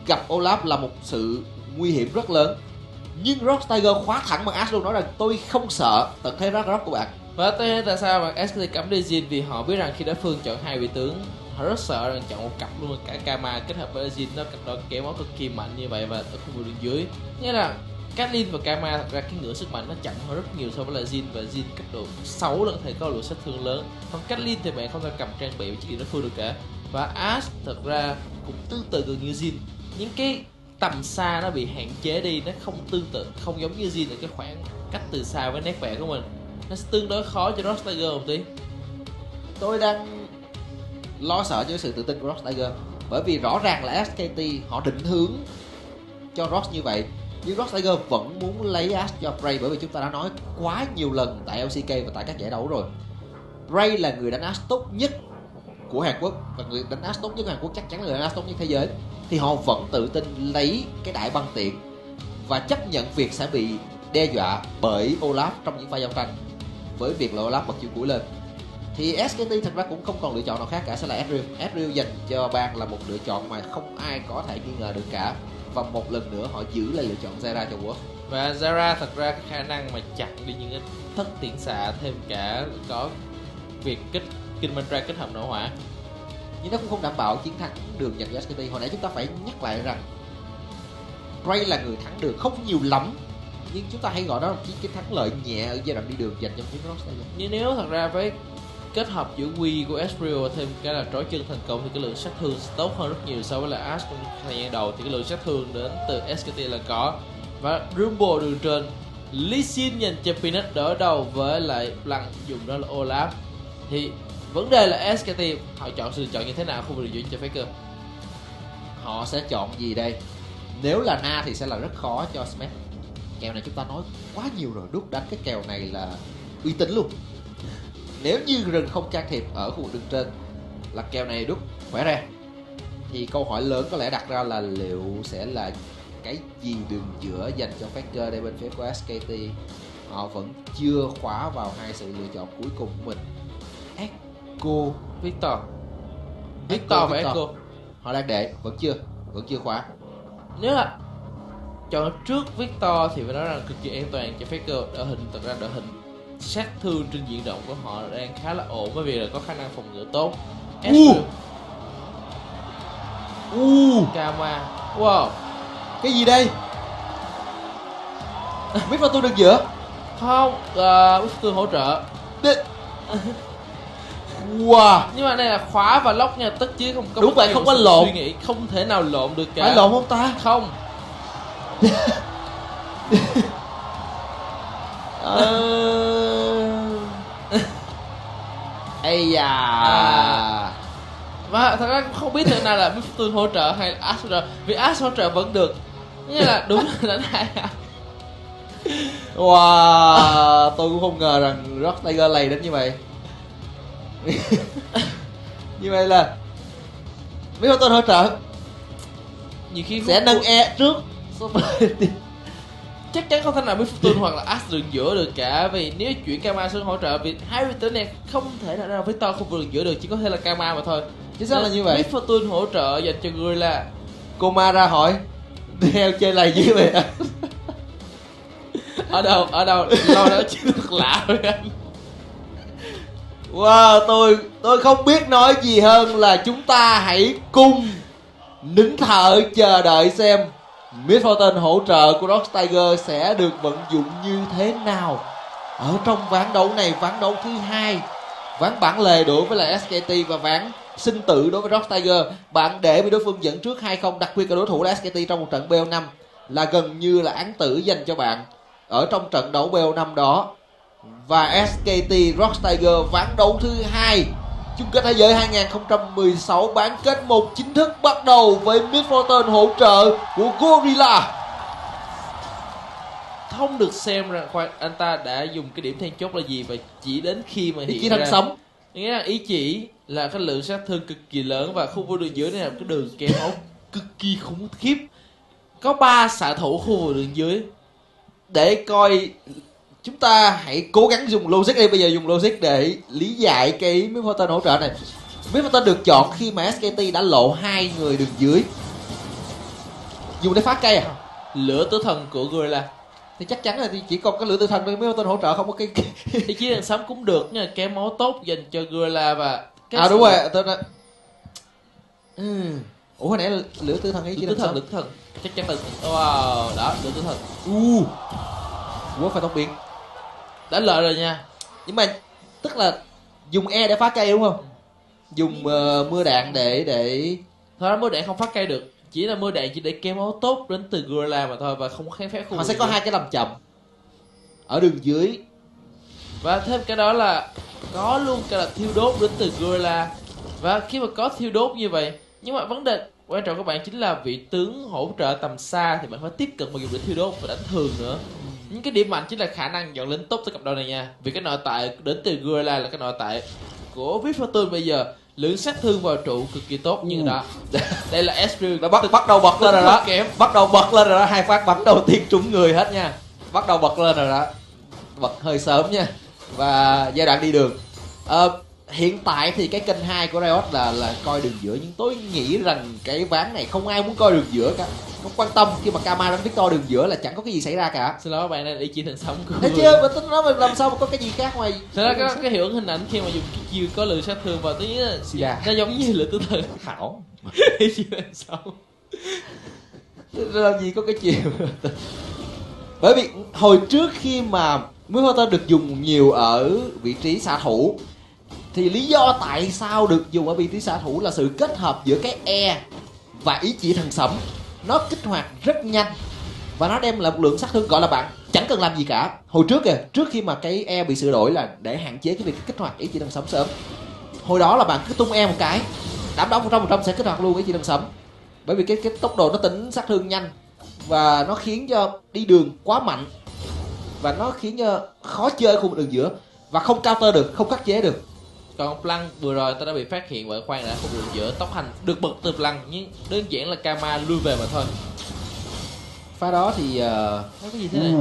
gặp Olaf là một sự nguy hiểm rất lớn. Nhưng Rock Tiger khóa thẳng bằng Ash luôn nói rằng tôi không sợ tận thế Ragnarok của bạn. và tôi hiểu tại sao mà SKT cấm thấy Jin vì họ biết rằng khi đối phương chọn hai vị tướng, họ rất sợ rằng chọn một cặp luôn cả Kama kết hợp với Jin nó nó kéo máu cực kỳ mạnh như vậy và ở khu vực đường dưới nghĩa là Caitlyn và Kama thật ra cái ngưỡng sức mạnh nó chậm hơn rất nhiều so với là Jin và Jin cấp độ 6 lần thể có lượng sát thương lớn còn Caitlyn thì bạn không thể cầm trang bị với chỉ đối phương được cả và Ash thật ra cũng tương tự gần như Jin những cái tầm xa nó bị hạn chế đi, nó không tương tự, không giống như Jin ở cái khoảng cách từ xa với nét vẽ của mình. Nó sẽ tương đối khó cho Rock Tiger một tí. Tôi đang lo sợ cho sự tự tin của Rock Tiger, bởi vì rõ ràng là SKT họ định hướng cho Rock như vậy, nhưng Rock Tiger vẫn muốn lấy Ash cho Bray bởi vì chúng ta đã nói quá nhiều lần tại LCK và tại các giải đấu rồi. Bray là người đánh Ash tốt nhất của Hàn Quốc và người đánh Ash tốt nhất của Hàn Quốc chắc chắn là đánh Ash tốt nhất thế giới, thì họ vẫn tự tin lấy cái đại băng tiện và chấp nhận việc sẽ bị đe dọa bởi Olaf trong những pha giao tranh với việc là Olaf bật chiêu cuối lên. Thì SKT thật ra cũng không còn lựa chọn nào khác cả, sẽ là Ezreal Ezreal dành cho bang là một lựa chọn mà không ai có thể nghi ngờ được cả. Và một lần nữa họ giữ lại lựa chọn Zera cho world và Zara thật ra cái khả năng mà chặn đi những cái thất tiễn xạ thêm cả có việc kích kinh mantra kết hợp nổ hỏa. Nhưng nó cũng không đảm bảo chiến thắng đường dành cho SKT hồi nãy chúng ta phải nhắc lại rằng ray là người thắng đường không nhiều lắm, nhưng chúng ta hãy gọi đó là chiến thắng lợi nhẹ ở giai đoạn đi đường dành cho phía Rockstar nhưng nếu thật ra với kết hợp giữa Wii của Ezreal thêm cái là trói chân thành công thì cái lượng sát thương tốt hơn rất nhiều so với là Ash trong thời gian đầu. Thì cái lượng sát thương đến từ SKT là có. Và Rumble đường trên, Lee Sin dành cho Peanut đỡ đầu với lại Blanc dùng đó là Olaf. Thì vấn đề là SKT họ chọn sự chọn như thế nào, khu vực đường cho Faker họ sẽ chọn gì đây? Nếu là na thì sẽ là rất khó cho smash kèo này chúng ta nói quá nhiều rồi đúc đánh cái kèo này là uy tín luôn. Nếu như rừng không can thiệp ở khu vực đường trên là kèo này đúc khỏe ra. Thì câu hỏi lớn có lẽ đặt ra là liệu sẽ là cái gì đường giữa dành cho Faker đây bên phía của SKT họ vẫn chưa khóa vào hai sự lựa chọn cuối cùng của mình. Echo Victor. Victor và Victor. Echo. Họ đang để vẫn chưa vẫn chưa khóa. Nếu là chọn trước Victor thì phải nói rằng cực kỳ an toàn cho Faker đội hình. Thật ra đội hình sát thương trên diện rộng của họ đang khá là ổn bởi vì là có khả năng phòng ngự tốt. Ezreal, u! Kama wow. Cái gì đây? Vào tôi đường giữa. Không uh, Victor hỗ trợ wow. Nhưng mà đây là khóa và lóc nha tất chứ không có Đúng vậy, không có lộn. suy nghĩ không thể nào lộn được cả. Phải lộn không ta? Không. Ờ... ây da. À. và thật ra không biết thế nào là Victor hỗ trợ hay là Ash hỗ trợ vì Ash hỗ trợ vẫn được. Như là đúng là đánh hai wow tôi cũng không ngờ rằng Rock Tiger lầy đến như vậy như vậy là biết không tôi hỗ trợ nhiều khi sẽ nâng e trước xong rồi đi chắc chắn không thể nào biết Fortune hoặc là Ash đường giữa được cả vì nếu chuyển Kama xuống hỗ trợ vì hai vị tướng này không thể nào ra Victor không đường giữa được chỉ có thể là Kama mà thôi. Chính xác là như vậy. Biết Fortune hỗ trợ dành cho Gorilla cô ma ra hỏi theo chơi lầy như vậy ở đâu ở đâu? Lâu đó chưa được lạ với anh Wow, tôi tôi không biết nói gì hơn là chúng ta hãy cùng nín thở chờ đợi xem Midforton hỗ trợ của Rock Tiger sẽ được vận dụng như thế nào. Ở trong ván đấu này ván đấu thứ hai ván bản lề đối với lại SKT và ván sinh tử đối với Rock Tiger bạn để bị đối phương dẫn trước hay không đặc biệt là đối thủ là SKT trong một trận BO5 là gần như là án tử dành cho bạn. Ở trong trận đấu BO5 đó và SKT Rock Tiger ván đấu thứ hai chung kết thế giới 2016 bán kết một chính thức bắt đầu với Midforton hỗ trợ của Gorilla. Không được xem rằng khoan anh ta đã dùng cái điểm then chốt là gì và chỉ đến khi mà ý hiện chí ra. sống. Nghĩa là ý chỉ là cái lượng sát thương cực kỳ lớn và khu vực đường dưới này là cái đường kéo máu cực kỳ khủng khiếp. Có ba xạ thủ khu vực đường dưới để coi chúng ta hãy cố gắng dùng logic đi bây giờ dùng logic để lý giải cái Midforton hỗ trợ này. Midforton được chọn khi mà SKT đã lộ hai người đường dưới. Dùng để phá cây à? Lửa tử thần của gorilla. Thì chắc chắn là thì chỉ còn cái lửa tử thần thôi Midforton hỗ trợ không có cái ý chí đằng sấm cũng được nha. Kéo máu tốt dành cho gorilla và cái à đúng rồi. Tôi nói ừ. ủa hồi nãy là lửa tử thần ấy chỉ lửa tử thần lửa tử thần. Chắc chắn là wow đó lửa tử thần. U. Quá phải tông biến đã lợi rồi nha. Nhưng mà tức là dùng e để phá cây đúng không? Dùng ờ, mưa đạn để để thôi đó mưa đạn không phát cây được. Chỉ là mưa đạn chỉ để kéo máu tốt đến từ gorilla mà thôi và không kháng phép khu họ sẽ có hai cái làm chậm. Ở đường dưới. Và thêm cái đó là có luôn cả là thiêu đốt đến từ gorilla. Và khi mà có thiêu đốt như vậy nhưng mà vấn đề quan trọng các bạn chính là vị tướng hỗ trợ tầm xa thì bạn phải tiếp cận mà dùng để thiêu đốt và đánh thường nữa những cái điểm mạnh chính là khả năng dọn lính tốt tới cặp đôi này nha. Vì cái nội tại đến từ gorilla là cái nội tại của Viết Fortune bây giờ. Lượng sát thương vào trụ cực kỳ tốt nhưng Ừ. đó đây là Ezreal đã bắt bắt đầu bật lên rồi đó. Kém. Bắt đầu bật lên rồi đó. Hai phát bắn đầu tiên trúng người hết nha. Bắt đầu bật lên rồi đó. Bật hơi sớm nha. Và giai đoạn đi đường. Ờ, hiện tại thì cái kênh 2 của Riot là là coi đường giữa nhưng tôi nghĩ rằng cái ván này không ai muốn coi đường giữa cả. Không quan tâm khi mà Kama đánh Victor đường giữa là chẳng có cái gì xảy ra cả. Xin lỗi các bạn đây là ý chí thần sống của Thấy chưa? Mà tính nói mà làm sao mà có cái gì khác ngoài Thật ra cái, cái hiệu ứng hình ảnh khi mà dùng cái chiêu có lượng sát thương vào tí Dạ. nó giống như là tử thần Hảo ý chí thần sống làm gì có cái chiều bởi vì hồi trước khi mà Midwater được dùng nhiều ở vị trí xạ thủ thì lý do tại sao được dùng ở vị trí xạ thủ là sự kết hợp giữa cái E và ý chỉ thần sẫm nó kích hoạt rất nhanh và nó đem lại một lượng sát thương, gọi là bạn, chẳng cần làm gì cả. Hồi trước kìa, trước khi mà cái E bị sửa đổi là để hạn chế cái việc kích hoạt ý chỉ thần sẫm sớm. Hồi đó là bạn cứ tung E một cái đảm bảo một trăm phần trăm sẽ kích hoạt luôn ý chỉ thần sẫm bởi vì cái cái tốc độ nó tính sát thương nhanh và nó khiến cho đi đường quá mạnh và nó khiến cho khó chơi khu vực đường giữa và không counter được, không khắc chế được còn Plank vừa rồi ta đã bị phát hiện bởi khoan đã không được giữa tốc hành. Được bật từ Plank nhưng đơn giản là Kama lui về mà thôi. Pha đó thì uh, Nói cái gì thế này?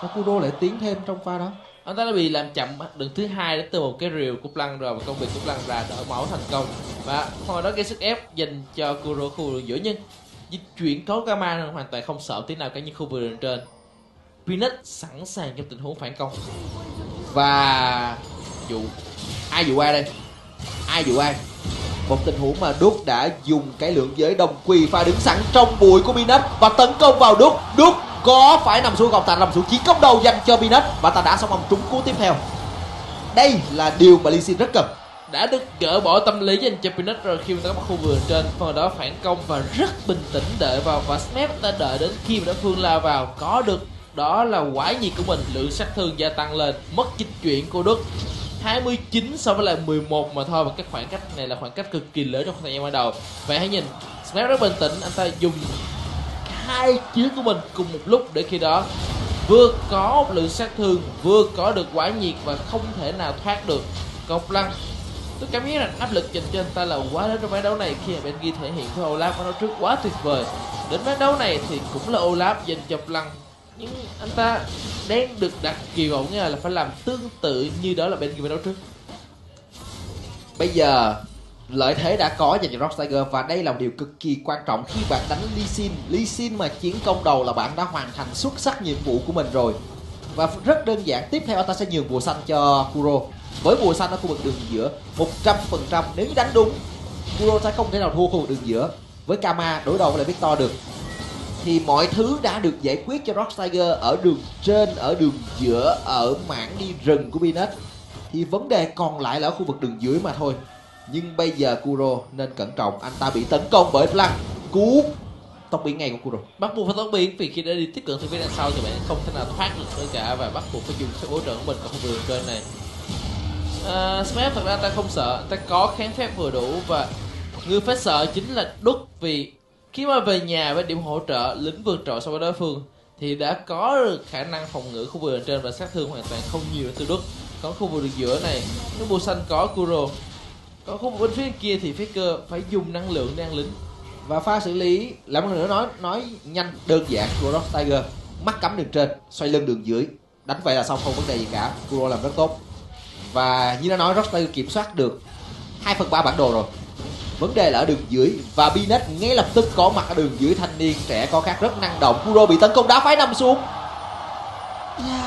Sao Kuro lại tiến thêm trong pha đó? Anh ta đã bị làm chậm đường thứ hai đến từ một cái rìu của Plank rồi và công việc của Plank ra đỡ máu thành công. Và hồi đó gây sức ép dành cho Kuro khu vực đường giữa nhưng di chuyển có Kama hoàn toàn không sợ tí nào cả như khu vực đường trên. Peanut sẵn sàng trong tình huống phản công. Và dụ ai dụ ai đây? Ai dụ ai một tình huống mà đúc đã dùng cái lượng giới đồng quỳ pha đứng sẵn trong bụi của Peanut và tấn công vào đúc đúc có phải nằm xuống không? Ta nằm xuống chiến công đầu dành cho Peanut và ta đã xong vòng trúng cú tiếp theo. Đây là điều mà Lee rất cần. Đã được gỡ bỏ tâm lý dành cho Peanut rồi khi mà ta có khu vườn trên. Phần đó phản công và rất bình tĩnh đợi vào và Snap ta đợi đến khi mà đối phương lao vào. Có được. Đó là quả nhiệt của mình. Lượng sát thương gia tăng lên. Mất dịch chuyển của Đức 29 so với lại 11 mà thôi. Và cái khoảng cách này là khoảng cách cực kỳ lớn trong thời gian ban đầu. Vậy hãy nhìn, Snap rất bình tĩnh anh ta dùng hai chiến của mình cùng một lúc để khi đó vừa có một lượng sát thương, vừa có được quả nhiệt và không thể nào thoát được. Cọc lăng tôi cảm thấy rằng áp lực dành cho anh ta là quá lớn trong ván đấu này khi mà Benji thể hiện với Olaf ván đấu trước quá tuyệt vời. Đến ván đấu này thì cũng là Olaf dành cho Blanc nhưng anh ta đang được đặt kỳ vọng là phải làm tương tự như đó là Benji kia đấu trước. Bây giờ, lợi thế đã có dành cho Rock Tiger và đây là một điều cực kỳ quan trọng khi bạn đánh Lee Sin. Lee Sin mà chiến công đầu là bạn đã hoàn thành xuất sắc nhiệm vụ của mình rồi. Và rất đơn giản, tiếp theo ta sẽ nhường bùa xanh cho Kuro. Với bùa xanh ở khu vực đường giữa 100% nếu như đánh đúng, Kuro sẽ không thể nào thua khu vực đường giữa. Với Kama, đối đầu với lại Victor được thì mọi thứ đã được giải quyết cho Rock Tiger ở đường trên, ở đường giữa, ở mảng đi rừng của Binet. Thì vấn đề còn lại là ở khu vực đường dưới mà thôi. Nhưng bây giờ Kuro nên cẩn trọng, anh ta bị tấn công bởi Blanc. Cú tóc biến ngay của Kuro. bắt buộc phải tóc biến vì khi đã đi tiếp cận từ phía đằng sau thì bạn không thể nào thoát được nữa cả và bắt buộc phải dùng sự hỗ trợ của mình ở khu vực trên này à, Uh, Smash thật ra ta không sợ ta có kháng phép vừa đủ và người phải sợ chính là đúc vì khi mà về nhà với điểm hỗ trợ lính vượt trội so với đối phương, thì đã có được khả năng phòng ngự khu vực trên và sát thương hoàn toàn không nhiều từ đức còn khu vực giữa này nếu bù xanh có Kuro. Còn khu vực bên phía kia thì Faker phải dùng năng lượng để ăn lính. Và pha xử lý, lại một lần nữa nói nói nhanh, đơn giản của Rock Tiger. Mắt cắm đường trên, xoay lưng đường dưới. Đánh vậy là xong, không vấn đề gì cả. Kuro làm rất tốt. Và như đã nói Rock Tiger kiểm soát được 2 phần ba bản đồ rồi vấn đề là ở đường dưới và Binet ngay lập tức có mặt ở đường dưới. Thanh niên trẻ có khác rất năng động. Kuro bị tấn công đá phái nằm xuống. Yeah.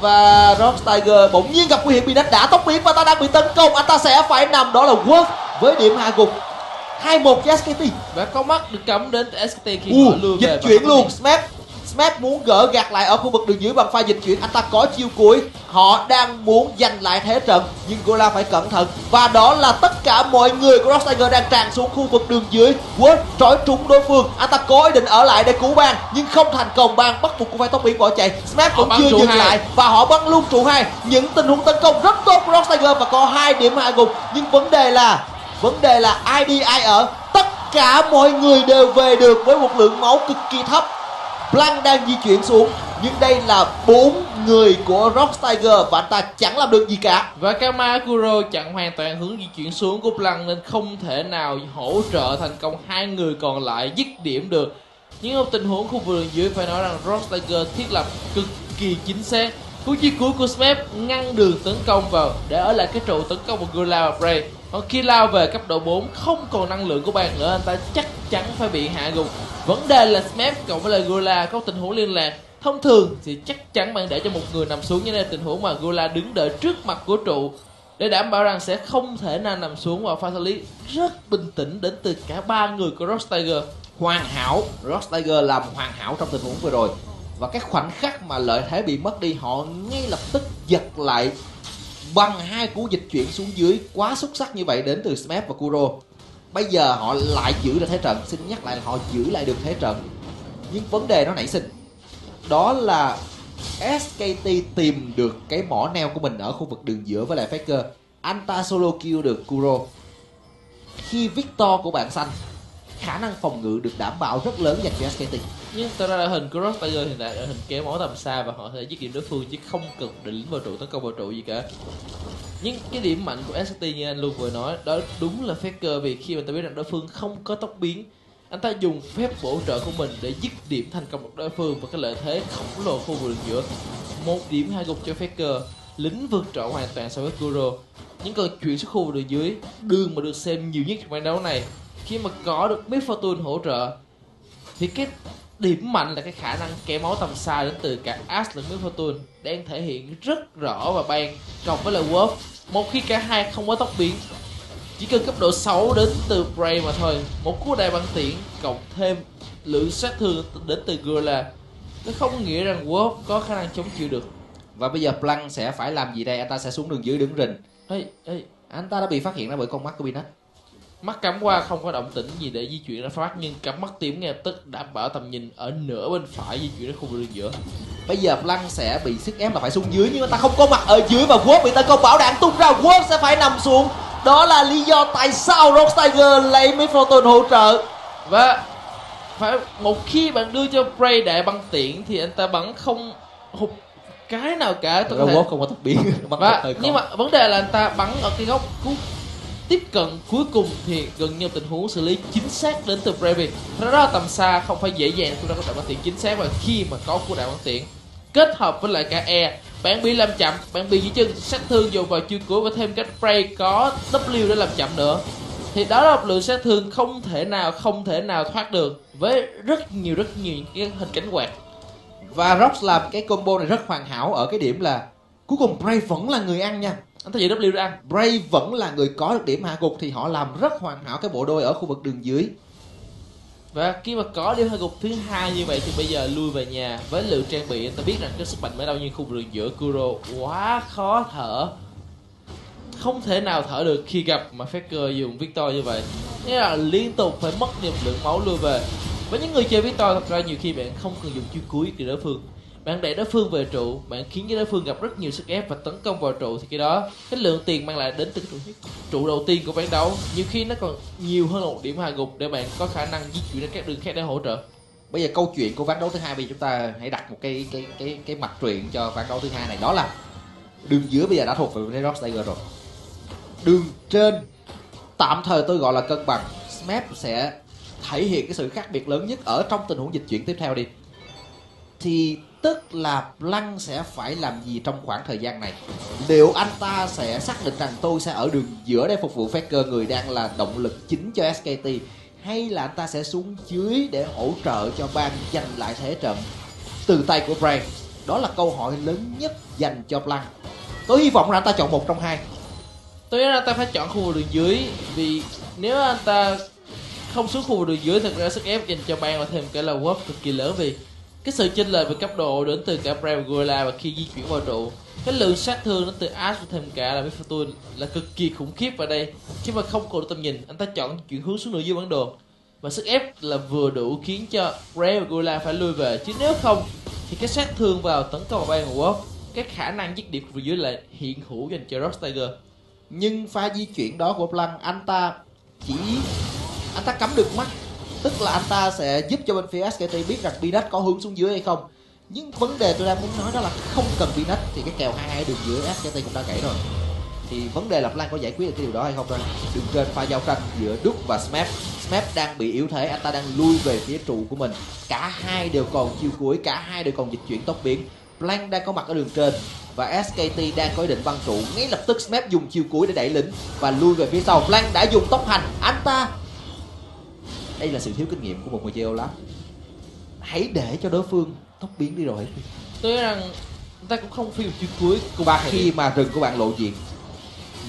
và Rock Tiger bỗng nhiên gặp nguy hiểm. Binet đã tốc biến và ta đang bị tấn công. Anh ta sẽ phải nằm. Đó là Wolf với điểm hạ gục. 2-1 cho SKT và có mắt được cấm đến SKT khi U, họ về dịch và chuyển luôn. Smash Smash muốn gỡ gạt lại ở khu vực đường dưới bằng pha dịch chuyển anh ta có chiêu cuối. Họ đang muốn giành lại thế trận nhưng Gola phải cẩn thận. Và đó là tất cả mọi người của Rock Tiger đang tràn xuống khu vực đường dưới. Wolf trói trúng đối phương. Anh ta có ý định ở lại để cứu bang nhưng không thành công. Bang bắt buộc cũng phải tốc biến bỏ chạy. Smash bắn chưa dừng hai. lại và họ bắn luôn trụ hai. Những tình huống tấn công rất tốt của Rock Tiger và có hai điểm hạ gục. Nhưng vấn đề là vấn đề là ai đi ai ở? Tất cả mọi người đều về được với một lượng máu cực kỳ thấp Blanc đang di chuyển xuống. Nhưng đây là bốn người của Rock Tiger và anh ta chẳng làm được gì cả. Và Kama Kuro chặn hoàn toàn hướng di chuyển xuống của Blanc nên không thể nào hỗ trợ thành công hai người còn lại dứt điểm được. Nhưng trong tình huống khu vực dưới phải nói rằng Rock Tiger thiết lập cực kỳ chính xác. Cú chi cuối của Smep ngăn đường tấn công vào, để ở lại cái trụ tấn công của Gula và Bray còn khi lao về cấp độ 4 không còn năng lượng của bạn nữa, anh ta chắc chắn phải bị hạ gục. Vấn đề là smash cộng với là Gula có tình huống liên lạc. Thông thường thì chắc chắn bạn để cho một người nằm xuống như đây tình huống mà Gula đứng đợi trước mặt của trụ. Để đảm bảo rằng sẽ không thể nào nằm xuống và pha xử lý rất bình tĩnh đến từ cả ba người của Rock Tiger. Hoàn hảo Rock Tiger làm hoàn hảo trong tình huống vừa rồi. Và cái khoảnh khắc mà lợi thế bị mất đi, họ ngay lập tức giật lại bằng hai cú dịch chuyển xuống dưới, quá xuất sắc như vậy đến từ Smash và Kuro. Bây giờ họ lại giữ được thế trận. Xin nhắc lại là họ giữ lại được thế trận. Nhưng vấn đề nó nảy sinh. Đó là SKT tìm được cái mỏ neo của mình ở khu vực đường giữa với lại Faker. Anh ta solo kill được Kuro. Khi Victor của bạn xanh, khả năng phòng ngự được đảm bảo rất lớn dành cho SKT nhưng tôi ra đội hình của Rock Tiger hiện tại là đội hình kéo máu tầm xa và họ sẽ giết điểm đối phương chứ không cần đỉnh lính vào trụ, tấn công vào trụ gì cả. Nhưng cái điểm mạnh của SCT như anh luôn vừa nói, đó đúng là Faker vì khi mà ta biết rằng đối phương không có tốc biến, anh ta dùng phép bổ trợ của mình để dứt điểm thành công đối phương và cái lợi thế khổng lồ khu vực đường giữa một điểm hai gục cho Faker lính vượt trội hoàn toàn so với Kuro. Những còn chuyển xuống khu vực đường dưới đường mà được xem nhiều nhất trong trận đấu này. Khi mà có được Miss Fortune hỗ trợ, thì cái điểm mạnh là cái khả năng kéo máu tầm xa đến từ cả Ash lẫn Miss Fortune đang thể hiện rất rõ và ban cộng với lại Wolf. Một khi cả hai không có tốc biến chỉ cần cấp độ 6 đến từ Bray mà thôi. Một cú đại băng tiễn cộng thêm lượng sát thương đến từ Gorilla. Nó không nghĩa rằng Wolf có khả năng chống chịu được. Và bây giờ Blanc sẽ phải làm gì đây? Anh ta sẽ xuống đường dưới đứng rình. Ê ê anh ta đã bị phát hiện ra bởi con mắt của Binet mắt cắm qua không có động tĩnh gì để di chuyển ra phát nhưng cắm mắt tím ngay tức đảm bảo tầm nhìn ở nửa bên phải di chuyển đến khu vực giữa. Bây giờ Blanc sẽ bị sức ép là phải xuống dưới nhưng anh ta không có mặt ở dưới và Wolf bị tấn công bão đạn tung ra Wolf sẽ phải nằm xuống. Đó là lý do tại sao Rock Tiger lấy Fortune hỗ trợ. Và phải một khi bạn đưa cho Bray đại băng tiễn thì anh ta bắn không hụt cái nào cả tôi Rồi thể không có tốc biến và nhưng mà vấn đề là anh ta bắn ở cái góc cú tiếp cận cuối cùng thì gần như tình huống xử lý chính xác đến từ Bravey Thật ra tầm xa, không phải dễ dàng chúng ta có đại bắn tiện chính xác và khi mà có cú đại bắn tiện kết hợp với lại cả E bạn bị làm chậm bạn bị dưới chân, sát thương dồn vào chiêu cuối và thêm cách Bray có W để làm chậm nữa. Thì đó là một lượng sát thương không thể nào, không thể nào thoát được với rất nhiều rất nhiều những cái hình cánh quạt. Và Rock làm cái combo này rất hoàn hảo ở cái điểm là cuối cùng Bray vẫn là người ăn nha anh ta giữ W ăn. Bray vẫn là người có được điểm hạ gục thì họ làm rất hoàn hảo cái bộ đôi ở khu vực đường dưới. Và khi mà có điểm hạ gục thứ hai như vậy thì bây giờ lui về nhà với lượng trang bị. Ta biết rằng cái sức mạnh ở đâu nhưng khu vực giữa Kuro quá khó thở. Không thể nào thở được khi gặp mà Faker dùng Victor như vậy. Nghĩa là liên tục phải mất một lượng máu lui về. Với những người chơi Victor thật ra nhiều khi bạn không cần dùng chiêu cuối từ đối phương bạn đẩy đối phương về trụ, bạn khiến cho đối phương gặp rất nhiều sức ép và tấn công vào trụ thì cái đó, cái lượng tiền mang lại đến từ trụ trụ đầu tiên của ván đấu, nhiều khi nó còn nhiều hơn một điểm hạ gục để bạn có khả năng di chuyển đến các đường khác để hỗ trợ. Bây giờ câu chuyện của ván đấu thứ hai, bây giờ chúng ta hãy đặt một cái cái cái cái mặt truyện cho ván đấu thứ hai này. Đó là đường giữa bây giờ đã thuộc về Rock Tiger rồi. Đường trên, tạm thời tôi gọi là cân bằng. Smap sẽ thể hiện cái sự khác biệt lớn nhất ở trong tình huống dịch chuyển tiếp theo đi. Thì tức là Lăng sẽ phải làm gì trong khoảng thời gian này? Liệu anh ta sẽ xác định rằng tôi sẽ ở đường giữa để phục vụ Faker người đang là động lực chính cho SKT hay là anh ta sẽ xuống dưới để hỗ trợ cho ban giành lại thế trận từ tay của Brand đó là câu hỏi lớn nhất dành cho Blanc tôi hy vọng là anh ta chọn một trong hai. Tôi nghĩ là anh ta phải chọn khu vực đường dưới vì nếu anh ta không xuống khu vực đường dưới thật ra sức ép dành cho ban và thêm cái là work cực kỳ lớn vì cái sự chênh lệch về cấp độ đến từ cả Brave Gorilla và khi di chuyển vào trụ. Cái lượng sát thương đến từ Ash và thêm cả là Mephisto là cực kỳ khủng khiếp ở đây. Khi mà không còn tầm nhìn, anh ta chọn chuyển hướng xuống nửa dưới bản đồ. Và sức ép là vừa đủ khiến cho Brave và Gorilla phải lui về. Chứ nếu không, thì cái sát thương vào tấn công vào của Wolf cái khả năng dứt điểm phía dưới là hiện hữu dành cho Rock Tiger. Nhưng pha di chuyển đó của Blanc, anh ta chỉ, anh ta cắm được mắt tức là anh ta sẽ giúp cho bên phía SKT biết rằng Binet có hướng xuống dưới hay không. Nhưng vấn đề tôi đang muốn nói đó là không cần Binet thì cái kèo hai hai đường giữa SKT cũng đã gãy rồi. Thì vấn đề là Plan có giải quyết được cái điều đó hay không thôi đường trên pha giao tranh giữa Đức và Smap Smap đang bị yếu thế, anh ta đang lui về phía trụ của mình. Cả hai đều còn chiêu cuối, cả hai đều còn dịch chuyển tốc biến. Plan đang có mặt ở đường trên và SKT đang có ý định băng trụ. Ngay lập tức Smap dùng chiêu cuối để đẩy lính và lui về phía sau. Plan đã dùng tốc hành. Anh ta đây là sự thiếu kinh nghiệm của một người chơi Olaf. Hãy để cho đối phương tốc biến đi rồi. Tôi rằng ta cũng không phi một chiêu cuối cùng và khi mà rừng của bạn lộ diện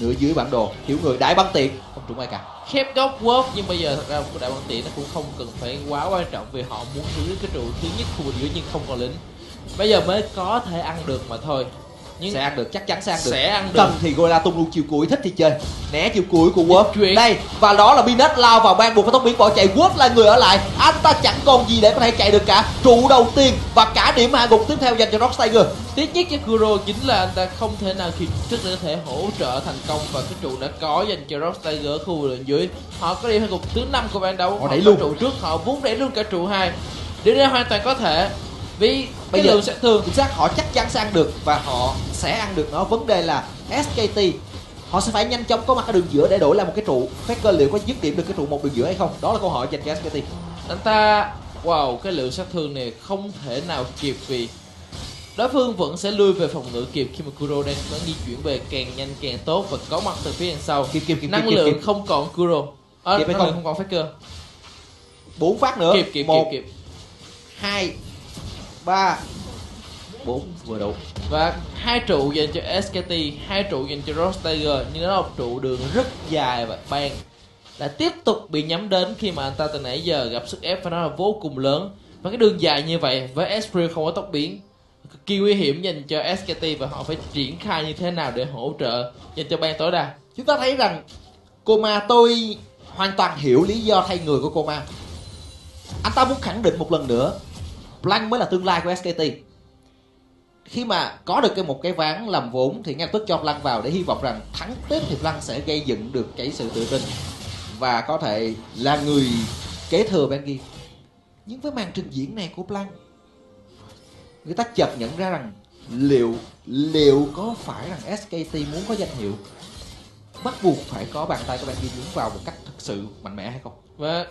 nửa dưới bản đồ thiếu người đại băng tiện không trúng ai cả khép góc work nhưng bây giờ thật ra đại băng tiện nó cũng không cần phải quá quan trọng vì họ muốn hướng cái trụ thứ nhất khu vực giữa nhưng không còn lính. Bây giờ mới có thể ăn được mà thôi nhưng sẽ ăn được chắc chắn sẽ ăn được. sẽ ăn được. Cần thì Gola tung luôn chiều cuối thích thì chơi. Né chiều cuối của Wolf Chuyện. đây và đó là Binet lao vào ban buộc phải tốc biến bỏ chạy. Wolf là người ở lại. Anh ta chẳng còn gì để có thể chạy được cả. Trụ đầu tiên và cả điểm hạ gục tiếp theo dành cho Rock Tiger. Tiếc nhất cho Kuro chính là anh ta không thể nào kịp trước để có thể hỗ trợ thành công và cái trụ đã có dành cho Rock Tiger ở khu vực dưới. Họ có điểm hạ gục thứ năm của ban đấu. Họ đẩy luôn. trụ trước. Họ muốn đẩy luôn cả trụ hai. Điều này hoàn toàn có thể vì Bây cái giờ- lượng sát thương chính xác họ chắc chắn sẽ ăn được và họ sẽ ăn được nó. Vấn đề là SKT họ sẽ phải nhanh chóng có mặt ở đường giữa để đổi lại một cái trụ. Faker liệu có dứt điểm được cái trụ một đường giữa hay không? Đó là câu hỏi dành cho SKT anh ta wow cái lượng sát thương này không thể nào kịp vì đối phương vẫn sẽ lui về phòng ngự kịp khi mà Kuro đang có di chuyển về càng nhanh càng tốt và có mặt từ phía đằng sau. Kịp kịp kịp năng kịp, lượng kịp, không còn Kuro. À, Kịp năng không? lượng không? còn Faker bốn phát nữa. Kịp kịp một kịp kịp. hai ba. Bốn, vừa đủ. Và hai trụ dành cho SKT hai trụ dành cho Ross Tiger, nhưng nó là một trụ đường rất dài và ban đã tiếp tục bị nhắm đến khi mà anh ta từ nãy giờ gặp sức ép và nó là vô cùng lớn. Và cái đường dài như vậy với Esprit không có tốc biến, cực kỳ nguy hiểm dành cho SKT và họ phải triển khai như thế nào để hỗ trợ dành cho ban tối đa. Chúng ta thấy rằng Coma tôi hoàn toàn hiểu lý do thay người của Coma anh ta muốn khẳng định một lần nữa Blanc mới là tương lai của SKT khi mà có được cái một cái ván làm vốn thì ngay lập tức cho Blanc vào để hy vọng rằng thắng tiếp thì Blanc sẽ gây dựng được cái sự tự tin và có thể là người kế thừa Bengi nhưng với màn trình diễn này của Blanc người ta chợt nhận ra rằng liệu liệu có phải rằng SKT muốn có danh hiệu bắt buộc phải có bàn tay của Bengi nhúng vào một cách thực sự mạnh mẽ hay không? Và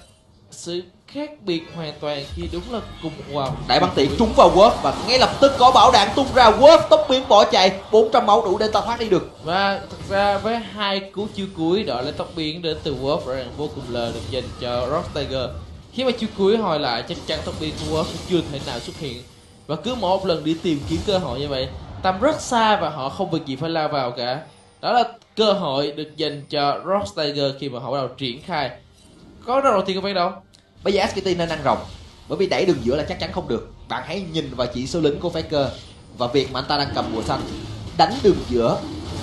sự khác biệt hoàn toàn khi đúng là cùng wow đại băng tiện trúng vào Wolf và ngay lập tức có bảo đạn tung ra Wolf tốc biến bỏ chạy 400 máu đủ để ta thoát đi được. Và thật ra với hai cú chiêu cuối đó là tốc biến đến từ Wolf rõ ràng vô cùng lờ được dành cho Rock Tiger. Khi mà chiêu cuối hồi lại chắc chắn tốc biến của Wolf sẽ chưa thể nào xuất hiện. Và cứ một lần đi tìm kiếm cơ hội như vậy tầm rất xa và họ không việc gì phải lao vào cả. Đó là cơ hội được dành cho Rock Tiger khi mà họ bắt đầu triển khai. Có đầu tiên của ván đấu bây giờ SKT nên ăn rồng. Bởi vì đẩy đường giữa là chắc chắn không được. Bạn hãy nhìn vào chỉ số lính của Faker và việc mà anh ta đang cầm bùa xanh. Đánh đường giữa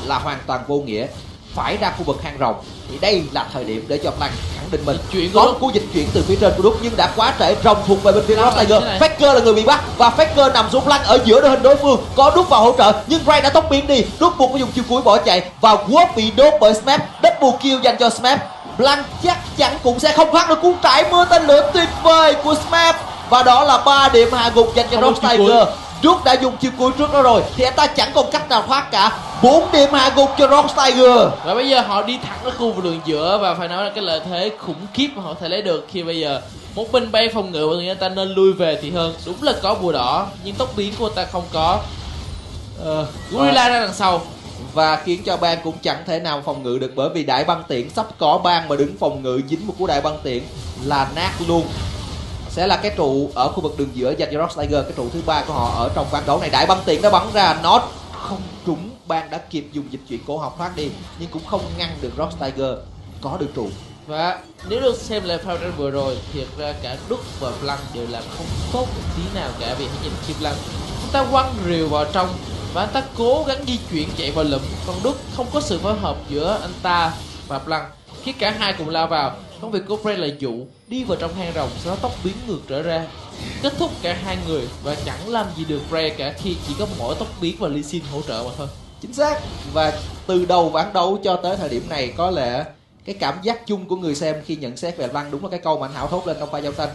là hoàn toàn vô nghĩa. Phải ra khu vực hang rồng. Thì đây là thời điểm để cho Blanc khẳng định mình. Chuyển có một cú dịch chuyển từ phía trên của Đúc nhưng đã quá trễ rồng thuộc về bên phía là Tiger. Faker là người bị bắt và Faker nằm xuống Blanc ở giữa đội hình đối phương. Có Đúc vào hỗ trợ nhưng Ray đã tốc biến đi. Đúc buộc phải dùng chiêu cuối bỏ chạy và Wolf bị đốt bởi Smap. Double kill dành cho Smap Blanc chắc chắn cũng sẽ không thoát được cú trải mưa tên lửa tuyệt vời của Smap. Và đó là 3 điểm hạ gục dành cho chiêu Tiger. Đúc đã dùng chiêu cuối trước đó rồi thì anh ta chẳng còn cách nào thoát cả. 4 điểm hạ gục cho Ross Tiger. Và bây giờ họ đi thẳng đến khu vực đường giữa và phải nói là cái lợi thế khủng khiếp mà họ thể lấy được khi bây giờ một bên bay phòng ngự và người ta nên lui về thì hơn. Đúng là có bùa đỏ nhưng tốc biến của ta không có. Ờ, gorilla ra đằng sau và khiến cho bang cũng chẳng thể nào phòng ngự được bởi vì đại băng tiễn sắp có bang mà đứng phòng ngự dính một cú đại băng tiễn là nát luôn. Sẽ là cái trụ ở khu vực đường giữa dành cho Rock Tiger, cái trụ thứ ba của họ ở trong ván đấu này. Đại băng tiễn đã bắn ra nó không trúng, bang đã kịp dùng dịch chuyển cổ học thoát đi, nhưng cũng không ngăn được Rock Tiger có được trụ. Và nếu được xem lại pha tranh vừa rồi, thiệt ra cả Đức và Blanc đều làm không tốt một tí nào cả vì hãy nhìn Kim Blanc. Chúng ta quăng rìu vào trong và anh ta cố gắng di chuyển chạy vào lụm con Đức không có sự phối hợp giữa anh ta và Blanc khi cả hai cùng lao vào, công việc của Frey là dụ đi vào trong hang rồng, sau đó tóc biến ngược trở ra. Kết thúc cả hai người và chẳng làm gì được Frey cả khi chỉ có mỗi tóc biến và Lee Sin hỗ trợ mà thôi. Chính xác. Và từ đầu ván đấu cho tới thời điểm này, có lẽ cái cảm giác chung của người xem khi nhận xét về Blanc đúng là cái câu mà anh Hảo thốt lên trong pha giao tranh.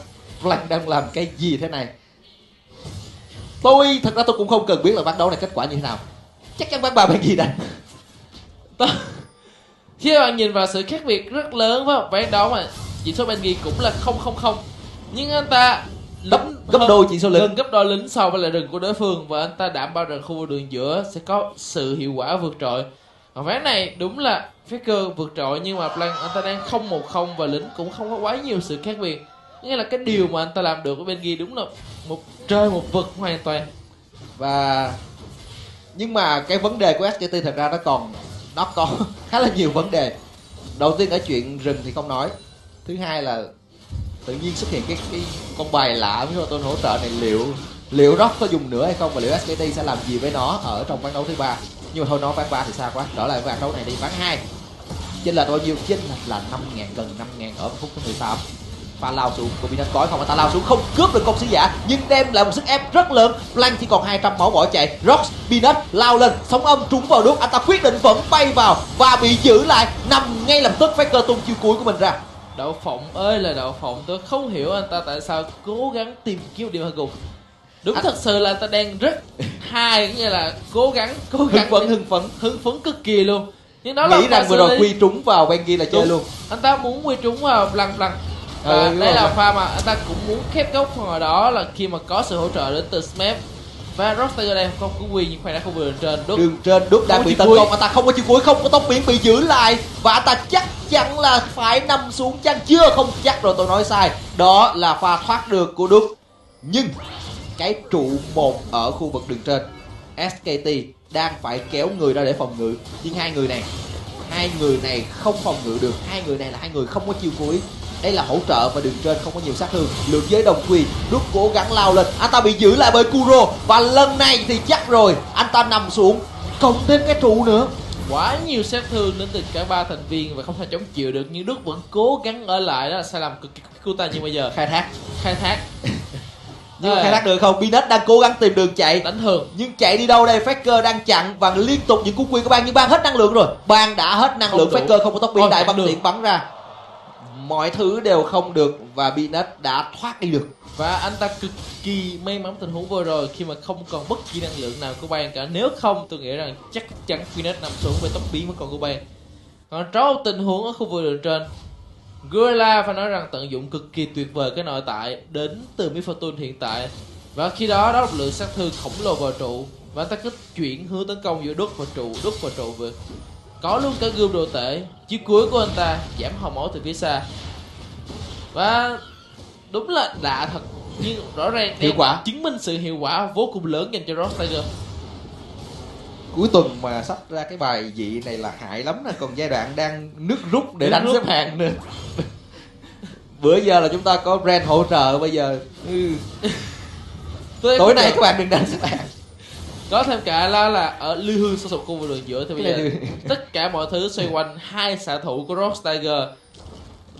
Blanc đang làm cái gì thế này? Tôi thật ra tôi cũng không cần biết là ván đấu này kết quả như thế nào. Chắc chắn ván ba bên gì đánh Đó. khi bạn nhìn vào sự khác biệt rất lớn với một ván đấu mà chỉ số bên ghi cũng là không không không. Nhưng anh ta gấp gấp đôi chỉ số lính. gần gấp đôi lính so với lại rừng của đối phương và anh ta đảm bảo rằng khu vực đường giữa sẽ có sự hiệu quả vượt trội. Và ván này đúng là Faker vượt trội nhưng mà Blanc anh ta đang không một không và lính cũng không có quá nhiều sự khác biệt nghĩa là cái điều mà anh ta làm được ở bên ghi đúng là một trời một vực hoàn toàn. Và nhưng mà cái vấn đề của SKT thật ra nó còn, nó có khá là nhiều vấn đề. Đầu tiên ở chuyện rừng thì không nói. Thứ hai là tự nhiên xuất hiện cái cái con bài lạ với tôi hỗ trợ này, liệu liệu Rock có dùng nữa hay không và liệu SKT sẽ làm gì với nó ở trong ván đấu thứ ba? Nhưng mà thôi nói ván ba thì xa quá, trở lại ván đấu này đi. Ván hai. Chênh lệch bao nhiêu? Chênh lệch là năm ngàn, gần năm ngàn ở phút thứ 18 pha lao xuống của Binet cói không anh ta lao xuống không cướp được công sứ giả nhưng đem lại một sức ép rất lớn. Blanc chỉ còn 200 máu bỏ chạy. Rox Binet lao lên sóng âm trúng vào đuốc anh ta quyết định vẫn bay vào và bị giữ lại nằm ngay lập tức Faker tung chiêu cuối của mình ra. Đậu phộng ơi là đậu phộng tôi không hiểu anh ta tại sao cố gắng tìm kiếm điểm hạ gục. Đúng Anh- thật sự là anh ta đang rất hay như là cố gắng cố gắng hưng phấn hưng phấn. hưng phấn cực kỳ luôn. Nhưng là nghĩ rằng vừa rồi quy trúng vào bên kia là chơi Đúng. luôn. Anh ta muốn quy trúng vào blanc blanc và Ừ, đây là pha mà anh ta cũng muốn khép góc phần ở đó là khi mà có sự hỗ trợ đến từ Smep và Roster ở đây không có quy nhưng khoan đã không vừa đường trên đúng đường trên đúc đang bị tấn công anh ta không có chiêu cuối không có tốc biến bị giữ lại. Và anh ta chắc chắn là phải nằm xuống chăng? Chưa không chắc rồi tôi nói sai. Đó là pha thoát được của đúc nhưng cái trụ một ở khu vực đường trên SKT đang phải kéo người ra để phòng ngự. Nhưng hai người này hai người này không phòng ngự được. Hai người này là hai người không có chiêu cuối đây là hỗ trợ và đường trên không có nhiều sát thương. Lượng giới đồng quy đúc cố gắng lao lên. Anh ta bị giữ lại bởi Kuro. Và lần này thì chắc rồi anh ta nằm xuống. Cộng thêm cái trụ nữa. Quá nhiều sát thương đến từ cả ba thành viên và không thể chống chịu được. Nhưng Đức vẫn cố gắng ở lại đó. Là sai lầm cực kỳ của ta như bây giờ khai thác. khai thác. Nhưng À. khai thác được không? Binet đang cố gắng tìm đường chạy. Đánh thường. Nhưng chạy đi đâu đây? Faker đang chặn và liên tục những cú quy của bang. Nhưng bang hết năng lượng rồi. Bang đã hết năng Không lượng. đủ. Faker không có tốc biến đại băng được. tiện bắn ra mọi thứ đều không được và Binet đã thoát đi được. Và anh ta cực kỳ may mắn tình huống vừa rồi khi mà không còn bất kỳ năng lượng nào của bang cả. Nếu không, tôi nghĩ rằng chắc chắn Phoenix nằm xuống với tốc biến với con của bang còn trong tình huống ở khu vực đường trên. Gorilla phải nói rằng tận dụng cực kỳ tuyệt vời cái nội tại đến từ Mifortune hiện tại. Và khi đó đó là một lượng sát thương khổng lồ vào trụ. Và anh ta cứ chuyển hướng tấn công giữa đốt và trụ đốt và trụ về có luôn cả gươm đồ tể chiếc cuối của anh ta giảm hao máu từ phía xa và đúng là lạ thật nhưng rõ ràng Hiệu quả. chứng minh sự hiệu quả vô cùng lớn dành cho Ross Tiger cuối tuần mà sắp ra cái bài dị này là hại lắm nè còn giai đoạn đang nước rút để Nước đánh rút. xếp hạng nữa bữa giờ là chúng ta có brand hỗ trợ bây giờ ừ. tối nay các bạn đừng đánh sàn có thêm cả là là ở lưu hương sâu sụp khu vực đường giữa thì bây giờ tất cả mọi thứ xoay quanh hai xạ thủ của Ross Tiger.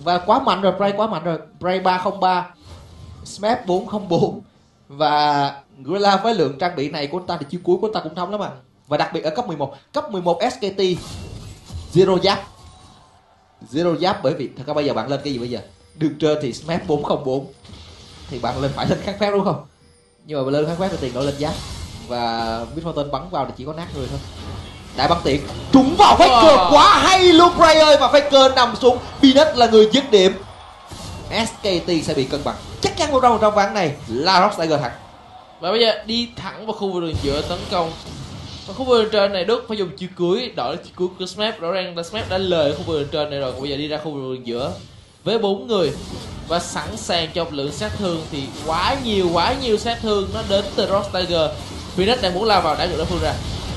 Và quá mạnh rồi Bray quá mạnh rồi. Bray 303 Smash 404 và Gorilla với lượng trang bị này của anh ta thì chiêu cuối của anh ta cũng thông lắm à. Và đặc biệt ở cấp 11 cấp 11 SKT Zero Giáp Zero Giáp bởi vì thật ra bây giờ bạn lên cái gì bây giờ? Đường trên thì Smash 404 thì bạn lên phải lên kháng phép đúng không? Nhưng mà lên kháng phép thì tiền đổi lên giáp và Mid Mountain bắn vào thì chỉ có nát người thôi. Đại băng tiện trúng vào Faker Wow. quá hay luôn Bray ơi và Faker nằm xuống. Peanut là người dứt điểm. SKT sẽ bị cân bằng. Chắc chắn một trong trong ván này là Rock Tiger thắng. Và bây giờ đi thẳng vào khu vực đường giữa tấn công. Và khu vực đường trên này Đức phải dùng chiêu cuối đổi chiêu cuối của Smash rõ ràng là Smash đã lời khu vực đường trên này rồi. Còn bây giờ đi ra khu vực đường giữa với bốn người. Và sẵn sàng cho một lượng sát thương thì quá nhiều quá nhiều sát thương nó đến từ Ross Tiger Phoenix đang muốn lao vào đá ngược đối phương ra.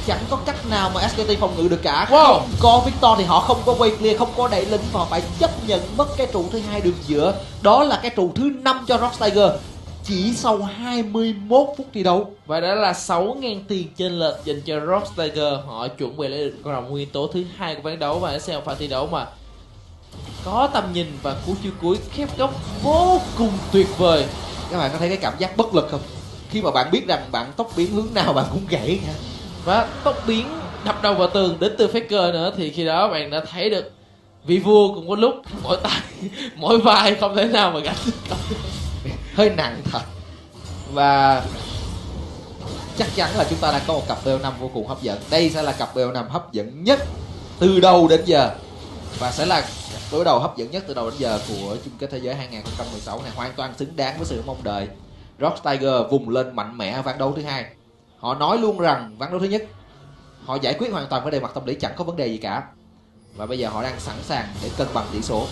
Chẳng có cách nào mà SKT phòng ngự được cả. Wow. không có Victor thì họ không có quay clear không có đẩy lính và họ phải chấp nhận mất cái trụ thứ hai đường giữa. Đó là cái trụ thứ năm cho Rock Tiger. Chỉ sau 21 phút thi đấu. Và đó là 6.000 tiền trên lệch dành cho Ross Tiger. Họ chuẩn bị lấy được con rồng nguyên tố thứ hai của ván đấu Và sẽ là pha thi đấu mà có tầm nhìn và cú chiêu cuối khép góc vô cùng tuyệt vời. Các bạn có thấy cái cảm giác bất lực không khi mà bạn biết rằng bạn tốc biến hướng nào bạn cũng gãy cả Và tốc biến đập đầu vào tường đến từ Faker nữa Thì khi đó bạn đã thấy được vị vua cũng có lúc mỗi tay mỗi vai không thể nào mà gánh hơi nặng thật. Và chắc chắn là chúng ta đang có một cặp BO5 vô cùng hấp dẫn. Đây sẽ là cặp BO5 hấp dẫn nhất từ đầu đến giờ. Và sẽ là đối đầu hấp dẫn nhất từ đầu đến giờ của chung kết thế giới 2016 này. Hoàn toàn xứng đáng với sự mong đợi Rock Tiger vùng lên mạnh mẽ ở ván đấu thứ hai. Họ nói luôn rằng ván đấu thứ nhất họ giải quyết hoàn toàn vấn đề mặt tâm lý chẳng có vấn đề gì cả. Và bây giờ họ đang sẵn sàng để cân bằng tỷ số.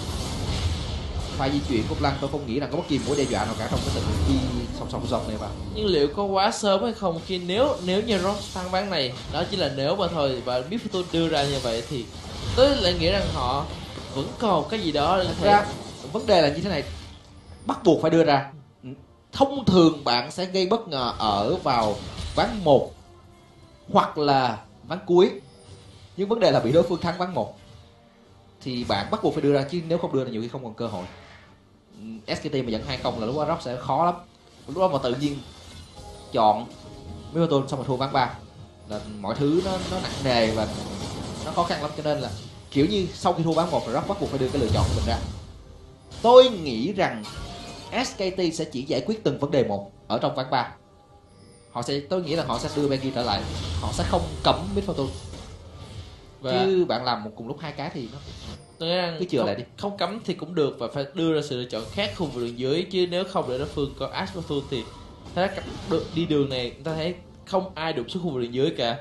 Pha di chuyển của Blanc tôi không nghĩ rằng có bất kỳ mối đe dọa nào cả trong cái tình đi song song song này vào Nhưng liệu có quá sớm hay không khi nếu nếu như Ross thắng ván này Đó chỉ là nếu mà thôi và Bifuto đưa ra như vậy thì Tôi lại nghĩ rằng họ vẫn còn cái gì đó thể ra vấn đề là như thế này. Bắt buộc phải đưa ra thông thường bạn sẽ gây bất ngờ ở vào ván 1 hoặc là ván cuối. Nhưng vấn đề là bị đối phương thắng ván 1 thì bạn bắt buộc phải đưa ra, chứ nếu không đưa ra nhiều khi không còn cơ hội. Ừ, SKT mà dẫn hai không là lúc đó Rock sẽ khó lắm. Lúc đó mà tự nhiên chọn Milton xong rồi thua ván 3 là mọi thứ nó nó nặng nề và nó khó khăn lắm. Cho nên là kiểu như sau khi thua ván 1 rồi Rock bắt buộc phải đưa cái lựa chọn của mình ra. Tôi nghĩ rằng SKT sẽ chỉ giải quyết từng vấn đề một ở trong ván 3 họ sẽ tôi nghĩ là họ sẽ đưa Becky trở lại. Họ sẽ không cấm Mid Fortune và chứ bạn làm một cùng lúc hai cái thì nó tôi nghĩ rằng cứ chừa không, lại đi. không cấm thì cũng được và phải đưa ra sự lựa chọn khác khu vực đường dưới chứ nếu không để đối phương có Ashworth thì ta thấy được đi đường này ta thấy không ai đụng xuống khu vực đường dưới cả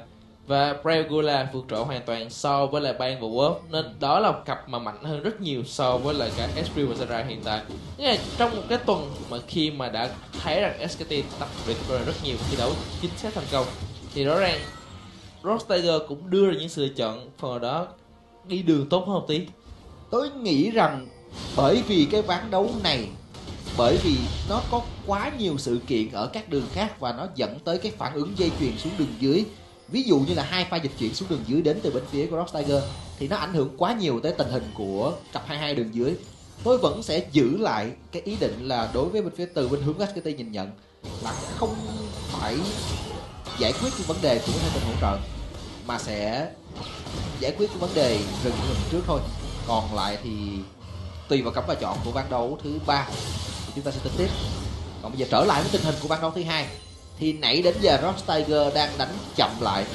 và Pregola vượt trội hoàn toàn so với lại Bang và Wolf nên đó là một cặp mà mạnh hơn rất nhiều so với lại cả Esprit và Zara hiện tại. Nghĩa là trong một cái tuần mà khi mà đã thấy rằng SKT tập luyện rất nhiều thi đấu chính xác thành công, thì rõ ràng Ross Tiger cũng đưa ra những sự lựa chọn, phần nào đó đi đường tốt hơn một tí. Tôi nghĩ rằng bởi vì cái ván đấu này, bởi vì nó có quá nhiều sự kiện ở các đường khác và nó dẫn tới cái phản ứng dây chuyền xuống đường dưới ví dụ như là hai pha dịch chuyển xuống đường dưới đến từ bên phía của Rock Tiger thì nó ảnh hưởng quá nhiều tới tình hình của cặp 22 đường dưới. Tôi vẫn sẽ giữ lại cái ý định là đối với bên phía từ bên hướng SKT nhìn nhận là không phải giải quyết cái vấn đề của hai bên hỗ trợ, mà sẽ giải quyết cái vấn đề rừng của trước thôi. Còn lại thì tùy vào cấm và chọn của ban đấu thứ ba chúng ta sẽ tính tiếp. Còn bây giờ trở lại với tình hình của ban đấu thứ hai thì nãy đến giờ Rock Tiger đang đánh chậm lại.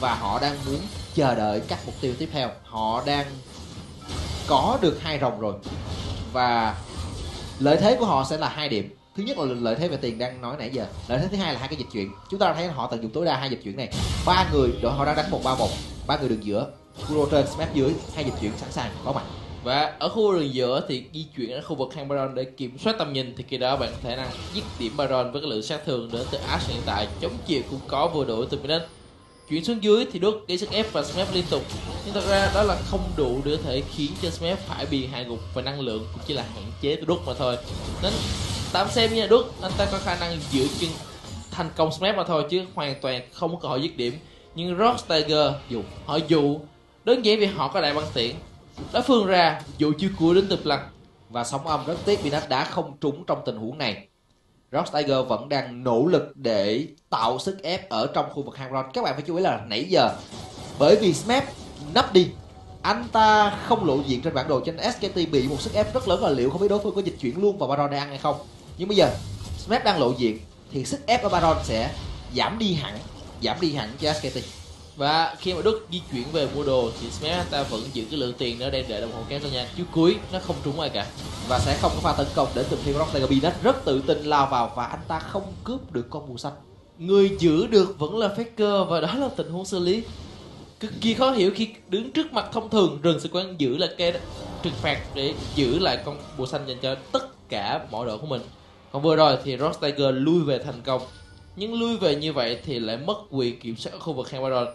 Và họ đang muốn chờ đợi các mục tiêu tiếp theo. Họ đang có được hai rồng rồi. Và lợi thế của họ sẽ là hai điểm. Thứ nhất là lợi thế về tiền đang nói nãy giờ. Lợi thế thứ hai là hai cái dịch chuyển. Chúng ta thấy họ tận dụng tối đa hai dịch chuyển này. Ba người đội họ đang đánh một ba một. Ba người đường giữa. Kuro trên smash dưới. Hai dịch chuyển sẵn sàng. Có mặt và ở khu đường giữa thì di chuyển đến khu vực hang Baron để kiểm soát tầm nhìn, thì khi đó bạn có thể năng giết điểm Baron với cái lượng sát thương đến từ Ash hiện tại. Chống chịu cũng có vừa đủ từ Minute chuyển xuống dưới thì đốt gây sức ép và Smith liên tục. Nhưng thật ra đó là không đủ để có thể khiến cho Smith phải bị hạ gục và năng lượng cũng chỉ là hạn chế của đốt mà thôi. Nên tạm xem như đốt, anh ta có khả năng giữ chân thành công Smith mà thôi chứ hoàn toàn không có cơ hội dứt điểm. Nhưng Rock Tiger Dù, họ dù, đơn giản vì họ có đại băng tiện đối phương ra vụ chiêu cuối đến từ Blanc và sóng âm rất tiếc Binat đã không trúng trong tình huống này. Rock Tiger vẫn đang nỗ lực để tạo sức ép ở trong khu vực hang Ron. Các bạn phải chú ý là nãy giờ bởi vì Smep nấp đi anh ta không lộ diện trên bản đồ cho nên SKT bị một sức ép rất lớn và liệu không biết đối phương có dịch chuyển luôn vào Baron để ăn hay không. Nhưng bây giờ Smep đang lộ diện thì sức ép ở Baron sẽ giảm đi hẳn, giảm đi hẳn cho SKT và khi mà Đức di chuyển về mua đồ thì Smith anh ta vẫn giữ cái lượng tiền nó đang để đồng hồ kéo cho nha chứ cuối, nó không trúng ai cả. Và sẽ không có pha tấn công đến từ khi Rock Tiger rất tự tin lao vào và anh ta không cướp được con mù xanh. người giữ được vẫn là Faker và đó là tình huống xử lý. Cực kỳ khó hiểu khi đứng trước mặt thông thường, rừng sẽ quan giữ là cái trừng phạt để giữ lại con bùa xanh dành cho tất cả mọi đội của mình. Còn vừa rồi thì Rock Tiger lui về thành công. Nhưng lui về như vậy thì lại mất quyền kiểm soát ở khu vực hang Baron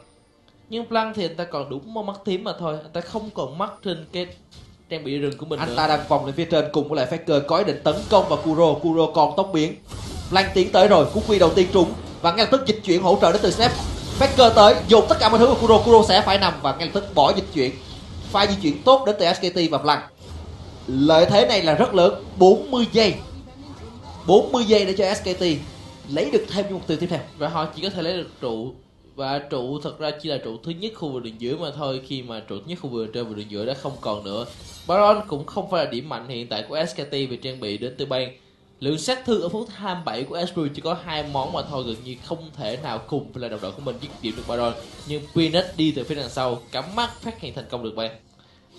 nhưng Blanc thì anh ta còn đúng một mắt tím mà thôi. Anh ta không còn mắt trên cái trang bị rừng của mình anh nữa. ta đang vòng lên phía trên cùng với lại Faker có ý định tấn công vào Kuro. Kuro còn tốc biến. Lan tiến tới rồi. Cú quy đầu tiên trúng. Và ngay lập tức dịch chuyển hỗ trợ đến từ Snap. Faker tới. Dùng tất cả mọi thứ của Kuro. Kuro sẽ phải nằm và ngay lập tức bỏ dịch chuyển. Pha di chuyển tốt đến từ SKT và Blanc. Lợi thế này là rất lớn. 40 giây. 40 giây để cho SKT lấy được thêm mục tiêu tiếp theo. Và họ chỉ có thể lấy được trụ và trụ, thật ra chỉ là trụ thứ nhất khu vực đường giữa mà thôi, khi mà trụ thứ nhất khu vực trên và đường giữa đã không còn nữa. Baron cũng không phải là điểm mạnh hiện tại của SKT về trang bị đến từ bang. Lượng sát thương ở phút 27 của Astro chỉ có hai món mà thôi, gần như không thể nào cùng với lại đồng đội của mình dứt điểm được Baron. Nhưng Phoenix đi từ phía đằng sau, cắm mắt phát hiện thành công được bang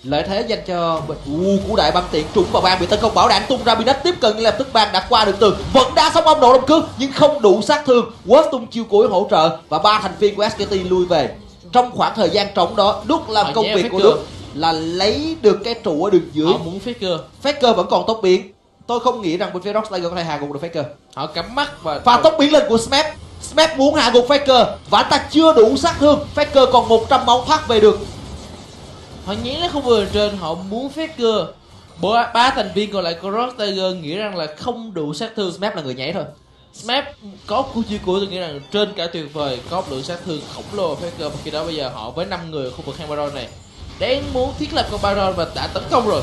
lợi thế dành cho u của đại băng tiện trúng vào bang bị tấn công bảo đảm tung ra bị đất tiếp cận lập tức bang đã qua được tường vẫn đá sóng âm độ động cước nhưng không đủ sát thương. Quất tung chiêu cuối hỗ trợ và ba thành viên của SKT lui về. Trong khoảng thời gian trống đó Đức làm Họ công việc của. Đức là lấy được cái trụ ở đường dưới. Họ muốn Faker Faker vẫn còn tốc biến tôi không nghĩ rằng bên phía Rockslayer có thể hạ gục được Faker họ cắm mắt và và tốc biến lên của Smap Smap muốn hạ gục Faker và anh ta chưa đủ sát thương. Faker còn 100 máu thoát về được họ nhảy lên khu vực trên họ muốn Faker ba, ba thành viên còn lại của Rock Tiger nghĩ rằng là không đủ sát thương Smap là người nhảy thôi. Smap có cú chia cuối tôi nghĩ rằng trên cả tuyệt vời có một lượng sát thương khổng lồ Faker và khi đó bây giờ họ với 5 người ở khu vực hang Baron này. Đang muốn thiết lập con Baron và đã tấn công rồi.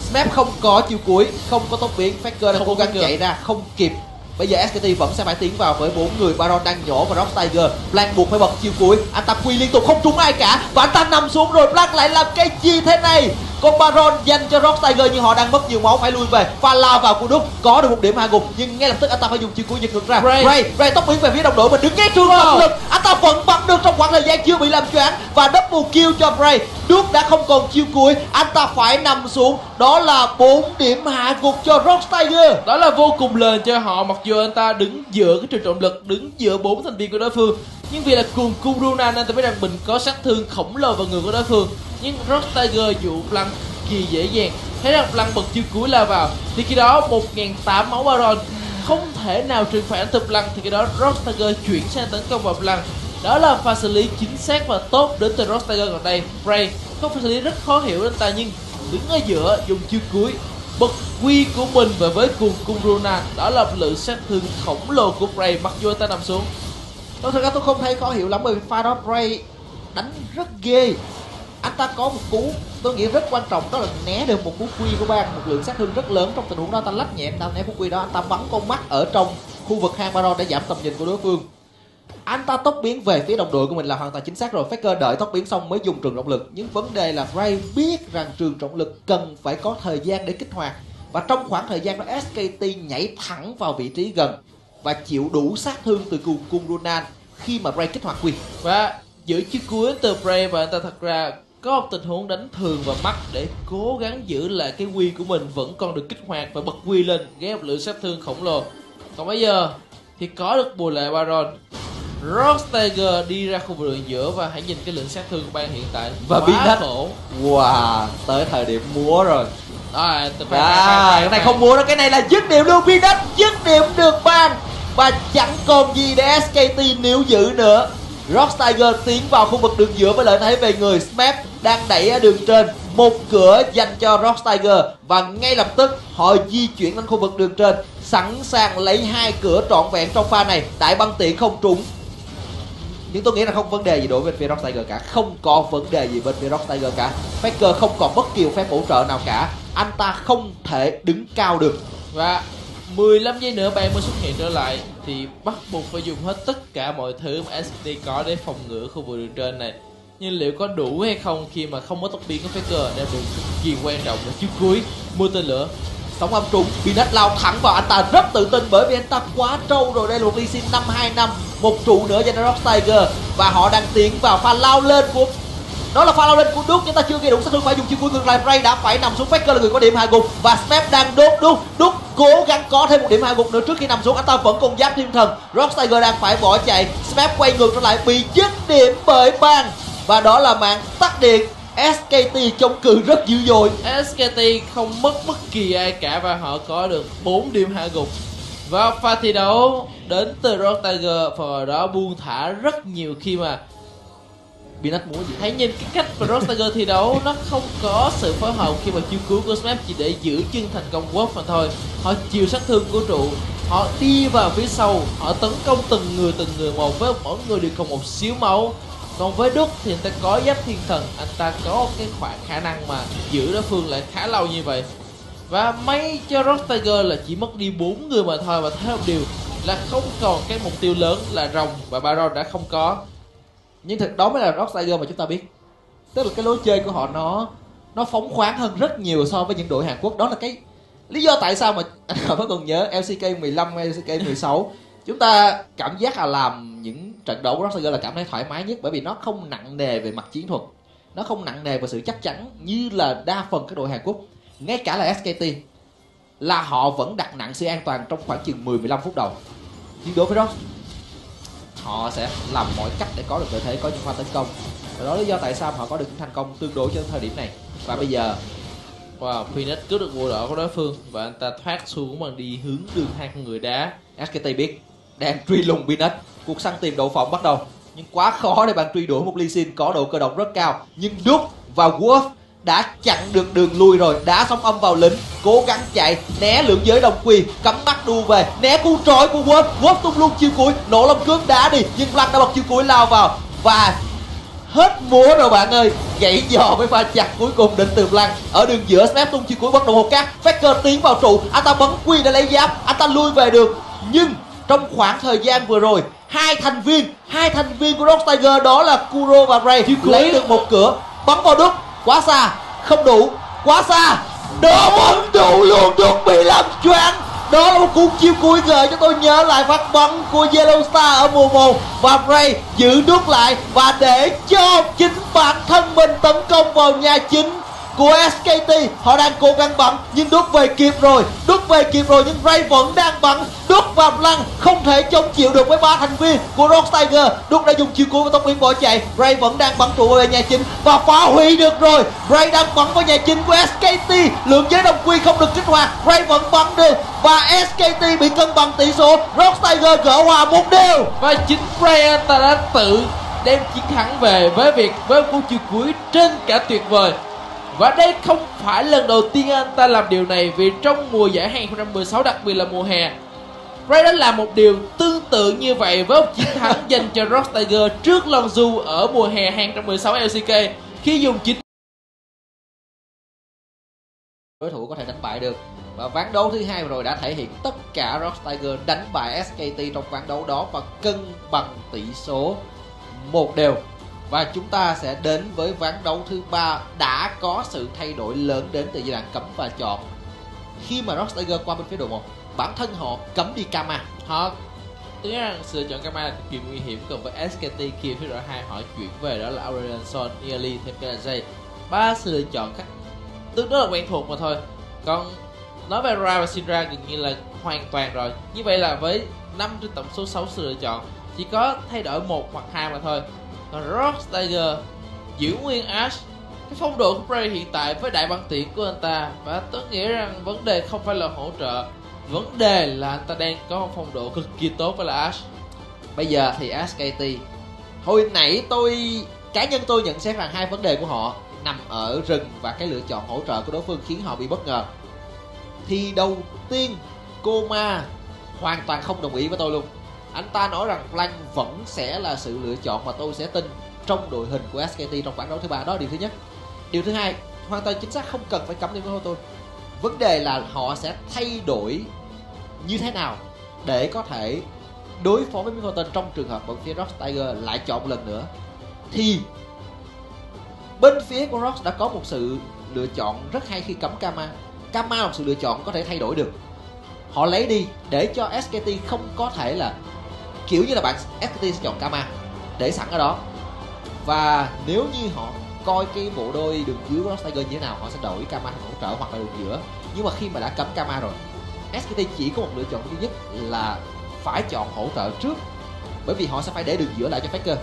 Snap không có chiêu cuối, không có tốc biến, Faker đang Không cố có gắng chạy ra, không kịp. Bây giờ SKT vẫn sẽ phải tiến vào với bốn người Baron đang nhổ và Rock Tiger. Blank buộc phải bật chiêu cuối, anh ta quy liên tục không trúng ai cả và anh ta nằm xuống rồi. Blank lại làm cái gì thế này? Con Baron dành cho Rock Tiger nhưng họ đang mất nhiều máu phải lui về và lao vào của Đức có được một điểm hạ gục nhưng ngay lập tức anh ta phải dùng chiêu cuối giật ngược ra. Ray. Ray, Ray tốc biến về phía đồng đội mình đứng ngay trường wow. lực anh ta vẫn bắn được trong khoảng thời gian chưa bị làm choáng và double kill cho Bray Đức đã không còn chiêu cuối anh ta phải nằm xuống đó là 4 điểm hạ gục cho Rock Tiger đó là vô cùng lên cho họ mặc dù anh ta đứng giữa cái trường trọng lực, đứng giữa bốn thành viên của đối phương. Nhưng vì là cùng Kuruna nên tôi biết rằng mình có sát thương khổng lồ vào người của đối phương. Nhưng Rock Tiger dụ lăng kỳ dễ dàng. Thấy rằng lăng bật chiêu cuối lao vào. Thì khi đó 1.800 máu Baron không thể nào trừng phạt thực lăng thì khi đó Rock Tiger chuyển sang tấn công vào lăng. đó là pha xử lý chính xác và tốt đến từ Rock Tiger còn đây. Bray có pha xử lý rất khó hiểu đến ta nhưng đứng ở giữa dùng chiêu cuối bật quy của mình và với cùng cung Runa đó là lượng sát thương khổng lồ của Bray mặc dù anh ta nằm xuống. Tôi thật ra tôi không thấy khó hiểu lắm bởi vì pha đó Bray đánh rất ghê. Anh ta có một cú, tôi nghĩ rất quan trọng, đó là né được một cú quy của bang, một lượng sát thương rất lớn trong tình huống đó, anh ta lách nhẹ, anh ta né cú quy đó, anh ta bắn con mắt ở trong khu vực hang baron để giảm tầm nhìn của đối phương anh ta tốc biến về phía đồng đội của mình là hoàn toàn chính xác rồi. Faker đợi tốc biến xong mới dùng trường trọng lực. Nhưng vấn đề là Ray biết rằng trường trọng lực cần phải có thời gian để kích hoạt. Và trong khoảng thời gian đó SKT nhảy thẳng vào vị trí gần và chịu đủ sát thương từ cung cung Runan khi mà Ray kích hoạt quy và giữ chiếc cuối từ ray và anh ta thật ra có một tình huống đánh thường và mắt để cố gắng giữ lại cái quy của mình vẫn còn được kích hoạt và bật quy lên, ghép lượng sát thương khổng lồ. Còn bây giờ thì có được bù lại Baron. Rock Tiger đi ra khu vực đường giữa và hãy nhìn cái lượng sát thương của ban hiện tại. Và Quá Peanut. khổ. Wow, tới thời điểm múa rồi. À, từ À, cái này không múa đâu, cái này là dứt điểm luôn Peanut Dứt điểm được ban. Và chẳng còn gì để SKT níu giữ nữa. Rock Tiger tiến vào khu vực đường giữa với lợi thế về người. Smap đang đẩy ở đường trên. Một cửa dành cho Rock Tiger và ngay lập tức họ di chuyển lên khu vực đường trên. Sẵn sàng lấy hai cửa trọn vẹn trong pha này. Đại băng tiện không trúng nhưng tôi nghĩ là không vấn đề gì đối với phía Rock Tiger cả. Không có vấn đề gì bên phía Rock Tiger cả. Faker không còn bất kỳ phép hỗ trợ nào cả. Anh ta không thể đứng cao được. Và 15 giây nữa bạn mới xuất hiện trở lại. Thì bắt buộc phải dùng hết tất cả mọi thứ mà SCT có để phòng ngừa khu vực đường trên này. Nhưng liệu có đủ hay không khi mà không có tốc biến của Faker đem được cực kỳ quan trọng ở chiếc cuối. Mua tên lửa sóng âm vì Binet lao thẳng vào anh ta, rất tự tin bởi vì anh ta quá trâu rồi. Đây là một ly Sin năm hai năm, một trụ nữa dành cho Rock Tiger. Và họ đang tiến vào pha lao lên của đó là pha lao lên của Đúc chúng ta chưa gây đủ sát thương, phải dùng chiêu cuối ngược lại. Bray đã phải nằm xuống, Faker là người có điểm hạ gục. Và Smep đang đốt Đúc Đúc cố gắng có thêm một điểm hạ gục nữa trước khi nằm xuống. Anh ta vẫn còn giáp thiên thần. Rock Tiger đang phải bỏ chạy. Smep quay ngược trở lại, bị dứt điểm bởi bang. Và đó là mạng tắt điện SKT chống cự rất dữ dội. SKT không mất bất kỳ ai cả và họ có được 4 điểm hạ gục. Và pha thi đấu đến từ Rock Tiger và đó buông thả rất nhiều khi mà Peanut muốn gì. Hãy nhìn cái cách mà Rock Tiger thi đấu nó không có sự phối hợp khi mà chiêu cứu của Smash chỉ để giữ chân thành công quốc mà thôi. Họ chịu sát thương của trụ họ đi vào phía sau họ tấn công từng người từng người một với mỗi người đều còn một xíu máu còn với Đức thì anh ta có giáp thiên thần, anh ta có cái khoảng khả năng mà giữ đối phương lại khá lâu như vậy. Và may cho Rock Tiger là chỉ mất đi bốn người mà thôi, và thêm một điều là không còn cái mục tiêu lớn là rồng và Baron đã không có. Nhưng thật đó mới là Rock Tiger mà chúng ta biết. Tức là cái lối chơi của họ nó nó phóng khoáng hơn rất nhiều so với những đội Hàn Quốc. Đó là cái lý do tại sao mà anh vẫn còn nhớ LCK 15 LCK 16 chúng ta cảm giác là làm những trận đấu của Rock là cảm thấy thoải mái nhất bởi vì nó không nặng nề về mặt chiến thuật. Nó không nặng nề về sự chắc chắn như là đa phần các đội Hàn Quốc ngay cả là SKT là họ vẫn đặt nặng sự an toàn trong khoảng chừng 10 15 phút đầu. Nhưng đối với Rock họ sẽ làm mọi cách để có được lợi thế có những pha tấn công. Và đó là lý do tại sao họ có được những thành công tương đối cho thời điểm này. Và bây giờ Wow, Phoenix cướp được bộ đỏ của đối phương và anh ta thoát xuống bằng đi hướng đường hai con người đá. SKT biết đang truy lùng Phoenix, cuộc săn tìm đậu phộng bắt đầu. Nhưng quá khó để bạn truy đuổi một Lee Sin có độ cơ động rất cao. Nhưng Đúc và Wolf đã chặn được đường lui rồi. Đá sóng âm vào lính cố gắng chạy né lượng giới đồng quy cắm mắt đu về né cú trói của Wolf. Wolf tung luôn chiêu cuối nổ lông cướp đá đi nhưng Black đã bật chiêu cuối lao vào. Và hết múa rồi bạn ơi. Gãy giò với pha chặt cuối cùng định từ lăng ở đường giữa snap tung chiêu cuối bắt đầu một cát. Faker tiến vào trụ. Anh ta bắn quy để lấy giáp. Anh ta lui về được. Nhưng trong khoảng thời gian vừa rồi hai thành viên hai thành viên của Rock Tiger đó là Kuro và Ray lấy được một cửa bắn vào đúc quá xa không đủ. Quá xa. Đó bắn đủ luôn đúc bị làm choáng. Đó là một cú chiêu cuối gợi cho tôi nhớ lại phát bắn của Yellow Star ở mùa 1 và Bray giữ đúc lại và để cho chính bản thân mình tấn công vào nhà chính của SKT họ đang cố gắng bắn, nhưng đút về kịp rồi. Đút về kịp rồi, nhưng Ray vẫn đang bắn. Đút và Lăng, không thể chống chịu được với ba thành viên của Rock Tiger. Đút đã dùng chiêu cuối và tốc Nguyên bỏ chạy. Ray vẫn đang bắn trụ về nhà chính và phá hủy được rồi. Ray đang bắn vào nhà chính của SKT lượng giới đồng quy không được kích hoạt. Ray vẫn bắn được và SKT bị cân bằng tỷ số. Rock Tiger gỡ hòa một đều. Và chính Ray ta đã tự đem chiến thắng về với việc với cú chiêu cuối trên cả tuyệt vời và đây không phải lần đầu tiên anh ta làm điều này, vì trong mùa giải 2016 đặc biệt là mùa hè, Ray đã làm một điều tương tự như vậy với một chiến thắng dành cho Rock Tiger trước Longzhu ở mùa hè 2016 LCK khi dùng chính đối thủ có thể đánh bại được. Và ván đấu thứ hai rồi đã thể hiện tất cả Rock Tiger đánh bại SKT trong ván đấu đó và cân bằng tỷ số một đều và chúng ta sẽ đến với ván đấu thứ ba đã có sự thay đổi lớn đến từ giai đoạn cấm và chọn khi mà Rock qua bên phía đội một bản thân họ cấm đi Kama. Họ tôi nghĩ rằng sự chọn Kama là cực kỳ nguy hiểm còn với SKT kia phía đội hai họ chuyển về đó là Aurelion Son, Nearly thêm KJ ba sự lựa chọn khác tương đối là quen thuộc mà thôi. Còn nói về Ra và Shinra gần như là hoàn toàn rồi. Như vậy là với 5 trên tổng số 6 sự lựa chọn chỉ có thay đổi một hoặc hai mà thôi còn Rock Tiger giữ nguyên Ash. Cái phong độ của Bray hiện tại với đại băng tiện của anh ta, và tôi nghĩ rằng vấn đề không phải là hỗ trợ. Vấn đề là anh ta đang có một phong độ cực kỳ tốt với là Ash. Bây giờ thì Ash KT hồi nãy tôi, cá nhân tôi nhận xét rằng hai vấn đề của họ nằm ở rừng và cái lựa chọn hỗ trợ của đối phương khiến họ bị bất ngờ. Thì đầu tiên cô ma hoàn toàn không đồng ý với tôi luôn anh ta nói rằng Blank vẫn sẽ là sự lựa chọn mà tôi sẽ tin trong đội hình của SKT trong bảng đấu thứ ba. Đó là điều thứ nhất. Điều thứ hai, hoàn toàn chính xác không cần phải cấm điểm với tôi vấn đề là họ sẽ thay đổi như thế nào để có thể đối phó với Middleton trong trường hợp bên phía Rock Tiger lại chọn một lần nữa. Thì bên phía của Rock đã có một sự lựa chọn rất hay khi cấm Kama. Kama là một sự lựa chọn có thể thay đổi được. Họ lấy đi để cho SKT không có thể là kiểu như là bạn SKT sẽ chọn Kama để sẵn ở đó. Và nếu như họ coi cái bộ đôi đường dưới của Tiger như thế nào, họ sẽ đổi Kama thành hỗ trợ hoặc là đường giữa. Nhưng mà khi mà đã cấm Kama rồi SKT chỉ có một lựa chọn duy nhất là phải chọn hỗ trợ trước, bởi vì họ sẽ phải để đường giữa lại cho Faker.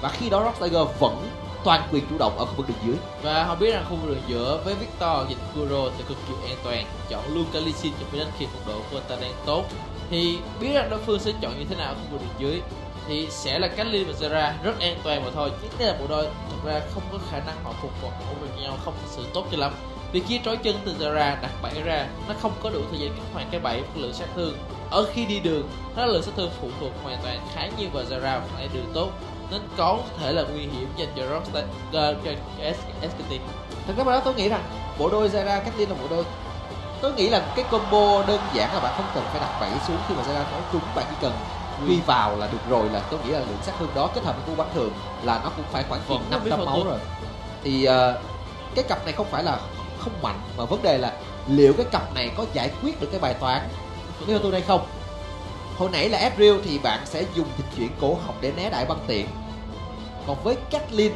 Và khi đó Rock Tiger vẫn toàn quyền chủ động ở khu vực đường dưới. Và họ biết rằng khu vực đường giữa với Victor, dịch Kuro sẽ cực kỳ an toàn, chọn luôn Kalisin cho đến khi phục độ của anh ta đang tốt thì biết rằng đối phương sẽ chọn như thế nào ở khu vực đường dưới thì sẽ là Cali và zara rất an toàn mà thôi. Chứ đây là bộ đôi thật ra không có khả năng họ phục vụ hỗ với nhau không thực sự tốt cho lắm. Vì khi trói chân từ zara đặt bẫy ra nó không có đủ thời gian kích hoạt cái bẫy lượng sát thương. Ở khi đi đường nó lượng sát thương phụ thuộc hoàn toàn khá nhiều vào zara phải đường tốt nên có thể là nguy hiểm dành cho Rockstar uh, cho SKT thật ra đó tôi nghĩ rằng bộ đôi Zara Kathleen là bộ đôi tôi nghĩ là cái combo đơn giản là bạn không cần phải đặt bẫy xuống khi mà Zara nói trúng bạn chỉ cần quy vào là được rồi là tôi nghĩ là lượng sát thương đó kết hợp với cú bắn thường là nó cũng phải khoảng chừng năm trăm máu rồi. Thì uh, cái cặp này không phải là không mạnh mà vấn đề là liệu cái cặp này có giải quyết được cái bài toán với tôi đây không? Hồi nãy là April thì bạn sẽ dùng dịch chuyển cổ họng để né đại băng tiện còn với Kathleen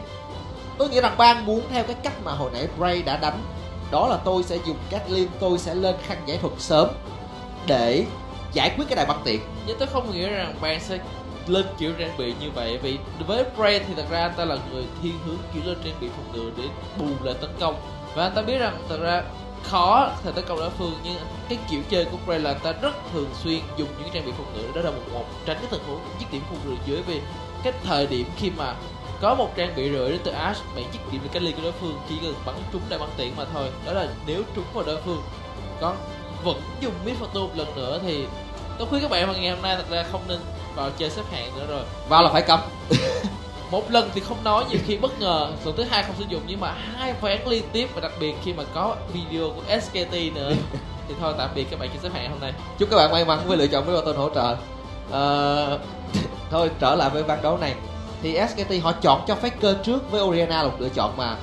tôi nghĩ rằng ban muốn theo cái cách mà hồi nãy Bray đã đánh đó là tôi sẽ dùng Kathleen, tôi sẽ lên khăn giải thuật sớm để giải quyết cái đại băng tiện nhưng tôi không nghĩ rằng bạn sẽ lên kiểu trang bị như vậy, vì với Bray thì thật ra anh ta là người thiên hướng kiểu lên trang bị phòng ngự để bù lại tấn công. Và anh ta biết rằng thật ra khó thì tấn công đối phương, nhưng cái kiểu chơi của Bray là ta rất thường xuyên dùng những trang bị phòng ngự đó là một một tránh cái tình huống dứt điểm khu rừng dưới vì cái thời điểm khi mà có một trang bị rưỡi đến từ Ash bạn dứt điểm được cái ly của đối phương chỉ cần bắn trúng đại bắn tiện mà thôi. Đó là nếu trúng vào đối phương. Còn vẫn dùng mid photo một lần nữa thì tôi khuyên các bạn mà ngày hôm nay thật ra không nên vào chơi xếp hạng nữa rồi. Vào là phải cấm. Một lần thì không nói nhiều khi bất ngờ. Lần thứ hai không sử dụng nhưng mà hai ván liên tiếp và đặc biệt khi mà có video của SKT nữa thì thôi tạm biệt các bạn trên xếp hạng hôm nay. Chúc các bạn may mắn với lựa chọn với tên hỗ trợ. Uh, thôi trở lại với ván đấu này thì SKT họ chọn cho Faker trước với Oriana là một lựa chọn mà.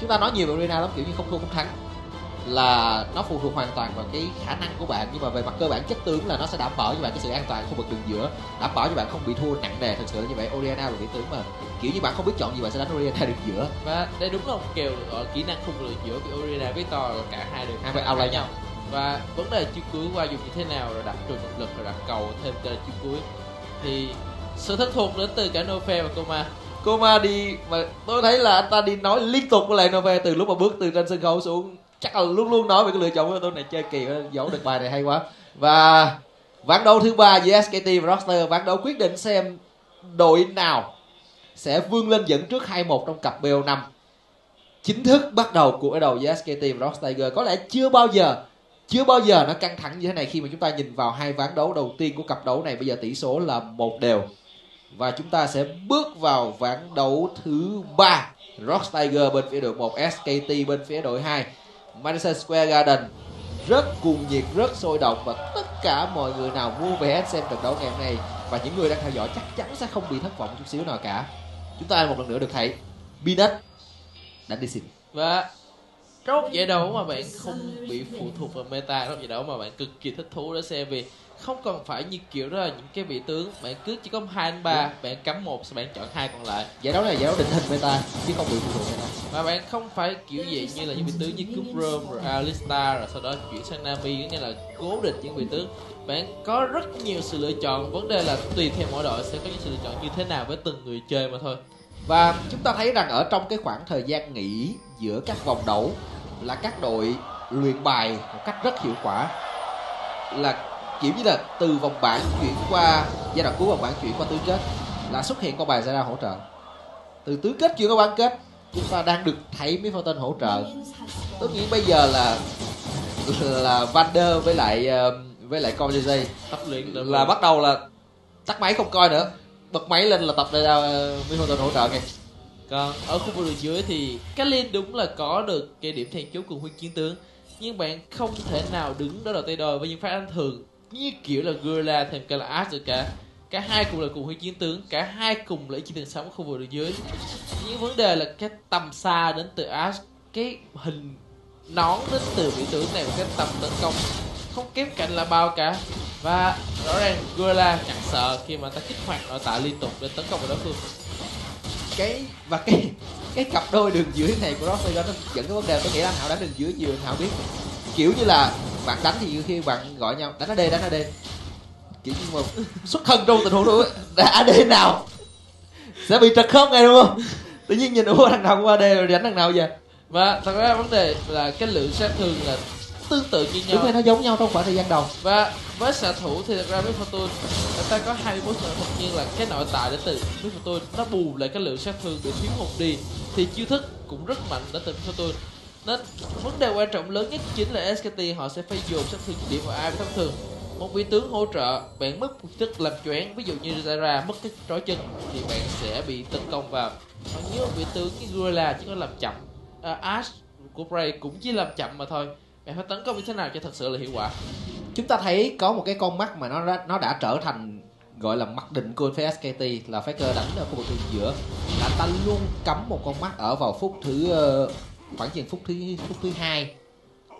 Chúng ta nói nhiều về Oriana lắm kiểu như không thua không thắng. Là nó phụ thuộc hoàn toàn vào cái khả năng của bạn nhưng mà về mặt cơ bản chất tướng là nó sẽ đảm bảo cho bạn cái sự an toàn khu vực đường giữa đảm bảo cho bạn không bị thua nặng nề thật sự là như vậy. Oriana là vị tướng mà kiểu như bạn không biết chọn gì bạn sẽ đánh Oriana đường giữa. Và đây đúng là một kèo gọi kỹ năng khung đường giữa vì Oriana với Thor là cả hai đều hai bên out nhau. và vấn đề chiêu cuối qua dùng như thế nào rồi đặt trường động lực rồi đặt cầu thêm cái chiêu cuối thì sự thất thuộc đến từ cả Nofe và Coma Coma đi mà tôi thấy là anh ta đi nói liên tục với lại Nofe từ lúc mà bước từ trên sân khấu xuống. Chắc là luôn luôn nói về cái lựa chọn của tôi này chơi kỳ dẫu được bài này hay quá. Và ván đấu thứ ba giữa SKT và Roster ván đấu quyết định xem đội nào sẽ vươn lên dẫn trước 2-1 trong cặp BO5 chính thức bắt đầu cuộc đối đầu giữa SKT và Rock Tiger có lẽ chưa bao giờ, chưa bao giờ nó căng thẳng như thế này khi mà chúng ta nhìn vào hai ván đấu đầu tiên của cặp đấu này. Bây giờ tỷ số là một đều và chúng ta sẽ bước vào ván đấu thứ ba. Rock Tiger bên phía đội 1 SKT bên phía đội 2 Madison Square Garden, rất cuồng nhiệt, rất sôi động và tất cả mọi người nào mua vé xem trận đấu ngày hôm nay và những người đang theo dõi chắc chắn sẽ không bị thất vọng chút xíu nào cả. Chúng ta một lần nữa được thấy Peanut đánh đi xin. Và trong giải đấu mà bạn không bị phụ thuộc vào meta, trong giải đấu mà bạn cực kỳ thích thú để xem vì không cần phải như kiểu đó là những cái vị tướng. Bạn cứ chỉ có hai anh ba bạn cắm một bạn chọn hai còn lại. Giải đấu này giải đấu định hình meta chứ không bị phụ thuộc meta và bạn không phải kiểu gì như là những vị tướng như Cuprum rồi Alistar rồi sau đó chuyển sang Nami nghĩa là cố định những vị tướng. Bạn có rất nhiều sự lựa chọn. Vấn đề là tùy theo mỗi đội sẽ có những sự lựa chọn như thế nào với từng người chơi mà thôi. Và chúng ta thấy rằng ở trong cái khoảng thời gian nghỉ giữa các vòng đấu là các đội luyện bài một cách rất hiệu quả. Là kiểu như là từ vòng bảng chuyển qua giai đoạn cuối vòng bảng chuyển qua tứ kết là xuất hiện con bài ra hỗ trợ. Từ tứ kết chưa có bán kết chúng ta đang được thấy mấy tên hỗ trợ. Tất nhiên bây giờ là là Vander với lại ờ, với lại con JJ tập luyện được là bắt đầu là tắt máy không coi nữa. Bật máy lên là tập ra mấy tên hỗ trợ kìa. Còn ở khu vực dưới thì Kalin đúng là có được cái điểm then chốt cùng huy chiến tướng. Nhưng bạn không thể nào đứng đối đầu tay đôi với những phát đánh thường như kiểu là Gorilla thêm cả là Ash rồi cả. Cả hai cùng là cùng huy chiến tướng, cả hai cùng là chỉ chí sống ở khu vực dưới những vấn đề là cái tầm xa đến từ Ash cái hình nón đến từ vị tướng này và cái tầm tấn công không kém cạnh là bao cả. Và rõ ràng Gorilla chẳng sợ khi mà ta kích hoạt nội tại liên tục để tấn công vào đối phương. Cái, và cái cái cặp đôi đường dưới này của Rock nó dẫn cái vấn đề, tôi nghĩ là anh Hảo đánh đường dưới nhiều anh Hảo biết kiểu như là bạn đánh thì khi bạn gọi nhau đánh AD đánh AD kiểu như mà xuất thân trong tình huống đó đã AD nào? Sẽ bị trật khớp ngay đúng không? Tự nhiên nhìn ủa thằng nào cũng AD rồi đánh thằng nào vậy? Và thật ra vấn đề là cái lượng sát thương là tương tự như nhau. Đúng rồi nó giống nhau trong khoảng thời gian đầu. Và với xạ thủ thì thật ra với Fortune người ta có 21 sự tất nhiên là cái nội tại đến từ với Fortune. Nó bù lại cái lượng sát thương bị thiếu hụt đi. Thì chiêu thức cũng rất mạnh đến từ Fortune nên vấn đề quan trọng lớn nhất chính là SKT họ sẽ phải dồn sát thương điểm vào ai thông thường. Một vị tướng hỗ trợ bạn mất một thức làm choáng ví dụ như Zara mất cái trói chân thì bạn sẽ bị tấn công vào. Còn nếu vị tướng như Gorilla chỉ có làm chậm uh, Ash của Bray cũng chỉ làm chậm mà thôi bạn phải tấn công như thế nào cho thật sự là hiệu quả? Chúng ta thấy có một cái con mắt mà nó đã, nó đã trở thành gọi là mặc định của phía SKT là Faker đánh ở khu vực đường giữa. Là ta luôn cắm một con mắt ở vào phút thứ uh, khoảng chừng phút thứ phút thứ hai.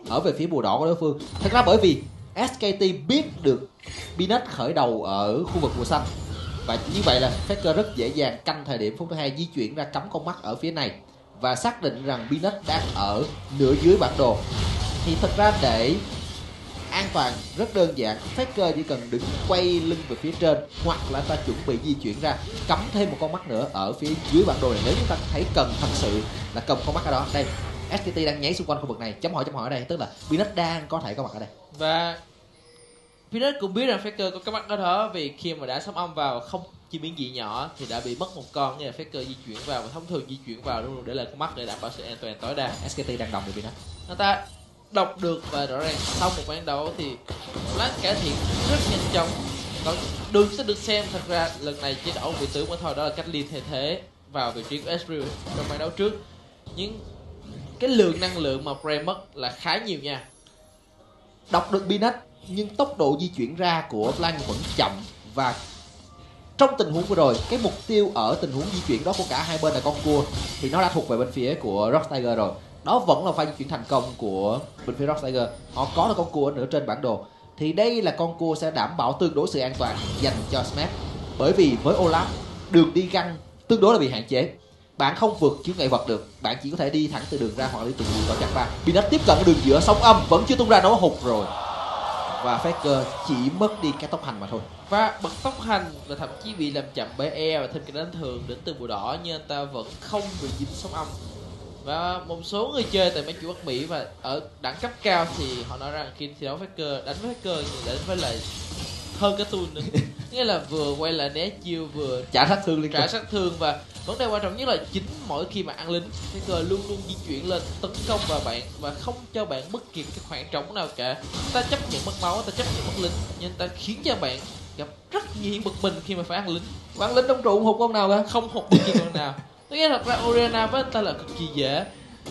Ở về phía bùa đỏ của đối phương. Thật ra bởi vì SKT biết được Binet khởi đầu ở khu vực bùa xanh. Và như vậy là Faker rất dễ dàng canh thời điểm phút thứ hai di chuyển ra cắm con mắt ở phía này và xác định rằng Binet đang ở nửa dưới bản đồ. Thì thật ra để an toàn rất đơn giản. Faker chỉ cần đứng quay lưng về phía trên hoặc là ta chuẩn bị di chuyển ra cắm thêm một con mắt nữa ở phía dưới bản đồ này. Nếu chúng ta thấy cần thật sự là cầm con mắt ở đó đây SKT đang nháy xung quanh khu vực này. Chấm hỏi chấm hỏi ở đây. Tức là Binet đang có thể có mặt ở đây. Và Peanut cũng biết rằng Faker có cái mắt ở đó vì khi mà đã sóng âm vào không chi biến dị nhỏ thì đã bị mất một con. Như là Faker di chuyển vào và thông thường di chuyển vào luôn để lại con mắt để đảm bảo sự an toàn tối đa. SKT đang đồng được Binet người ta đọc được và rõ ràng. Sau một ván đấu thì lát cải thiện rất nhanh chóng. Còn đường sẽ được xem. Thật ra lần này chỉ đổ vị tướng mà thôi đó là cách liên thay thế vào vị trí của Ezreal trong ván đấu trước. Nhưng cái lượng năng lượng mà Prey mất là khá nhiều nha. Đọc được Binet, nhưng tốc độ di chuyển ra của Lan vẫn chậm. Và trong tình huống vừa rồi, cái mục tiêu ở tình huống di chuyển đó của cả hai bên là con cua. Thì nó đã thuộc về bên phía của Rock Tiger rồi đó vẫn là pha di chuyển thành công của bên phía Rock Tiger. Họ có được con cua ở nửa trên bản đồ. Thì đây là con cua sẽ đảm bảo tương đối sự an toàn dành cho Smash bởi vì với Olaf, đường đi găng tương đối là bị hạn chế. Bạn không vượt chướng ngại vật được. Bạn chỉ có thể đi thẳng từ đường ra hoặc đi từ đường vào chặt ba. Nó tiếp cận đường giữa, sóng âm vẫn chưa tung ra, nó hụt rồi. Và Faker chỉ mất đi cái tốc hành mà thôi. Và bật tốc hành và thậm chí bị làm chậm bởi e và thêm cái đánh thường đến từ bùa đỏ, nhưng anh ta vẫn không bị dính sóng âm và một số người chơi tại mấy chủ Bắc Mỹ và ở đẳng cấp cao thì họ nói rằng khi thi đấu Faker đánh với Faker thì đánh với lại hơn cái tool nữa. Nghĩa là vừa quay lại né chiêu vừa trả sát thương liên tục. trả sát thương và vấn đề quan trọng nhất là chính mỗi khi mà ăn lính Faker luôn luôn di chuyển lên tấn công vào bạn và không cho bạn bất kỳ cái khoảng trống nào cả. Ta chấp nhận mất máu ta chấp nhận mất lính nhưng ta khiến cho bạn gặp rất nhiều bực mình khi mà phải ăn lính. Bắn lính trong trụ hụt con nào cả. Không hụt bất kỳ con nào Tôi nghe thật ra Oriana với anh ta là cực kỳ dễ.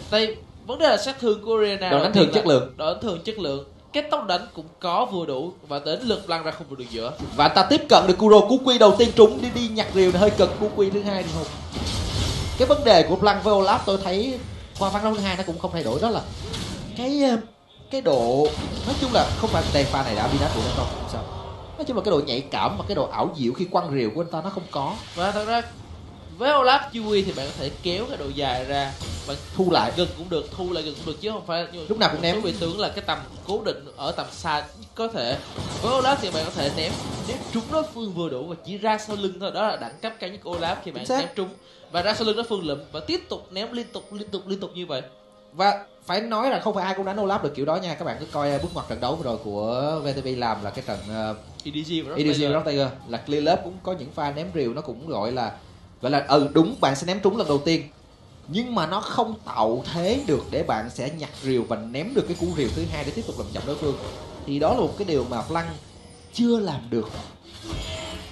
Tại vấn đề là sát thương của Oriana Độ đánh thường chất lượng. Độ đánh thường chất lượng. Cái tốc đánh cũng có vừa đủ và đến lượt lăn ra không vừa được giữa. Và ta tiếp cận được Kuro cú quy đầu tiên trúng. Đi đi nhặt rìu hơi cực. Cú quy thứ hai thì hụt. Cái vấn đề của Blanc với Olaf tôi thấy qua ván đấu thứ hai nó cũng không thay đổi. Đó là cái cái độ nói chung là không phải đây pha này đã bị đá tụi không sao. Nói chung là cái độ nhạy cảm và cái độ ảo diệu khi quăng rìu của anh ta nó không có. Và thật ra với Olaf Chewie thì bạn có thể kéo cái độ dài ra bạn thu lại gần cũng được thu lại gần cũng được chứ không phải lúc nào cũng ném. Vị tướng là cái tầm cố định ở tầm xa có thể. Với Olaf thì bạn có thể ném ném trúng đối phương vừa đủ và chỉ ra sau lưng thôi. Đó là đẳng cấp cao nhất của Olaf khi bạn ném trúng. Và ra sau lưng đối phương lụm và tiếp tục ném liên tục liên tục liên tục như vậy. Và phải nói là không phải ai cũng đánh Olaf được kiểu đó nha. Các bạn cứ coi bước ngoặt trận đấu vừa rồi của VTV làm là cái trận uh, EDG và Rock Tiger. Là Clear Love cũng có những pha ném rìu nó cũng gọi là gọi là ừ đúng bạn sẽ ném trúng lần đầu tiên. Nhưng mà nó không tạo thế được để bạn sẽ nhặt rìu và ném được cái cú rìu thứ hai để tiếp tục làm chậm đối phương. Thì đó là một cái điều mà flan chưa làm được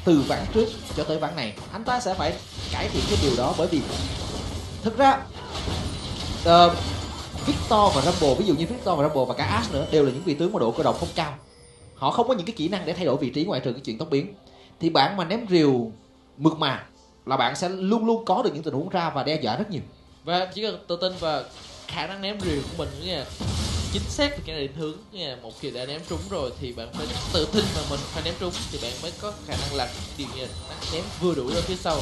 từ ván trước cho tới ván này. Anh ta sẽ phải cải thiện cái điều đó bởi vì thực ra uh, Victor và Rumble ví dụ như Victor và Rumble và cả Ash nữa đều là những vị tướng mà độ cơ động không cao. Họ không có những cái kỹ năng để thay đổi vị trí ngoại trừ cái chuyện tốc biến. Thì bạn mà ném rìu mượt mà là bạn sẽ luôn luôn có được những tình huống ra và đe dọa rất nhiều. Và chỉ cần tự tin và khả năng ném rìu của mình nha. Chính xác về cái định hướng nha. Một khi đã ném trúng rồi thì bạn phải tự tin mà mình phải ném trúng thì bạn mới có khả năng làm điều như ném vừa đủ ra phía sau.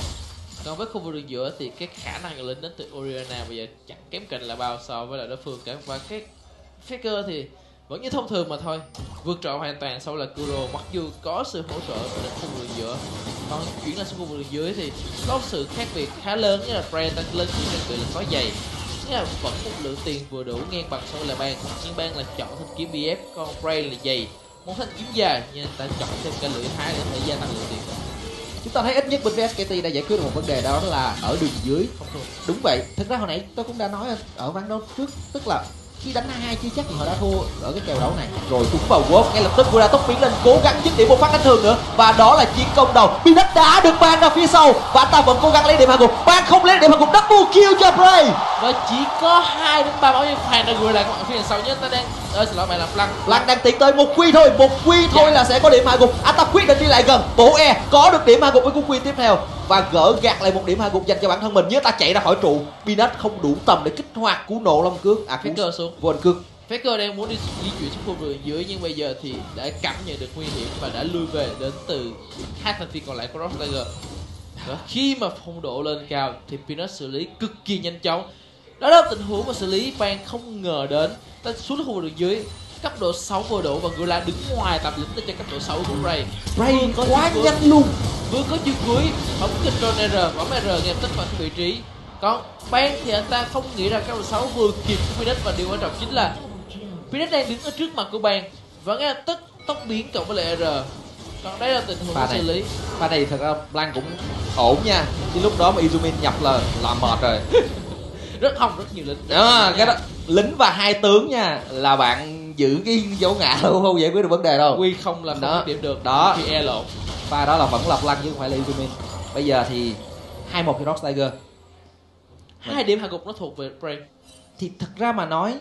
Còn với khu vực đường giữa thì cái khả năng lên đến từ Oriana bây giờ chẳng kém cạnh là bao so với lại đối phương cả. Và cái Faker thì vẫn như thông thường mà thôi. Vượt trội hoàn toàn sau là Kuro mặc dù có sự hỗ trợ từ khu vực giữa còn chuyển lên khu vực dưới thì có sự khác biệt khá lớn như là Bray tăng lên đơn vị là có giày nghĩa là vẫn một lượng tiền vừa đủ ngang bằng với là ban nhưng ban là chọn thanh kiếm BF còn Bray là giày một thanh kiếm dài nhưng ta chọn thêm cả lưỡi hai để thể gia tăng lượng tiền. Chúng ta thấy ít nhất bên VSKT đã giải quyết được một vấn đề đó là ở đường dưới. Đúng vậy. Thực ra hồi nãy tôi cũng đã nói ở ván đấu trước tức là khi đánh hai chưa chắc thì họ đã thua ở cái kèo đấu này. Rồi cũng vào quốc ngay lập tức vừa ra tốc biến lên, cố gắng dứt điểm một phát đánh thường nữa. Và đó là chiến công đầu. Binet đã được ban ra phía sau. Và anh ta vẫn cố gắng lấy điểm hạ gục ban không lấy điểm hạ gục double kill cho Bray. Và chỉ có hai đến ba máu nhưng khoan đã gửi lại các bạn phía sau nhất. Ta đang ơi xin lỗi bạn là lăng. Lăng đang tiến tới một quy thôi. Một quy thôi dạ. là sẽ có điểm hạ gục. Anh ta quyết định đi lại gần. Bổ e có được điểm hạ gục với cú quy tiếp theo. Và gỡ gạt lại một điểm hạ gục dành cho bản thân mình. Nhớ ta chạy ra khỏi trụ. Binet không đủ tầm để kích hoạt cú nộ long cước. À cú cơ xuống. Vô cước. Faker đang muốn đi di chuyển xuống khu vực dưới nhưng bây giờ thì đã cảm nhận được nguy hiểm và đã lui về đến từ hai thành viên còn lại của Rock Tiger. Đó, khi mà phong độ lên cao thì Peanut xử lý cực kỳ nhanh chóng. Đó là tình huống mà xử lý Ban không ngờ đến. Ta xuống khu vực dưới cấp độ 6 vừa độ và Gula đứng ngoài tập lĩnh cho cấp độ 6 của Ray. Ray có quá nhanh luôn. Vừa có chiêu cuối bấm control R, bấm R ngay tất vào vị trí. Còn Ban thì anh ta không nghĩ ra cấp độ 6 vừa kịp Phoenix và điều quan trọng chính là Phoenix đang đứng ở trước mặt của Ban và ngay tức tốc biến cộng với lại R còn đây là tình huống pha này, xử lý pha này thật ra Blanc cũng ổn nha chứ lúc đó mà Izumin nhập là làm mệt rồi rất hồng rất nhiều lính đó cái đó lính và hai tướng nha là bạn giữ cái dấu ngã luôn không giải quyết được vấn đề đâu. Quy không là không đó. điểm được. Đó. Khi e lộn. Pha đó là vẫn là Blanc chứ không phải là Izumin. Bây giờ thì hai một cho Rock Tiger. Hai điểm hạ gục nó thuộc về Bray thì thật ra mà nói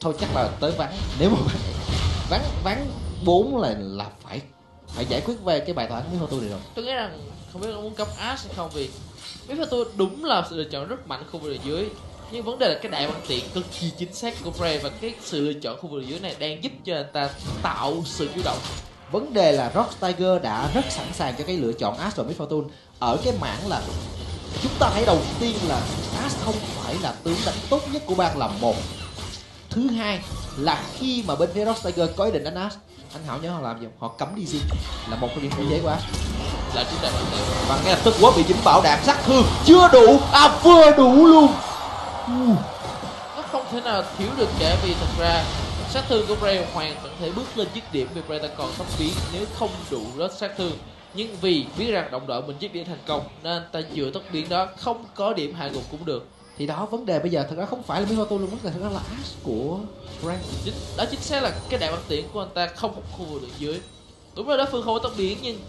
thôi chắc là tới ván nếu mà ván ván bốn là là phải phải giải quyết về cái bài toán với tôi này rồi. Tôi nghĩ rằng không biết muốn cấp Ash hay không vì biết tôi đúng là sự lựa chọn rất mạnh khu vực dưới nhưng vấn đề là cái đại văn tiện cực kỳ chính xác của Bray và cái sự lựa chọn khu vực dưới này đang giúp cho anh ta tạo sự chủ động. Vấn đề là Rock Tiger đã rất sẵn sàng cho cái lựa chọn Ash và Miss Fortune. Ở cái mảng là chúng ta thấy đầu tiên là Ash không phải là tướng đánh tốt nhất của bang là một. Thứ hai là khi mà bên phía Rock Tiger có ý định đánh Ash anh Hảo nhớ họ làm gì họ cấm đi Jin là một trong những cơ chế của Ash. Là chính đại bản và ngay lập tức quá bị dính bảo đạn sát thương chưa đủ à vừa đủ luôn. Nó không thể nào thiếu được cả vì thật ra sát thương của Bray hoàn toàn thể bước lên dứt điểm vì Bray ta còn tốc biến nếu không đủ rất sát thương. Nhưng vì biết rằng đồng đội mình dứt điểm thành công nên ta dựa tốc biến đó không có điểm hạ gục cũng được. Thì đó vấn đề bây giờ thật ra không phải là Mihoto luôn đề thật ra là Ash của Frank chính, đó chính xác là cái đại bản tiện của anh ta không khu vực được dưới. Đúng là đối phương không có tốc biến nhưng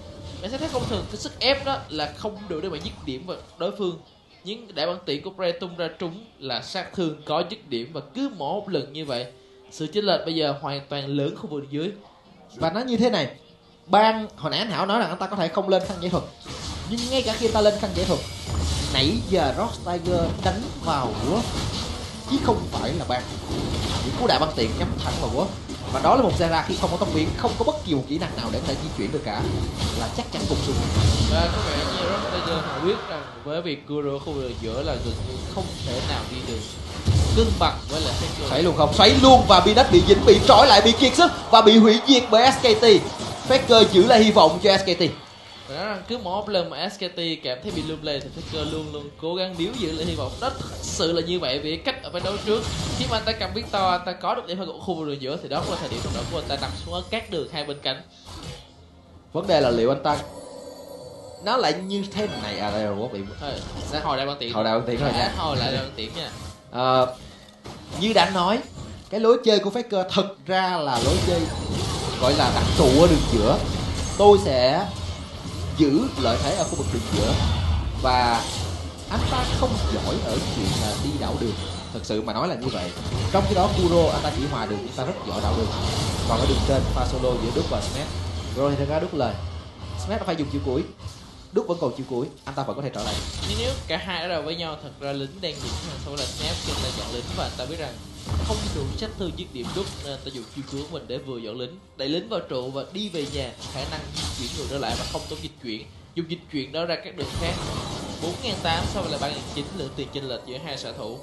bạn sẽ thấy không thường cái sức ép đó là không đủ để mà dứt điểm vào đối phương những đại bản tiện của Bray tung ra trúng là sát thương có dứt điểm và cứ mỗi một lần như vậy. Sự chênh lệch bây giờ hoàn toàn lớn khu vực dưới. Và nó như thế này. Ban hồi nãy anh hảo nói rằng anh ta có thể không lên khăn giải thuật. Nhưng ngay cả khi ta lên khăn giải thuật, nãy giờ Rock Tiger đánh vào Wolf. Chứ không phải là ban những cú đại băng tiện nhắm thẳng vào Wolf và đó là một Zara khi không có tốc biến không có bất kỳ một kỹ năng nào để có thể di chuyển được cả. Là chắc chắn gục xuống và có vẻ như Tiger họ biết rằng với việc Kuro khu vực giữa là gần như không thể nào đi được cân bằng với lại Faker xoáy luôn không? Xoáy luôn và Binet bị dính bị trói lại bị kiệt sức và bị hủy diệt bởi SKT Faker giữ lại hy vọng cho SKT rằng cứ mỗi lần mà SKT cảm thấy bị lung lay thì Faker luôn luôn cố gắng níu giữ lại hy vọng. Đó thật sự là như vậy vì cách ở ván đấu trước khi mà anh ta cầm Victor anh ta có được điểm hơn khu vực đường giữa thì đó cũng là thời điểm đồng đội của anh ta nằm xuống ở các đường hai bên cánh. Vấn đề là liệu anh ta nó lại như thế này? À đây là Quốc bị thôi sẽ hồi đại ban tiện hồi đầu tiện rồi Dạ, nha. Hồi lại ban tiện nha. Ờ, như đã nói cái lối chơi của Faker thực ra là lối chơi gọi là đặc trụ ở đường giữa. Tôi sẽ giữ lợi thế ở khu vực đường giữa. Và anh ta không giỏi ở chuyện là đi đảo đường. Thực sự mà nói là như vậy. Trong khi đó, Kuro, anh ta chỉ hòa đường anh ta rất giỏi đảo đường. Còn ở đường trên, pha solo giữa Đức và Smash. Rồi thì ra Đức lời. Smash phải dùng chiêu cuối. Đức vẫn còn chiêu cuối. Anh ta vẫn có thể trở lại. Nhưng nếu cả hai ở đầu với nhau, thật ra lính đang dính hàng sau là snap khi ta chọn lính và anh ta biết rằng không đủ sát thương dứt điểm đúc nên à, ta dùng chiêu cứu mình để vừa dọn lính. Đẩy lính vào trụ và đi về nhà. Khả năng di chuyển người trở lại và không tốn dịch chuyển. Dùng dịch chuyển đó ra các đường khác. 4.800 so với là 3.900 lượng tiền chênh lệch giữa hai xạ thủ.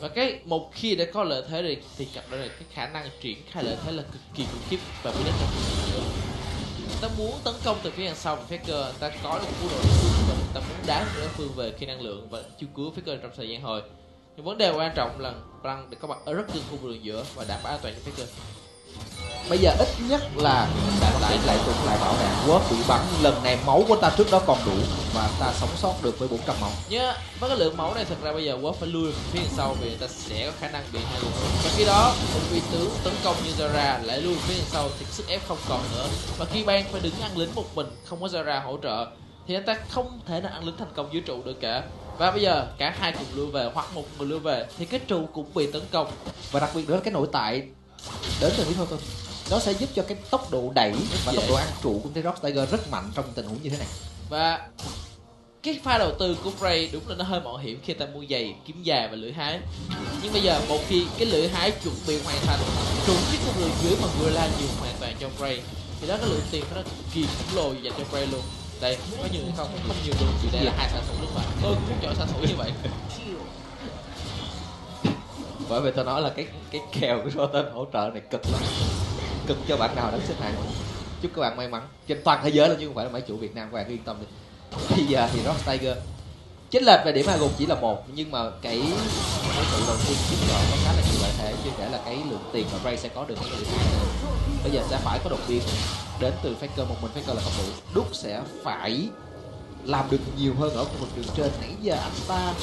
Và cái một khi đã có lợi thế thì thì cặp đó là cái khả năng triển khai lợi thế là cực kỳ khủng khiếp và biết đến trong nữa ta muốn tấn công từ phía đằng sau của Faker ta có được cú độ đối phương ta muốn đá đối phương về khi năng lượng và chiêu cứu Faker trong thời gian hồi nhưng vấn đề quan trọng là răng được có mặt ở rất gần khu vực đường giữa và đảm bảo an toàn cho Faker bây giờ ít nhất là đã lại lại tụt lại bảo đảm Quốc, bị bắn. Lần này máu của ta trước đó còn đủ và ta sống sót được với 400 máu. Nhớ, với cái lượng máu này, thật ra bây giờ quốc phải lui phía sau vì ta sẽ có khả năng bị hai luồng và khi đó, một vị tướng tấn công như Zara lại lui phía sau thì sức ép không còn nữa. Và khi ban phải đứng ăn lính một mình, không có Zara hỗ trợ, thì anh ta không thể nào ăn lính thành công dưới trụ được cả và bây giờ cả hai cùng lui về hoặc một người lui về thì cái trụ cũng bị tấn công. Và đặc biệt nữa là cái nội tại đến từ Mỹ thôi nó sẽ giúp cho cái tốc độ đẩy và tốc độ ăn trụ của T-Rock Tiger rất mạnh trong tình huống như thế này. Và cái pha đầu tư của Bray đúng là nó hơi mạo hiểm khi ta mua giày kiếm dài và lưỡi hái. Nhưng bây giờ một khi cái lưỡi hái chuẩn bị hoàn thành trúng cái con đường dưới mà Gorilla nhiều hoàn toàn cho Bray thì đó cái lượng tiền nó cực kỳ khổng lồ dành cho Bray luôn đây, có nhiều không? Không nhiều luôn. Chỉ đây là hai xạ thủ lúc mà tôi cũng chọn xạ thủ như vậy. Bởi vì tôi nói là cái cái kèo của Rotten hỗ trợ này cực lắm. Cực cho bạn nào đánh xếp hạng. Chúc các bạn may mắn. Trên toàn thế giới luôn, chứ không phải là mấy chủ Việt Nam các bạn cứ yên tâm đi. Bây giờ thì Rock Tiger. Chênh lệch về điểm hai gục chỉ là một, nhưng mà cái cái sự đầu tiên chiếm trọn có khá là nhiều lợi thế. Chưa kể là cái lượng tiền mà Ray sẽ có được cái lượng này bây giờ sẽ phải có đột biến đến từ Faker, một mình Faker là không đủ. Đúc sẽ phải làm được nhiều hơn ở khu vực đường trên. Nãy giờ anh ta,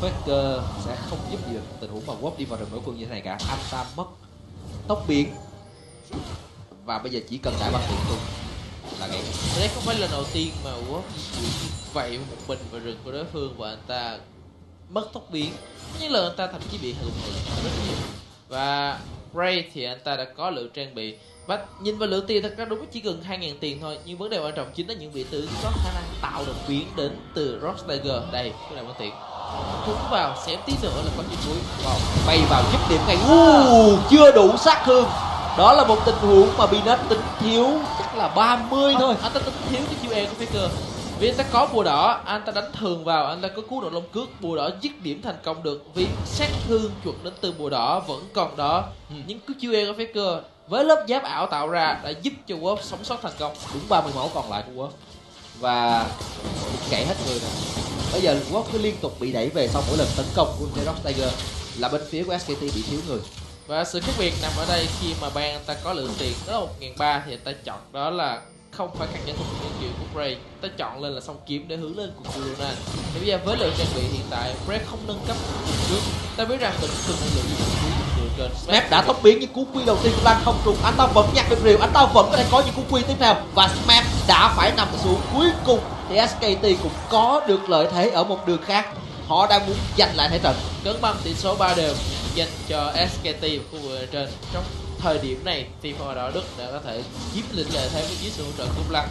Faker sẽ không giúp gì được tình huống mà Wop đi vào rừng đối phương như thế này cả. Anh ta mất tốc biến. Và bây giờ chỉ cần đại băng tiền tung là ngay. Đây không phải lần đầu tiên mà Wop vậy một mình vào rừng của đối phương và anh ta mất tốc biến. Nhưng những lần anh ta thậm chí bị hụt hụt rất nhiều. Và Ray thì anh ta đã có lượng trang bị. Và nhìn vào lượng tiền thật ra đúng chỉ cần 2.000 tiền thôi nhưng vấn đề quan trọng chính là những vị tướng có khả năng tạo đột biến đến từ Rock đây cái này quan tiện. Trúng vào xém tí nữa là có chiếc cuối vào bay vào dứt điểm ngay. Uh, chưa đủ sát thương. Đó là một tình huống mà Binet tính thiếu chắc là 30 thôi. Anh ta tính thiếu cái QE của Faker vì anh ta có bùa đỏ anh ta đánh thường vào anh ta có cú độ lông cước bùa đỏ dứt điểm thành công được. Vì sát thương chuẩn đến từ bùa đỏ vẫn còn đó. Ừ. những cái chiêu e của Faker với lớp giáp ảo tạo ra đã giúp cho Wolf sống sót thành công. Đúng 30 máu còn lại của Wolf. Và chạy hết người rồi bây giờ Wolf cứ liên tục bị đẩy về sau mỗi lần tấn công của Xerox Tiger là bên phía của SKT bị thiếu người. Và sự khác biệt nằm ở đây khi mà ban ta có lượng tiền đó là một ngàn ba thì anh ta chọn đó là không phải khăn giải thuật những kiểu của Bray ta chọn lên là song kiếm để hướng lên của Corona. Thì bây giờ với lượng trang bị hiện tại Bray không nâng cấp trước. Ta biết rằng mình cần năng lượng chọn trên Smep đã tốc biến những cú quy đầu tiên của Lan không trùng. Anh ta vẫn nhặt được rìu, anh ta vẫn có thể có những cú quy tiếp theo. Và Smep đã phải nằm xuống cuối cùng. Thì SKT cũng có được lợi thế ở một đường khác. Họ đang muốn giành lại thế trận. Cấn băng tỷ số 3 đều dành cho SKT và khu vực trên. Trong thời điểm này team hoa đỏ Đức đã có thể chiếm lĩnh lợi thế với dưới sự hỗ trợ của lăng.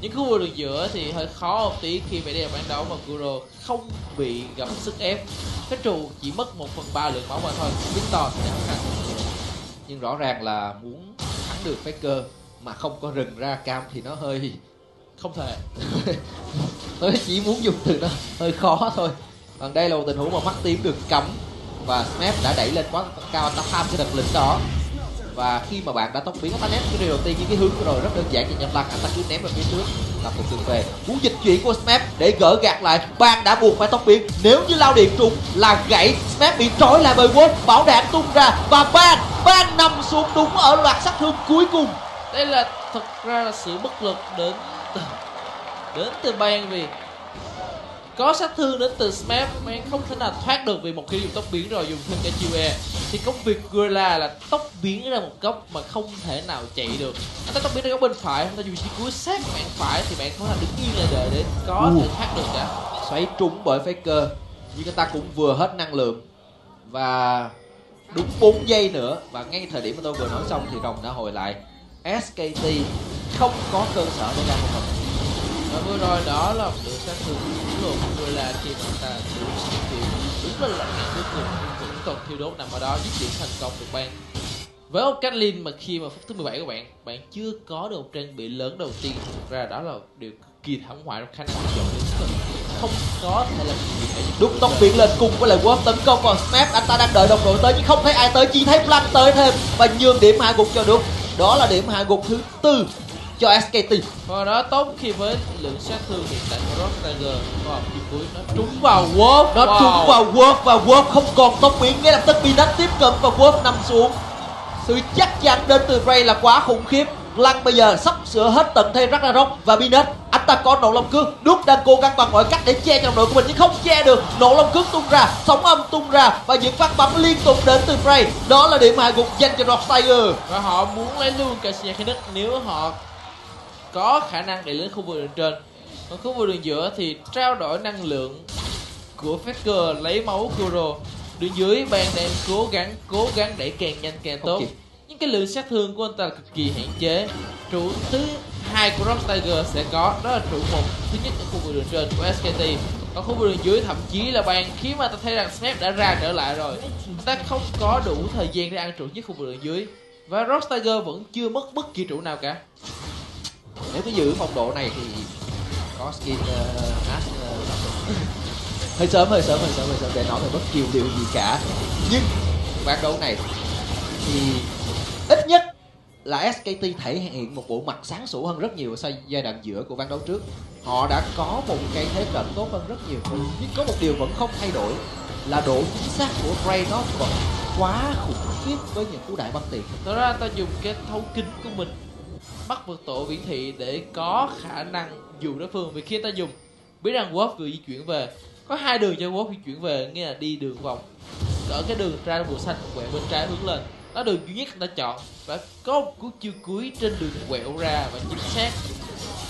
Những khu vực đường giữa thì hơi khó một tí khi phải đẹp bán đấu mà Kuro không bị gặp sức ép. Cái trụ chỉ mất 1 phần ba lượng máu mà thôi, Victor sẽ thắng khăn nhưng rõ ràng là muốn thắng được Faker mà không có rừng ra cam thì nó hơi không thể. Tôi chỉ muốn dùng từ nó hơi khó thôi. Còn đây là một tình huống mà mắt tím được cấm và Snap đã đẩy lên quá cao anh ta tham cái đợt lĩnh đó và khi mà bạn đã tốc biến ta nét cái điều đầu tiên những cái hướng rồi rất đơn giản thì nhầm lăng, anh ta cứ ném về phía trước, tập một đường về. Muốn dịch chuyển của Smap để gỡ gạt lại ban đã buộc phải tốc biến. Nếu như lao điện trúng là gãy, Smap bị trói lại bởi Wolf, bảo đảm tung ra và ban ban nằm xuống đúng ở loạt sát thương cuối cùng. Đây là, thật ra là sự bất lực đến đến từ ban vì có sát thương đến từ Smap Man không thể nào thoát được vì một khi dùng tốc biến rồi dùng thêm cả chiêu E thì công việc Gorilla là tốc biến ra một góc mà không thể nào chạy được. Anh ta tốc biến ra góc bên phải anh ta dùng chiêu cuối sát bạn phải thì bạn không thể đứng yên là đợi để có thể thoát được cả. Xoáy trúng bởi Faker nhưng anh ta cũng vừa hết năng lượng. Và đúng 4 giây nữa và ngay thời điểm mà tôi vừa nói xong thì rồng đã hồi lại. SKT không có cơ sở để ra một phần. Và vừa rồi đó là một đường sát thương của lượng vừa là khi mà ta dụng kiểu đúng là lạnh ngàn cuối cùng vẫn còn thiêu đốt nằm ở đó dứt điểm thành công được ban với một Catlin mà khi mà phút thứ 17 của bạn bạn chưa có được một trang bị lớn đầu tiên thực ra đó là điều cực kỳ thảm họa trong khả năng dụng đến mình không có thể làm gì cả đúng tốc biến lên cùng với lại Wolf tấn công vào Snap anh ta đang đợi đồng đội tới nhưng không thấy ai tới chỉ thấy Blank tới thêm. Và nhường điểm hạ gục cho được đó là điểm hạ gục thứ tư cho SKT và đó tốt khi với lượng sát thương hiện tại của Rock Tiger. Wow, khi cuối nó trúng vào Wolf. Nó wow. trúng vào Wolf và Wolf không còn tốc biến. Ngay lập tức bị đánh tiếp cận và Wolf nằm xuống. Sự chắc chắn đến từ Ray là quá khủng khiếp. Lăng bây giờ sắp sửa hết tận thay Ragnarok và Binet anh ta có nổ long cước. Đúc đang cố gắng bằng mọi cách để che đồng đội của mình nhưng không che được. Nổ long cước tung ra sóng âm tung ra và những phát bắn liên tục đến từ Ray. Đó là điểm hạ gục dành cho Rock Tiger. Và họ muốn lấy luôn Cassia Kenneth nếu họ có khả năng để lên khu vực đường trên. Còn khu vực đường giữa thì trao đổi năng lượng của Faker lấy máu Kuro. Đường dưới ban đang cố gắng cố gắng đẩy càng nhanh càng tốt. nhưng cái lượng sát thương của anh ta là cực kỳ hạn chế. Trụ thứ hai của Rock Tiger sẽ có đó là trụ một thứ nhất ở khu vực đường trên của SKT còn khu vực đường dưới thậm chí là bàn khi mà ta thấy rằng Snap đã ra trở lại rồi. Ta không có đủ thời gian để ăn trụ nhất khu vực đường dưới. Và Rock Tiger vẫn chưa mất bất kỳ trụ nào cả nếu cứ giữ phong độ này thì có skin uh, Ash uh, hơi sớm hơi sớm hơi sớm hơi sớm để nói về bất kỳ điều gì cả. Nhưng ván đấu này thì ít nhất là SKT thể hiện một bộ mặt sáng sủa hơn rất nhiều so với giai đoạn giữa của ván đấu trước. Họ đã có một cái thế trận tốt hơn rất nhiều. Nhưng có một điều vẫn không thay đổi là độ chính xác của Ray nó vẫn quá khủng khiếp với những cú đại băng tiền. Thật ra ta dùng cái thấu kính của mình bắt vật tổ viễn thị để có khả năng dùng đối phương. Vì khi ta dùng, biết rằng Wolf vừa di chuyển về. Có hai đường cho Wolf di chuyển về, nghĩa là đi đường vòng. Ở cái đường ra màu xanh quẹo bên trái hướng lên. Đó đường duy nhất ta chọn. Và có một cú chiêu cuối trên đường quẹo ra và chính xác.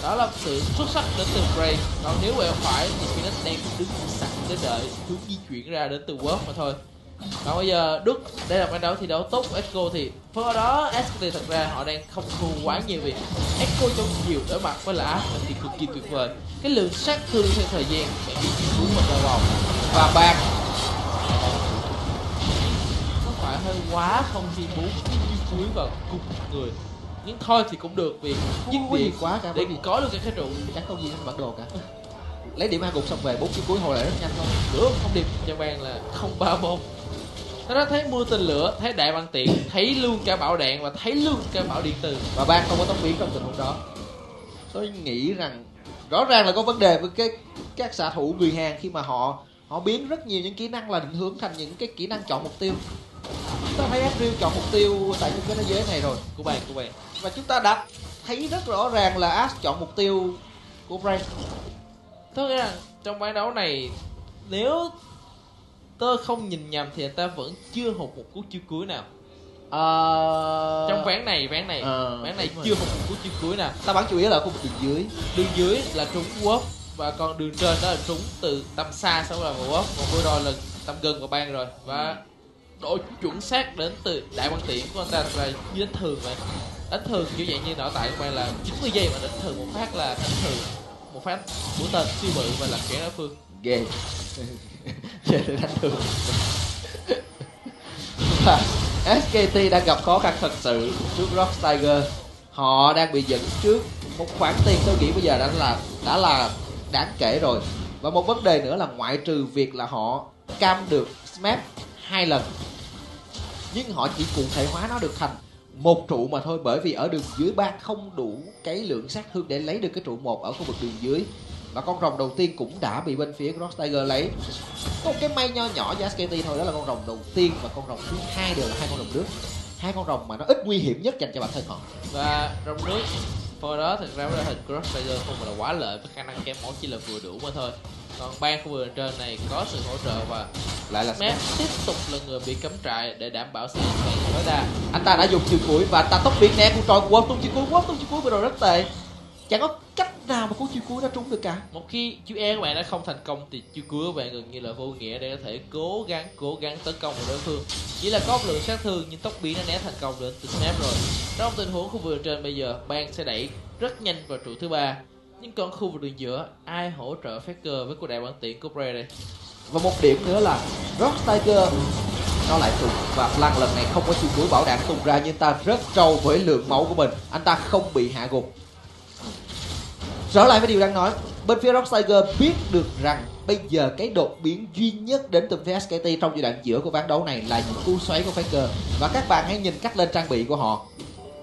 Đó là sự xuất sắc đến từ Bray. Còn nếu quẹo phải thì Phoenix đang đứng sẵn để đợi hướng di chuyển ra đến từ Wolf mà thôi còn bây giờ Đức đây là ban đấu thi đấu tốt của Echo thì phần đó SKT thật ra họ đang không thua quá nhiều vì Echo trong nhiều đối mặt với là Ash thì cực kỳ tuyệt vời. Cái lượng sát thương theo thời gian bạn đi xuống một đầu vòng. Và bạc. Có phải hơi quá không khi muốn cuối vào cùng người. Nhưng thôi thì cũng được vì gì điểm quá cả để có được cái cái trụ chắc không gì trên bản đồ cả. Lấy điểm hạ gục xong về bốn chiếc cuối hồi lại rất nhanh thôi. Nữa không điểm. Cho ban là không ba môn nó đã thấy mưa tên lửa, thấy đại băng tiện, thấy luôn cả bảo đạn và thấy luôn cả bảo điện từ và ban không có tóc biến trong tình huống đó. Tôi nghĩ rằng, rõ ràng là có vấn đề với cái, các xạ thủ người Hàn khi mà họ họ biến rất nhiều những kỹ năng là định hướng thành những cái kỹ năng chọn mục tiêu. Chúng ta thấy April chọn mục tiêu tại những cái thế giới này rồi. Của bạn của bạn. Và chúng ta đã thấy rất rõ ràng là Ash chọn mục tiêu của Bray tôi nghĩ rằng trong bán đấu này, nếu tôi không nhìn nhầm thì anh ta vẫn chưa hụt một cú chiêu cuối nào. Ờ, trong ván này ván này Ờ, ván này chưa hụt một cú chiêu cuối nào. Ta bắn chủ yếu là ở khu vực đường dưới. Đường dưới là trúng quốc và còn đường trên đó là trúng từ tầm xa sau là quốc còn vừa rồi là tầm gần của ban rồi và độ chuẩn xác đến từ đại băng tiễn của anh ta là như đánh thường vậy. Đánh thường kiểu dạng như nội tại của ban là 90 giây mà đánh thường một phát là đánh thường một phát mũi tên siêu bự và làm kẻ đối phương. Ghê về từ đánh thường và SKT đang gặp khó khăn thật sự trước Rock Tiger. Họ đang bị dẫn trước một khoản tiền tôi nghĩ bây giờ đã là đã là đáng kể rồi. Và một vấn đề nữa là ngoại trừ việc là họ cam được smash hai lần, nhưng họ chỉ cụ thể hóa nó được thành một trụ mà thôi, bởi vì ở đường dưới ba không đủ cái lượng sát thương để lấy được cái trụ một ở khu vực đường dưới và con rồng đầu tiên cũng đã bị bên phía Cross Tiger lấy. Có một cái may nho nhỏ cho SKT thôi đó là con rồng đầu tiên và con rồng thứ hai đều là hai con rồng nước. Hai con rồng mà nó ít nguy hiểm nhất dành cho bản thân họ. Và rồng nước Hồi đó thực ra với hình Cross Tiger không phải là quá lợi với khả năng kém máu chỉ là vừa đủ mà thôi. Còn ban khu vực trên này có sự hỗ trợ và lại là Smith tiếp tục là người bị cấm trại để đảm bảo sự an toàn. Tối đa anh ta đã dùng chiều cuối và anh ta tốc biến né của tròn của tung chiều cuối quá tung chiều cuối vừa rồi rất tệ chẳng có cách nào mà cú chiều cuối nó trúng được cả. Một khi chiêu e của bạn đã không thành công thì chiêu cuối của bạn gần như là vô nghĩa để có thể cố gắng cố gắng tấn công vào đối phương. Chỉ là có một lượng sát thương nhưng tốc biến đã né thành công đến từ snap rồi. Trong tình huống khu vực trên bây giờ ban sẽ đẩy rất nhanh vào trụ thứ ba. Nhưng còn khu vực đường giữa ai hỗ trợ Faker với cô đại bản tiện của Bray đây? Và một điểm nữa là Rock Tiger nó lại trùng và lăng lần này không có chiêu cuối bảo đảm tung ra nhưng ta rất trâu với lượng máu của mình. Anh ta không bị hạ gục trở lại với điều đang nói. Bên phía Rock Tiger biết được rằng bây giờ cái đột biến duy nhất đến từ phía SKT trong giai đoạn giữa của ván đấu này là những cú xoáy của Faker. Và các bạn hãy nhìn cách lên trang bị của họ.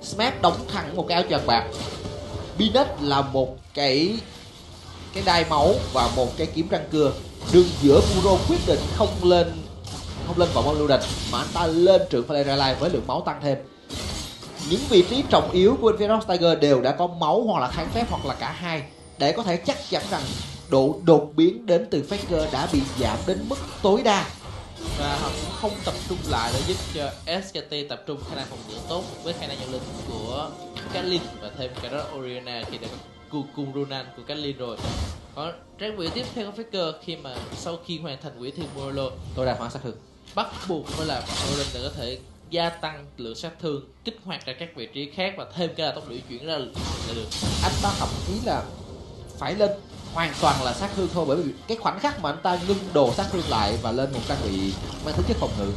Smash đóng thẳng một cái áo choàng bạc. Binet là một cái cái đai máu và một cái kiếm răng cưa. Đường giữa Kuro quyết định không lên không lên vòng lưu địch, mà anh ta lên trường Flarealize với lượng máu tăng thêm những vị trí trọng yếu của Infernox Tiger đều đã có máu hoặc là kháng phép hoặc là cả hai để có thể chắc chắn rằng độ đột biến đến từ Faker đã bị giảm đến mức tối đa. Và họ cũng không tập trung lại để giúp cho SKT tập trung khả năng phòng ngự tốt với khả năng nhận linh của Katlin và thêm cả đó Oriana khi đã cùng cùng Ronan của Katlin rồi. Còn trang bị tiếp theo của Faker khi mà sau khi hoàn thành quỷ thiên Morello tối đa hóa sát thương bắt buộc phải là Odin để có thể gia tăng lượng sát thương, kích hoạt ra các vị trí khác và thêm cái là tốc độ di chuyển ra là được. Anh ta thậm chí là phải lên hoàn toàn là sát thương thôi, bởi vì cái khoảnh khắc mà anh ta ngưng đồ sát thương lại và lên một trang bị mang tính chất phòng ngự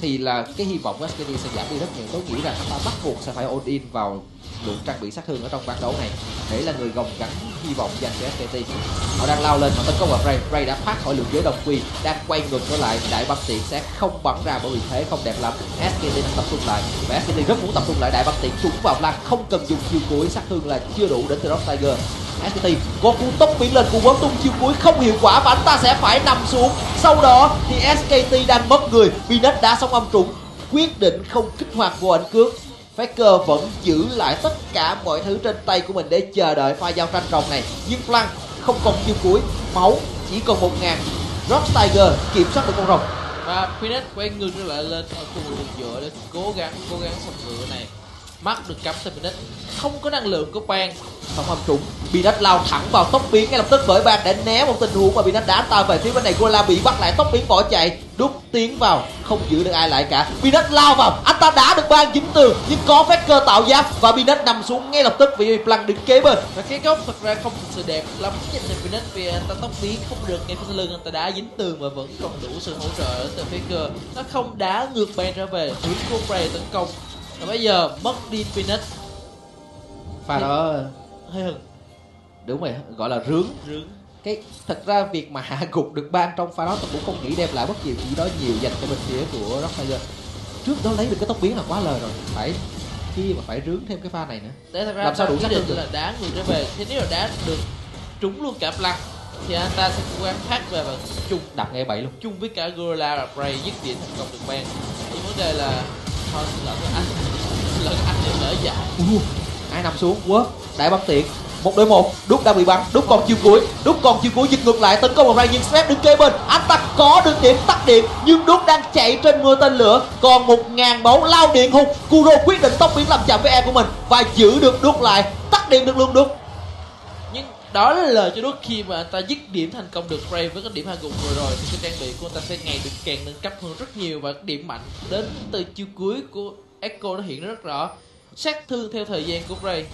thì là cái hy vọng của SKT sẽ giảm đi rất nhiều. Tôi nghĩ rằng anh ta bắt buộc sẽ phải all in vào lượng trang bị sát thương ở trong ván đấu này. Để là người gồng gắn hy vọng dành cho SKT họ đang lao lên và tấn công vào Ray. Ray đã thoát khỏi lượng giới đồng quy đang quay ngược trở lại. Đại băng tiện sẽ không bắn ra bởi vì thế không đẹp lắm. SKT đang tập trung lại. Và SKT rất muốn tập trung lại. Đại băng tiện trúng vào lan, không cần dùng chiêu cuối. Sát thương là chưa đủ đến từ Rock Tiger. SKT có cú tốc biến lên cú bấm tung chiêu cuối không hiệu quả. Và anh ta sẽ phải nằm xuống. Sau đó thì SKT đang mất người. Binet đã xong âm trúng, quyết định không kích hoạt vô ảnh cước. Faker vẫn giữ lại tất cả mọi thứ trên tay của mình để chờ đợi pha giao tranh rồng này. Nhưng Flank không còn chiêu cuối, máu chỉ còn một ngàn. Rock Tiger kiểm soát được con rồng. Và Phoenix quay ngược trở lại lên ở khu vực đường giữa để cố gắng cố gắng phòng ngự này mắt được cắm tới không có năng lượng của Pan không hầm trúng. Đất lao thẳng vào tốc biến ngay lập tức bởi bạn để né một tình huống mà Binet đá ta về phía bên này. Gola bị bắt lại tốc biến bỏ chạy. Đút tiến vào. Không giữ được ai lại cả. Binet lao vào. Anh ta đá được ban dính tường. Nhưng có Faker tạo giáp và Binet nằm xuống ngay lập tức vì Plank đứng kế bên. Và cái góc thật ra không thực sự đẹp lắm. Dành cho đất vì anh ta tốc biến không được. Ngay phía sau lưng anh ta đá dính tường và vẫn còn đủ sự hỗ trợ từ Faker. Nó không đá ngược bàn ra về. Hướng của Prey tấn công và bây giờ mất đi Phoenix pha đó. Hơi hừng đúng rồi gọi là rướng. Rướng. Cái thật ra việc mà hạ gục được ban trong pha đó tôi cũng không nghĩ đem lại bất kỳ gì đó nhiều dành cho bên phía của Rock Tiger trước đó lấy được cái tốc biến là quá lời rồi. Phải chi mà phải rướng thêm cái pha này nữa. Để thật ra Làm sao đủ sát định được? là đá người trở về. Thế nếu là đá được trúng luôn cả Plank thì anh ta sẽ cố gắng thoát về và chung đập ngay bậy luôn. chung với cả Gorilla và Bray dứt điểm thành công được ban nhưng vấn đề là thôi lẫn anh lẫn anh để lỡ dạ Ui, ai nằm xuống quá đại băng tiện một đối một đúc đang bị bắn đúc còn chiêu cuối đúc còn chiêu cuối dịch ngược lại tấn công vào ra nhưng Snap đứng kế bên. Anh ta có được điểm tắt điểm nhưng đúc đang chạy trên mưa tên lửa. Còn một ngàn máu lao điện hụt Kuro quyết định tốc biến làm chậm với e của mình và giữ được đúc lại tắt điểm được luôn đúc nhưng đó là lời cho đúc khi mà anh ta dứt điểm thành công được Ray với cái điểm hai gục vừa rồi thì cái trang bị của anh ta sẽ ngày được càng nâng cấp hơn rất nhiều và điểm mạnh đến từ chiêu cuối của Echo nó hiện rất rõ. Sát thương theo thời gian của Bray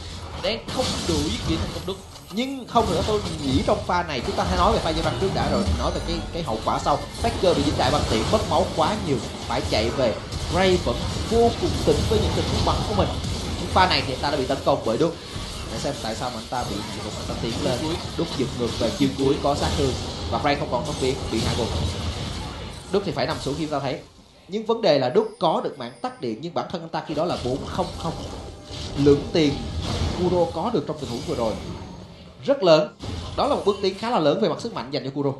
đang không đủ dứt điểm thành công đúc nhưng không nữa tôi nghĩ trong pha này chúng ta hãy nói về pha giao băng trước đã rồi. Nói về cái cái hậu quả sau. Faker bị dính đại băng tiện mất máu quá nhiều. Phải chạy về. Ray vẫn vô cùng tỉnh với những tình huống bắn của mình. Nhưng pha này thì ta đã bị tấn công bởi đúc để xem tại sao mà anh ta bị một anh ta tiến lên. đúc giật ngược về chiêu cuối có sát thương. Và Ray không còn tốc biến bị hạ gục. Đúc thì phải nằm xuống khi chúng ta thấy nhưng vấn đề là Đức có được mạng tắt điện nhưng bản thân anh ta khi đó là 400 lượng tiền Kuro có được trong tình huống vừa rồi rất lớn. Đó là một bước tiến khá là lớn về mặt sức mạnh dành cho Kuro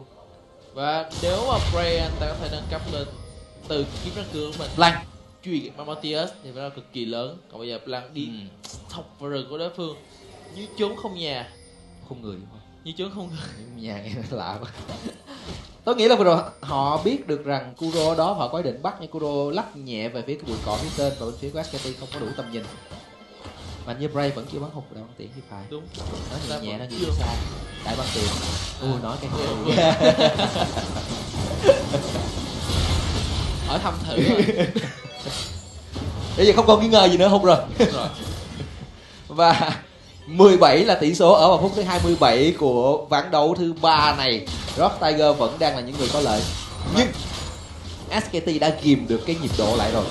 và nếu mà Bray anh ta có thể nâng cấp lên từ kiếm răng cưa của mình Blanc truy Mammotheus thì nó cực kỳ lớn. Còn bây giờ Blanc đi Ừ. thọc vào rừng của đối phương như trốn không nhà. Không người như trốn không người. Nhà nghe lạ quá tôi nghĩ là vừa rồi họ biết được rằng Kuro ở đó họ có ý định bắt nhưng Kuro lắc nhẹ về phía cái bụi cỏ phía trên và bên phía của SKT không có đủ tầm nhìn. Mà như Bray vẫn chưa bắn hụt đại băng tiễn thì phải. Đúng. Nó nhẹ nhẹ nó như chưa. xa. Đại băng tiễn ui nói cái vừa. hỏi thăm thử rồi. bây giờ không còn nghi ngờ gì nữa hụt rồi. Rồi. Và 17 là tỷ số ở vào phút thứ 27 của ván đấu thứ ba này. Rock Tiger vẫn đang là những người có lợi. Nhưng SKT đã kìm được cái nhịp độ lại rồi.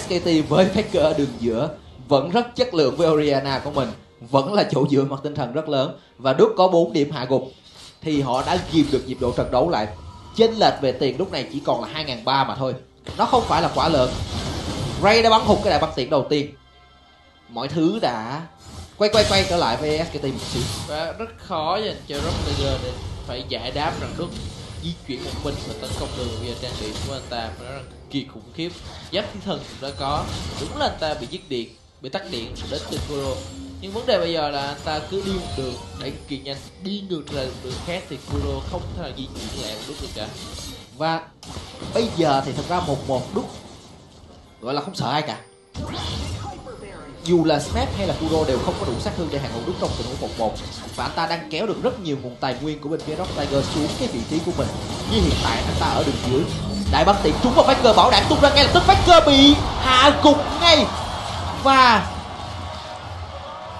SKT với Faker ở đường giữa vẫn rất chất lượng với Oriana của mình, vẫn là chỗ dựa mặt tinh thần rất lớn. Và Đức có 4 điểm hạ gục thì họ đã kìm được nhịp độ trận đấu lại. Chênh lệch về tiền lúc này chỉ còn là 2.300 mà thôi. Nó không phải là quá lớn. Ray đã bắn hụt cái đại băng tiễn đầu tiên. Mọi thứ đã quay quay quay trở lại với SKT một xíu. Và rất khó dành cho Rock Tiger để phải giải đáp rằng Đức di chuyển một mình và tấn công đường bây giờ trang bị của anh ta nó là cực kỳ khủng khiếp. Giáp thiên thần cũng đã có. Đúng là anh ta bị dứt điện bị tắt điện đến từ Kuro. Nhưng vấn đề bây giờ là anh ta cứ đi một đường đẩy cực kỳ nhanh. Đi ngược lại một đường khác thì Kuro không thể nào di chuyển lại một lúc được cả. Và bây giờ thì thật ra một một đúc gọi là không sợ ai cả dù là Smith hay là Kuro đều không có đủ sát thương để hàng hậu đúc trong tình huống một một. Và anh ta đang kéo được rất nhiều nguồn tài nguyên của bên phía Rock Tiger xuống cái vị trí của mình. Như hiện tại, anh ta ở đường dưới. Đại băng tiện trúng vào Faker bảo đạn tung ra ngay lập tức. Faker bị hạ gục ngay. Và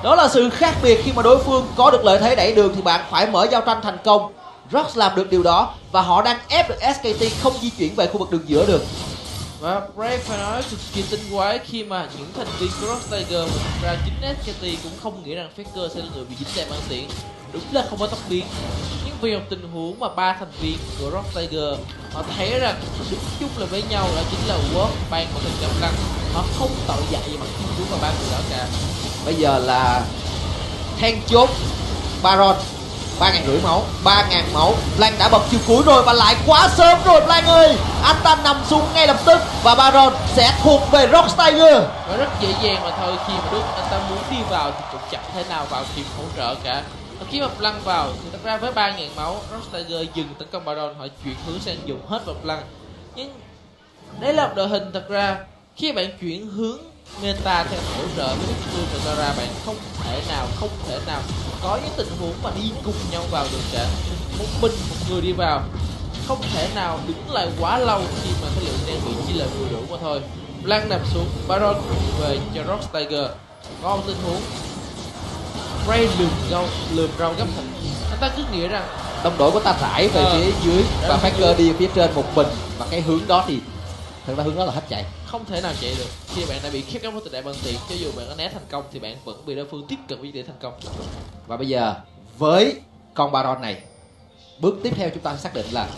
đó là sự khác biệt khi mà đối phương có được lợi thế đẩy đường thì bạn phải mở giao tranh thành công. Rox làm được điều đó và họ đang ép được SKT không di chuyển về khu vực đường giữa được và Brave phải nói cực kỳ tinh quái khi mà những thành viên của Rock Tiger mà ra chính SKT cũng không nghĩ rằng Faker sẽ là người bị dính đạn băng tiễn đúng là không có tóc biến. Nhưng vì một tình huống mà ba thành viên của Rock Tiger họ thấy rằng đứng chung là với nhau đó chính là World ban của mình cầm lăng họ không tội dạy về mặt thiên phú và ba người đó cả. Bây giờ là then chốt, Baron ba ngàn rưỡi máu, ba ngàn máu. Blanc đã bật chiều cuối rồi và lại quá sớm rồi Blanc ơi. Anh ta nằm xuống ngay lập tức và Baron sẽ thuộc về Rock Tiger và rất dễ dàng mà thôi, khi mà Đức anh ta muốn đi vào thì cũng chẳng thể nào vào kịp hỗ trợ cả. Và khi mà Blanc vào thì thật ra với 3.000 máu Rock Tiger dừng tấn công Baron, họ chuyển hướng sang dùng hết vào Blanc nhưng, đấy là một đội hình thật ra. Khi bạn chuyển hướng meta theo hỗ trợ với phương của Zara bạn không thể nào không thể nào có những tình huống mà đi cùng nhau vào được cả một mình một người đi vào. Không thể nào đứng lại quá lâu khi mà cái lượng trang bị chỉ là vừa đủ mà thôi. Blanc nằm xuống Baron về cho Rock Tiger. Có một tình huống. Ray lườm rau lườm rau gấp thịt anh ta cứ nghĩ rằng đồng đội của ta rải về Ờ. phía dưới và. Faker đi phía trên một mình. Và cái hướng đó thì thật ra hướng đó là hết chạy không thể nào chạy được. Khi bạn đã bị khép gấp với tình đại bằng tiền cho dù bạn có né thành công thì bạn vẫn bị đối phương tiếp cận với để thành công. Và bây giờ, với con Baron này, bước tiếp theo chúng ta xác định là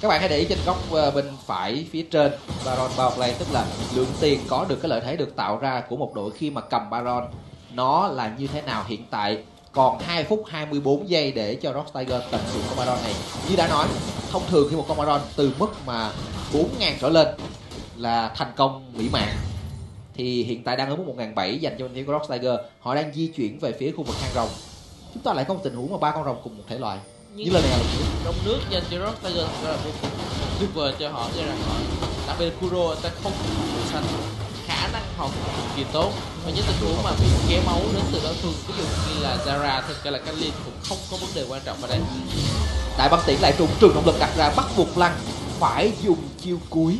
các bạn hãy để ý trên góc ờ, bên phải phía trên Baron Power Play, tức là lượng tiền có được, cái lợi thế được tạo ra của một đội khi mà cầm Baron nó là như thế nào hiện tại? Còn 2 phút 24 giây để cho Rock Tiger tận dụng con Baron này. Như đã nói, thông thường khi một con Baron từ mức mà 4.000 trở lên là thành công mỹ mãn. Thì hiện tại đang ở mức 1.700 dành cho bên phía của Rock Tiger. Họ đang di chuyển về phía khu vực hang rồng. Chúng ta lại có một tình huống mà ba con rồng cùng một thể loại. Như lần này là trong nước dành cho Rock Tiger thật ra là vô cùng tuyệt vời cho họ. Cho rằng họ đặc biệt Kuro ta không màu xanh. Khả năng họ cũng cực kỳ tốt. Và những tình huống mà bị kéo máu đến từ đối phương ví dụ như là Zara hay là Kalin cũng không có vấn đề quan trọng ở đây. Đại băng tiễn lại trùng trường động lực đặt ra bắt buộc lăng phải dùng chiêu cuối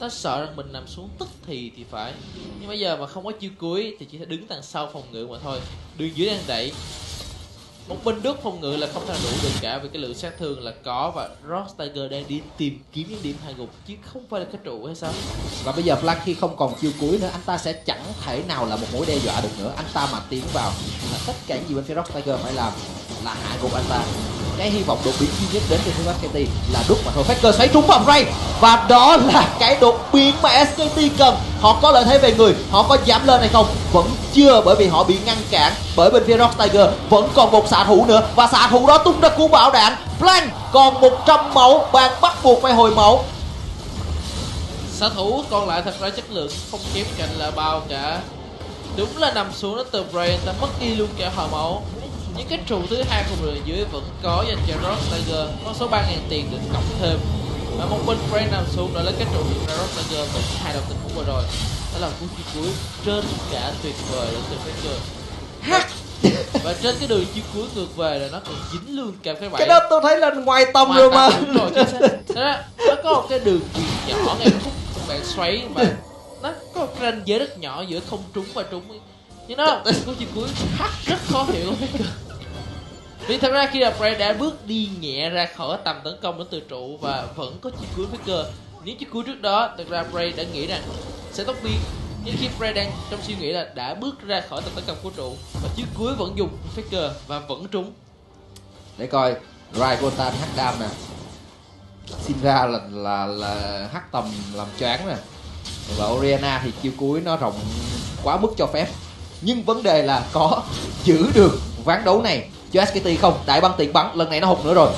ta sợ rằng mình nằm xuống tức thì thì phải. Nhưng bây giờ mà không có chiêu cuối thì chỉ thể đứng đằng sau phòng ngự mà thôi. Đường dưới đang đẩy. Một bên đứt phòng ngự là không thể đủ được cả vì cái lượng sát thương là có và Ross Tiger đang đi tìm kiếm những điểm hạ gục chứ không phải là cái trụ hay sao? Và bây giờ Black khi không còn chiêu cuối nữa. Anh ta sẽ chẳng thể nào là một mối đe dọa được nữa. Anh ta mà tiến vào là tất cả những gì bên phía Ross Tiger phải làm là hạ gục anh ta cái hy vọng đột biến duy nhất đến từ phía SKT là đúc mà thôi. Faker xoáy trúng vào Ray và đó là cái đột biến mà SKT cần. Họ có lợi thế về người, họ có dám lên hay không? Vẫn chưa, bởi vì họ bị ngăn cản bởi bên phía Rock Tiger. Vẫn còn một xạ thủ nữa. Và xạ thủ đó tung ra cú bạo đạn. Blank còn 100 máu. Bạn bắt buộc phải hồi máu. Xạ thủ còn lại thật ra chất lượng không kém cạnh là bao cả. Đúng là nằm xuống nó từ brain ta mất đi luôn cả hồi máu những cái trụ thứ hai của người dưới vẫn có dành cho Rock Tiger con số 3.000 tiền được cộng thêm. Và một bên brain nằm xuống đã lấy cái trụ được ra Rock Tiger vẫn hai đầu tình huống vừa rồi. Đó là cú chi cuối trên cả tuyệt vời đến từ Faker và trên cái đường chiêu cuối ngược về là nó còn dính luôn cả cái bẫy. Cái đó tôi thấy là ngoài tầm Ngoài rồi mà. rồi ra, nó có một cái đường chuyền nhỏ ngay khúc bạn xoáy mà nó có một ranh giới rất nhỏ giữa không trúng và trúng nhưng nó cú chiêu cuối rất khó hiểu của vì thật ra khi là Bray đã bước đi nhẹ ra khỏi tầm tấn công đến từ trụ và vẫn có chiếc cuối Faker nếu chiếc cuối trước đó, thật ra Bray đã nghĩ rằng sẽ tốc biến nhưng khi Bray đang trong suy nghĩ là đã bước ra khỏi tầm tấn công của trụ và chiếc cuối vẫn dùng Faker và vẫn trúng. Để coi Rai của ta hắc đam nè. Xin ra là là là hắc tầm làm choáng nè. Và Oriana thì chiêu cuối nó rộng quá mức cho phép. Nhưng vấn đề là có giữ được ván đấu này cho SKT không? Đại băng tiện bắn, lần này nó hụt nữa rồi.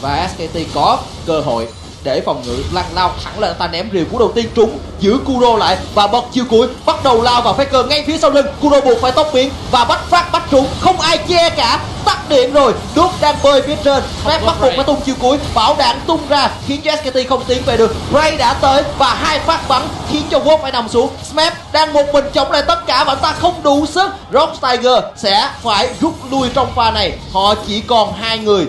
Và SKT có cơ hội để phòng ngự. Lăn lao thẳng lên ta ném rìu cú đầu tiên trúng giữ Kuro lại và bật chiêu cuối bắt đầu lao vào Faker ngay phía sau lưng. Kuro buộc phải tốc biến và bắt phát bắt trúng. Không ai che cả tắt điện rồi. Đốt đang bơi phía trên. Snap bắt buộc phải tung chiêu cuối. Bảo đạn tung ra khiến cho SKT không tiến về được. Ray đã tới và hai phát bắn khiến cho Wolf phải nằm xuống. Smap đang một mình chống lại tất cả và ta không đủ sức. Rock Tiger sẽ phải rút lui trong pha này. Họ chỉ còn hai người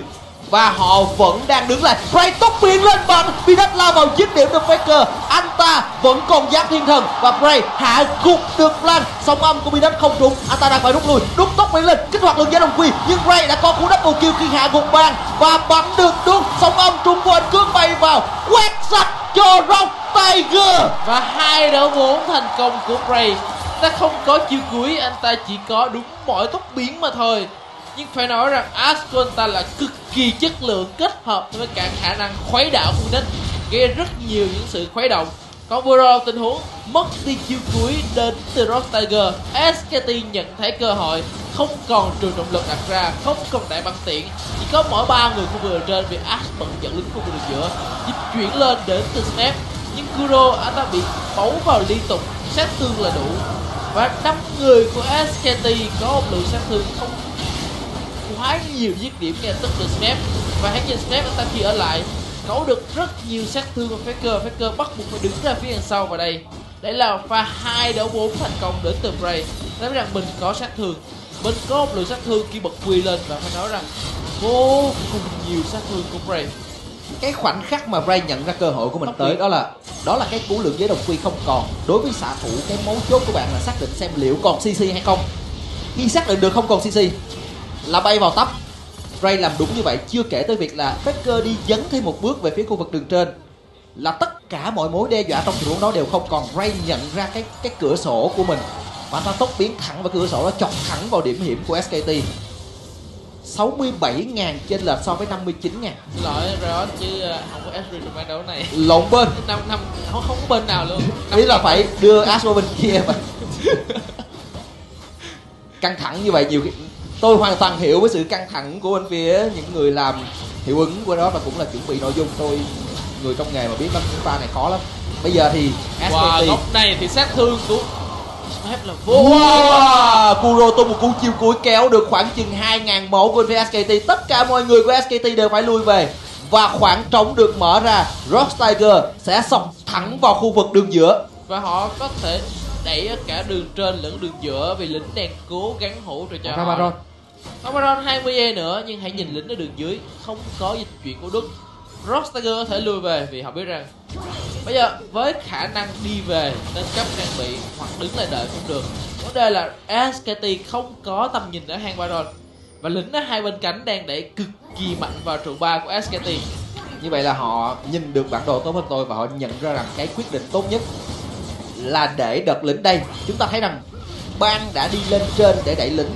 và họ vẫn đang đứng lại. Ray tốc biến lên bắn. Đất lao vào dứt điểm được Faker anh ta vẫn còn giác thiên thần. Và Bray hạ gục được Lan, sóng âm của Pinet không trúng anh ta đang phải rút lui. Đúng tốc biến lên. Kích hoạt lượng giá đồng quy. Nhưng Ray đã có cú double kill khi hạ gục bàn và bắn được đúng. Sóng âm trúng của anh cương bay vào. Quét sạch cho Rock Tiger. Và hai đỡ vốn thành công của Bray. Ta không có chiêu cuối. Anh ta chỉ có đúng mọi tốc biến mà thôi nhưng phải nói rằng Aston ta là cực kỳ chất lượng kết hợp với cả khả năng khuấy đảo của đích gây rất nhiều những sự khuấy động. Còn vừa rồi tình huống, mất đi chiêu cuối đến từ Rock Tiger. SKT nhận thấy cơ hội, không còn trường động lực đặt ra, không còn đại băng tiện chỉ có mỗi ba người khu vực trên vì Ash bận dẫn lính khu vực giữa, dịch chuyển lên đến từ Snap. Nhưng Kuro anh ta bị bấu vào liên tục, sát thương là đủ. Và năm người của SKT có một lượng sát thương không quá nhiều giết điểm ngay tức từ Snap. Và hãy nhìn Snap anh ta khi ở lại. Cấu được rất nhiều sát thương của Faker. Faker bắt buộc phải đứng ra phía đằng sau vào đây. Đây là pha hai đấu bốn thành công đến từ Bray. Nói rằng mình có sát thương. Mình có một lượng sát thương khi bật quy lên và phải nói rằng vô cùng nhiều sát thương của Bray. Cái khoảnh khắc mà Ray nhận ra cơ hội của mình Tốc tới đó là đó là cái cú lượng giới đồng quy không còn. Đối với xạ thủ cái mấu chốt của bạn là xác định xem liệu còn CC hay không. Khi xác định được không còn CC là bay vào tấp. Ray làm đúng như vậy chưa kể tới việc là Faker đi dấn thêm một bước về phía khu vực đường trên. Là tất cả mọi mối đe dọa trong tình huống đó đều không còn. Ray nhận ra cái cái cửa sổ của mình. Và anh ta tốc biến thẳng vào cửa sổ đó chọc thẳng vào điểm hiểm của SKT 67.000 trên lệch so với 59.000 Xin lỗi Riot chứ ờ, không có Ezreal trong đấu này. Lộn bên. Năm năm không không có bên nào luôn. Ý là phải đưa Astro bên kia mà. Căng thẳng như vậy nhiều khi tôi hoàn toàn hiểu với sự căng thẳng của bên phía những người làm hiệu ứng của đó và cũng là chuẩn bị nội dung. Tôi người trong nghề mà biết lắm pha này khó lắm. Bây giờ thì Wow, SKT góc này thì sát thương của Snap là vô Wow, Kuro tung một cú chiêu cuối kéo được khoảng chừng 2.000 máu của bên phía SKT Tất cả mọi người của SKT đều phải lui về. Và khoảng trống được mở ra Rock Tiger sẽ sọc thẳng vào khu vực đường giữa. Và họ có thể đẩy cả đường trên lẫn đường giữa vì lính đang cố gắng hỗ trợ cho họ Omaron Baron 20 giây nữa, nhưng hãy nhìn lính ở đường dưới. Không có dịch chuyển của Đức. Rostager có thể lui về vì họ biết rằng bây giờ với khả năng đi về nên cấp trang bị hoặc đứng lại đợi cũng được. Vấn đề là SKT không có tầm nhìn ở hang Baron và lính ở hai bên cánh đang đẩy cực kỳ mạnh vào trụ ba của SKT Như vậy là họ nhìn được bản đồ tốt hơn tôi và họ nhận ra rằng cái quyết định tốt nhất là để đợt lính đây. Chúng ta thấy rằng bang đã đi lên trên để đẩy lính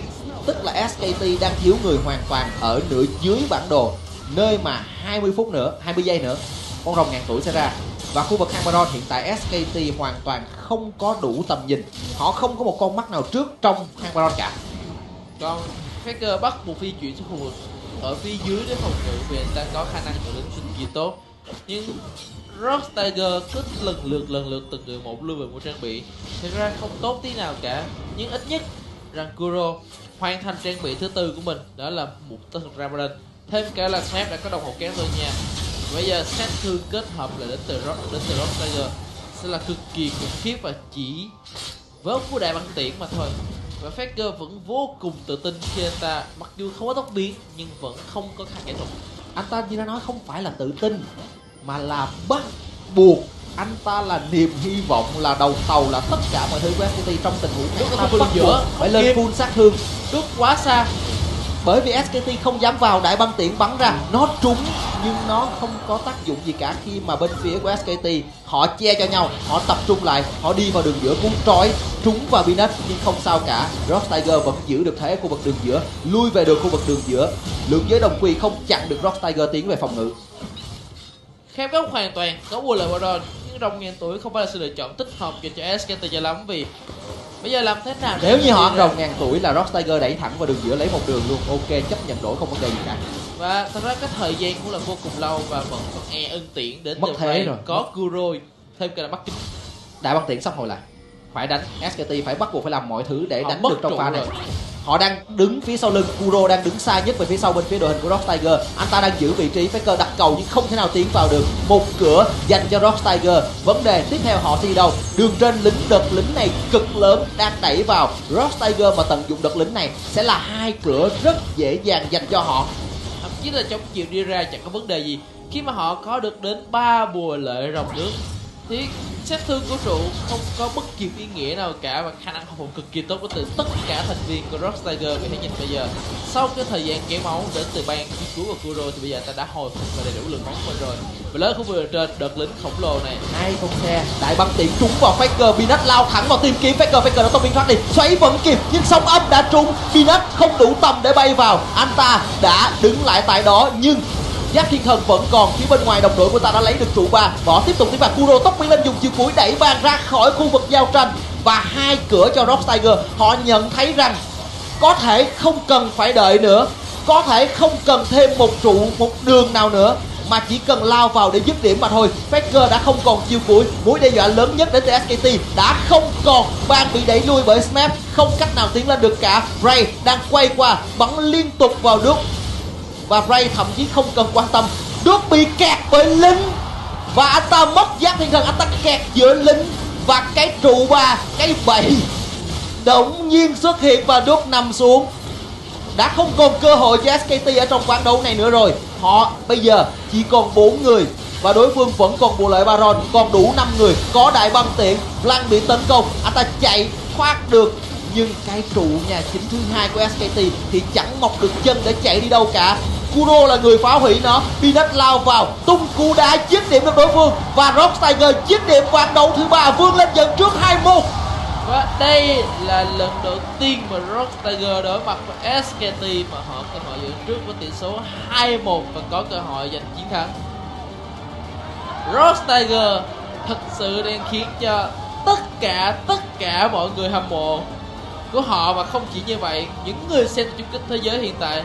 tức là SKT đang thiếu người hoàn toàn ở nửa dưới bản đồ. Nơi mà 20 phút nữa 20 giây nữa, con rồng ngàn tuổi sẽ ra. Và khu vực hang hiện tại SKT hoàn toàn không có đủ tầm nhìn. Họ không có một con mắt nào trước trong hang cả. Còn Faker bắt buộc phi chuyển xuống khu vực. Ở phía dưới để phòng ngự vì anh ta có khả năng trở đến sinh kỳ tốt. Nhưng Rock Tiger cứ lần lượt lần lượt từng người một lưu về một trang bị. Thực ra không tốt tí nào cả, nhưng ít nhất rằng Kuro hoàn thành trang bị thứ tư của mình, đó là một tên Ramadan thêm cả là Snap đã có đồng hồ kéo rồi nha. Bây giờ sát thương kết hợp là đến từ Rock, đến từ Rock Tiger. Sẽ là cực kỳ khủng khiếp và chỉ với của đại băng tiễn mà thôi. Và Faker vẫn vô cùng tự tin khi anh ta, mặc dù không có tốc biến, nhưng vẫn không có khả nghệ thuật. Anh ta như đã nói, không phải là tự tin, mà là bắt buộc anh ta là niềm hy vọng là đầu tàu là tất cả mọi thứ của SKT trong tình huống ở ta bắt giữa, phải lên full sát thương. Đút quá xa. Bởi vì SKT không dám vào đại băng tiễn bắn ra. Nó trúng nhưng nó không có tác dụng gì cả khi mà bên phía của SKT họ che cho nhau họ tập trung lại họ đi vào đường giữa. Cuốn trói trúng vào Binet nhưng không sao cả. Rock Tiger vẫn giữ được thế ở khu vực đường giữa lui về được khu vực đường giữa. Lượng giới đồng quy không chặn được Rock Tiger tiến về phòng ngự. Khép góc hoàn toàn có lợi Baron rồng ngàn tuổi không phải là sự lựa chọn thích hợp dành cho SKT cho lắm vì bây giờ làm thế nào nếu như họ ăn rồng ngàn tuổi là Rock Tiger đẩy thẳng vào đường giữa lấy một đường luôn. Ok chấp nhận đổi không vấn đề gì cả. Và thật ra cái thời gian cũng là vô cùng lâu và vẫn còn e ân tiện đến Mất thế rồi. có Kuro thêm cả là mắc kính đại băng tiễn sắp hồi lại phải đánh SKT phải bắt buộc phải làm mọi thứ để Họ đánh được trong pha này. Rồi. họ đang đứng phía sau lưng Kuro đang đứng xa nhất về phía sau bên phía đội hình của Rock Tiger. Anh ta đang giữ vị trí Faker đặt cầu nhưng không thể nào tiến vào được. Một cửa dành cho Rock Tiger. Vấn đề tiếp theo họ đi đâu đường trên lính đợt lính này cực lớn đang đẩy vào. Rock Tiger mà tận dụng đợt lính này sẽ là hai cửa rất dễ dàng dành cho họ. Thậm chí là chống chịu đi ra chẳng có vấn đề gì. Khi mà họ có được đến ba bùa lợi rồng nước thì sát thương của trụ không có bất kỳ ý nghĩa nào cả và khả năng hồi phục cực kỳ tốt của từ tất cả thành viên của Rock Tiger vì hãy nhìn bây giờ. Sau cái thời gian kéo máu đến từ ban chiếc cứu và Kuro thì bây giờ ta đã hồi phục và đầy đủ lượng máu của mình rồi. Và lớn khu vực trên đợt lính khổng lồ này. Hai con xe? Đại băng tiễn trúng vào Faker Binet lao thẳng vào tìm kiếm Faker Faker đã tông biến thoát đi. Xoáy vẫn kịp nhưng sóng âm đã trúng. Binet không đủ tầm để bay vào. Anh ta đã đứng lại tại đó nhưng Giáp Thiên Thần vẫn còn phía bên ngoài đồng đội của ta đã lấy được trụ ba. Võ tiếp tục tiến vào Kuro tốc biến lên dùng chiều cuối đẩy vàng ra khỏi khu vực giao tranh. Và hai cửa cho Rock Tiger. Họ nhận thấy rằng có thể không cần phải đợi nữa. Có thể không cần thêm một trụ, một đường nào nữa. Mà chỉ cần lao vào để dứt điểm mà thôi. Faker đã không còn chiêu cuối. Mối đe dọa lớn nhất đến từ SKT đã không còn. Ban bị đẩy lui bởi Snap không cách nào tiến lên được cả. Ray đang quay qua. Bắn liên tục vào Duke và Ray thậm chí không cần quan tâm. Duke bị kẹt bởi lính. Và anh ta mất giác thiên thần anh ta kẹt giữa lính. Và cái trụ ba, cái bẫy đột nhiên xuất hiện và đốt nằm xuống. Đã không còn cơ hội cho SKT ở trong quán đấu này nữa rồi. Họ bây giờ chỉ còn 4 người. Và đối phương vẫn còn bù lợi Baron, còn đủ 5 người. Có đại băng tiện Blanc bị tấn công. Anh ta chạy thoát được nhưng cái trụ nhà chính thứ hai của SKT thì chẳng mọc được chân để chạy đi đâu cả. Kuro là người phá hủy nó Peanut lao vào, tung cú đá chiếc điểm được đối phương và Rock Tiger chiếc điểm ván đấu thứ ba vươn lên dẫn trước 2-1 Và đây là lần đầu tiên mà Rock Tiger đối mặt với SKT mà họ cơ hội dẫn trước với tỷ số 2-1 và có cơ hội giành chiến thắng. Rock Tiger thật sự đang khiến cho tất cả tất cả mọi người hâm mộ của họ và không chỉ như vậy, những người xem chung kết thế giới hiện tại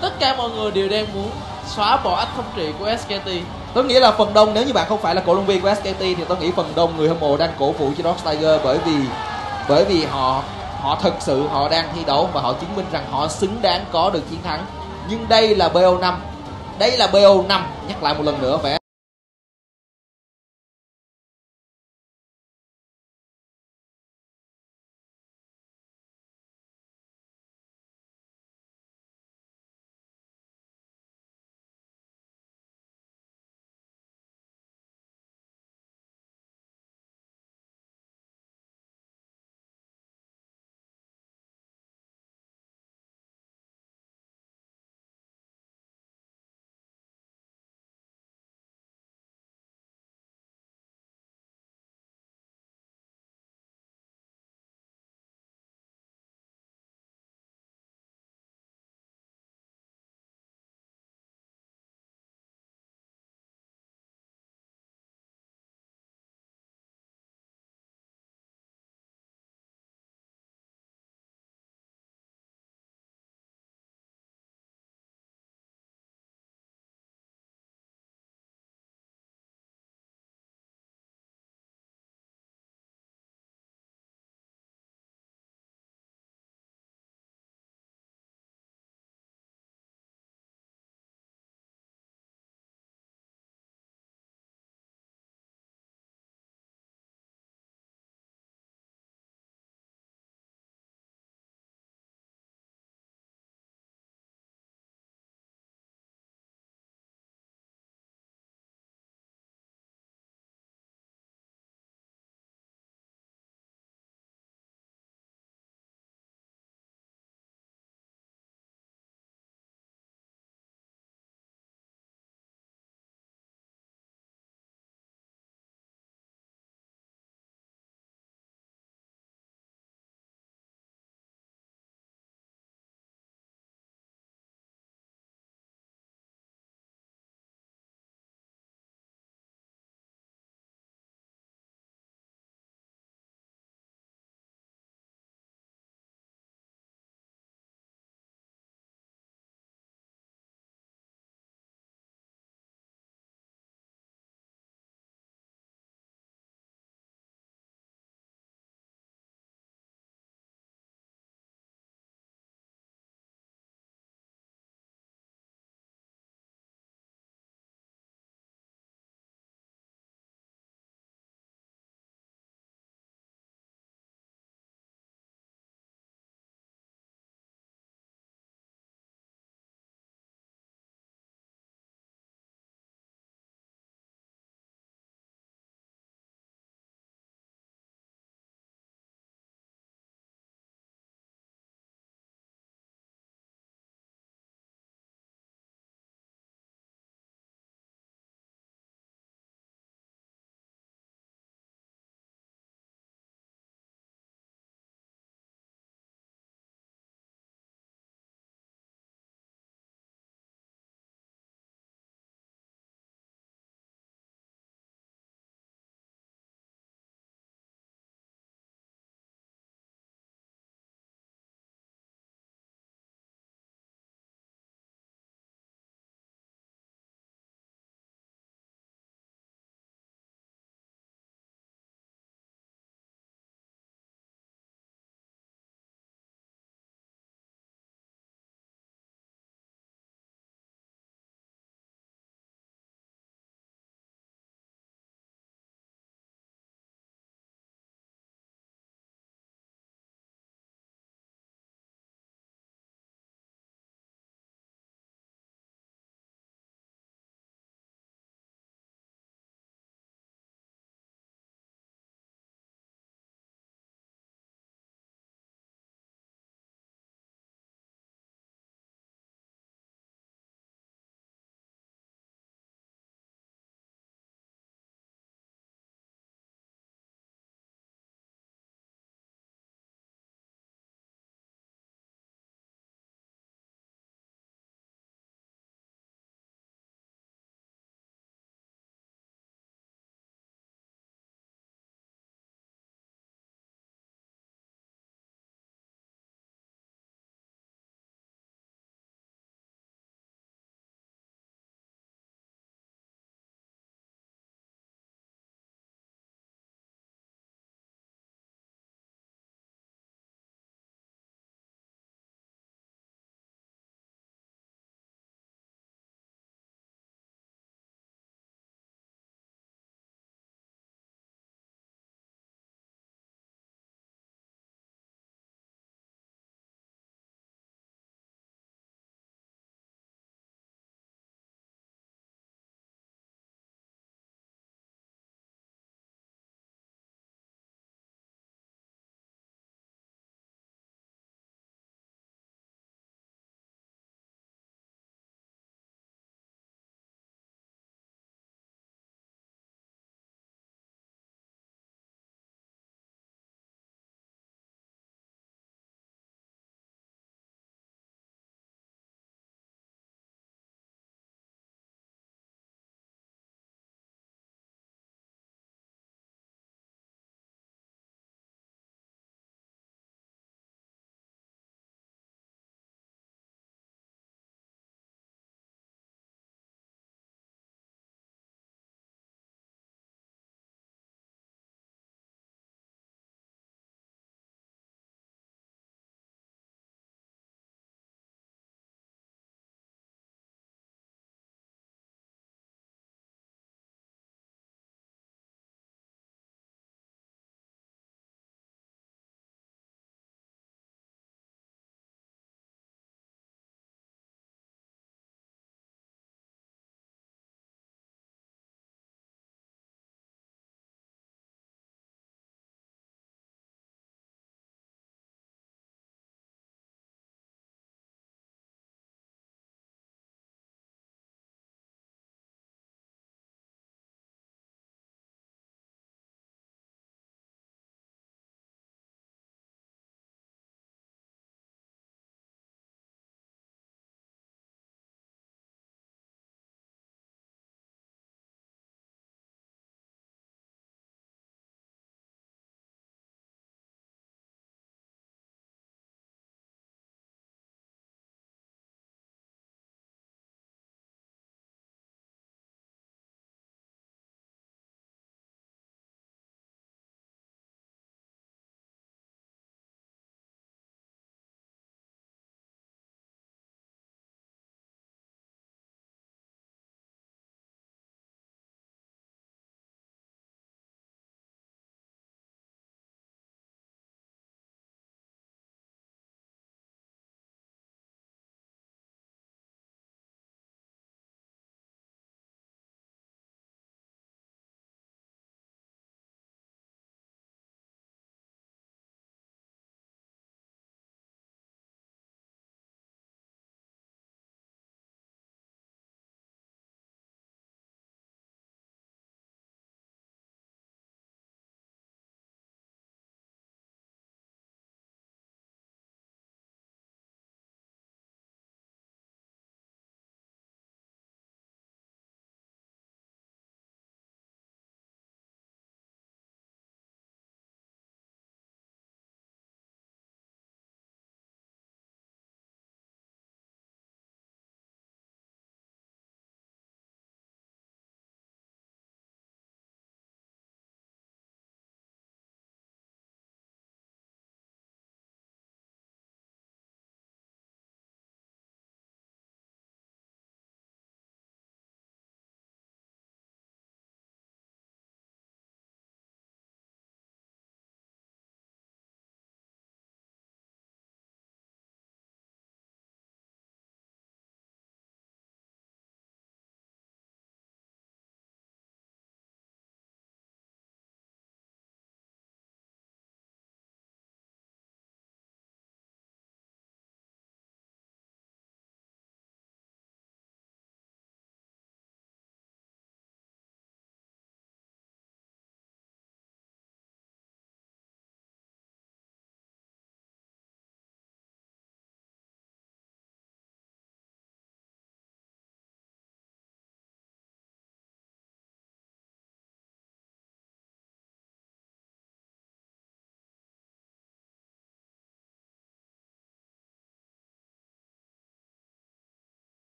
tất cả mọi người đều đang muốn xóa bỏ ách thống trị của SKT Tôi nghĩ là phần đông nếu như bạn không phải là cổ động viên của SKT thì tôi nghĩ phần đông người hâm mộ đang cổ vũ cho Rock Tiger bởi vì bởi vì họ họ thực sự họ đang thi đấu và họ chứng minh rằng họ xứng đáng có được chiến thắng. Nhưng đây là BO5. Đây là BO5 nhắc lại một lần nữa vẻ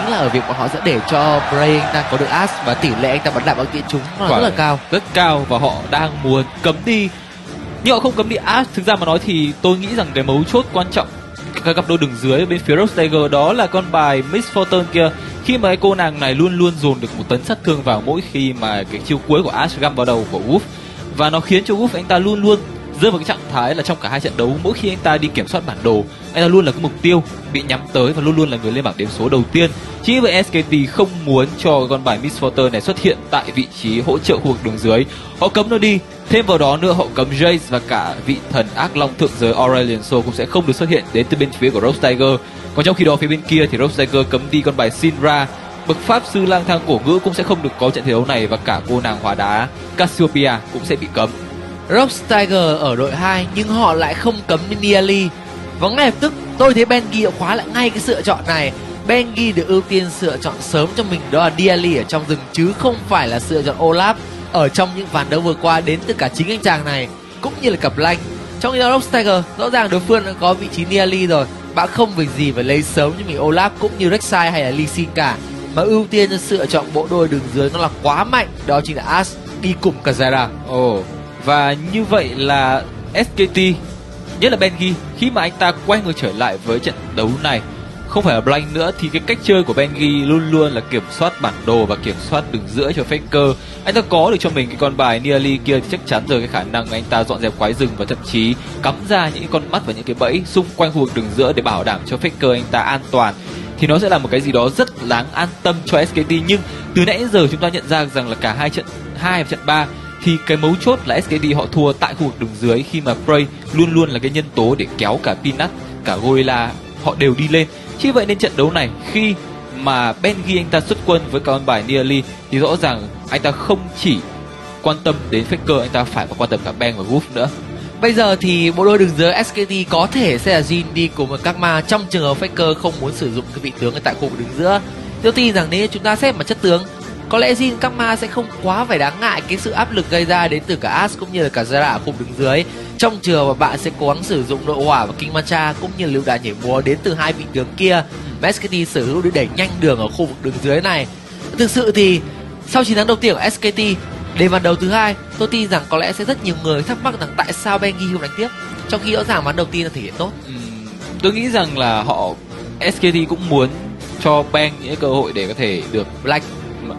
chính là ở việc mà họ sẽ để cho Bray anh ta có được as và tỷ lệ anh ta bắn đạn bằng điện chúng nó là rất là cao. Rất cao và họ đang muốn cấm đi. Nhưng họ không cấm đi as thực ra mà nói thì tôi nghĩ rằng cái mấu chốt quan trọng các cặp đôi đường dưới bên phía Rose Tiger đó là con bài Miss Fortune kia. Khi mà cái cô nàng này luôn luôn dồn được một tấn sát thương vào mỗi khi mà cái chiêu cuối của Ash găm vào đầu của Wolf. Và nó khiến cho Wolf anh ta luôn luôn rơi vào cái trạng thái là trong cả hai trận đấu, mỗi khi anh ta đi kiểm soát bản đồ, anh ta luôn là cái mục tiêu bị nhắm tới và luôn luôn là người lên bảng điểm số đầu tiên. Chỉ vậy SKT không muốn cho con bài Miss Porter này xuất hiện tại vị trí hỗ trợ khu vực đường dưới. Họ cấm nó đi. Thêm vào đó nữa, họ cấm Jace và cả vị thần ác long thượng giới Aurelion Sol cũng sẽ không được xuất hiện đến từ bên phía của Rose Tiger. Còn trong khi đó, phía bên kia thì Rose Tiger cấm đi con bài Sinra bậc pháp sư lang thang cổ ngữ cũng sẽ không được có trận thi đấu này và cả cô nàng hóa đá Cassiopeia cũng sẽ bị cấm. Rob Steiger ở đội 2 nhưng họ lại không cấm Niali và ngay lập tức tôi thấy Ben Ghi khóa lại ngay cái sự chọn này. Bengi được ưu tiên lựa chọn sớm cho mình đó là Diali ở trong rừng chứ không phải là sự chọn Olaf ở trong những ván đấu vừa qua đến từ cả chính anh chàng này cũng như là cặp lanh. Trong khi đó Rob Steiger rõ ràng đối phương đã có vị trí Niali rồi bạn không việc gì phải lấy sớm như mình Olaf cũng như Rek'Sai hay là Lee Sin cả. Mà ưu tiên cho sự lựa chọn bộ đôi đường dưới nó là quá mạnh đó chính là As đi cùng cả Ồ, oh, và như vậy là SKT nhất là Bengi khi mà anh ta quay ngược trở lại với trận đấu này. Không phải là blank nữa, thì cái cách chơi của Bengi luôn luôn là kiểm soát bản đồ và kiểm soát đường giữa cho Faker. Anh ta có được cho mình cái con bài Nearly kia thì chắc chắn rồi, cái khả năng anh ta dọn dẹp quái rừng và thậm chí cắm ra những con mắt và những cái bẫy xung quanh khu vực đường giữa để bảo đảm cho Faker anh ta an toàn. Thì nó sẽ là một cái gì đó rất đáng an tâm cho SKT nhưng từ nãy giờ chúng ta nhận ra rằng là cả hai trận, hai và trận 3 thì cái mấu chốt là SKT họ thua tại khu vực đường dưới khi mà Prey luôn luôn là cái nhân tố để kéo cả Peanut, cả Gorilla họ đều đi lên. Chỉ vậy nên trận đấu này khi mà Bengi anh ta xuất quân với con bài Nearly thì rõ ràng anh ta không chỉ quan tâm đến Faker, anh ta phải quan tâm cả Ben và Wolf nữa. Bây giờ thì bộ đôi đường dưới SKT có thể sẽ là Jin đi cùng với các trong trường hợp Faker không muốn sử dụng cái vị tướng ở tại khu vực đường giữa. Tôi tin rằng nếu chúng ta xếp mặt chất tướng có lẽ Jin Kama sẽ không quá phải đáng ngại cái sự áp lực gây ra đến từ cả Ash cũng như là cả Zara ở khu đứng dưới. Trong trường mà bạn sẽ cố gắng sử dụng nội hỏa và kinh mancha cũng như lựu đạn nhảy múa đến từ hai vị tướng kia SKT sở hữu để đẩy nhanh đường ở khu vực đường dưới này. Thực sự thì sau chiến thắng đầu tiên của SKT đến ván đấu thứ hai tôi tin rằng có lẽ sẽ rất nhiều người thắc mắc rằng tại sao Bengi không đánh tiếp. Trong khi rõ ràng ván đầu tiên là thể hiện tốt. Ừ, tôi nghĩ rằng là họ SKT cũng muốn cho Bang những cơ hội để có thể được Black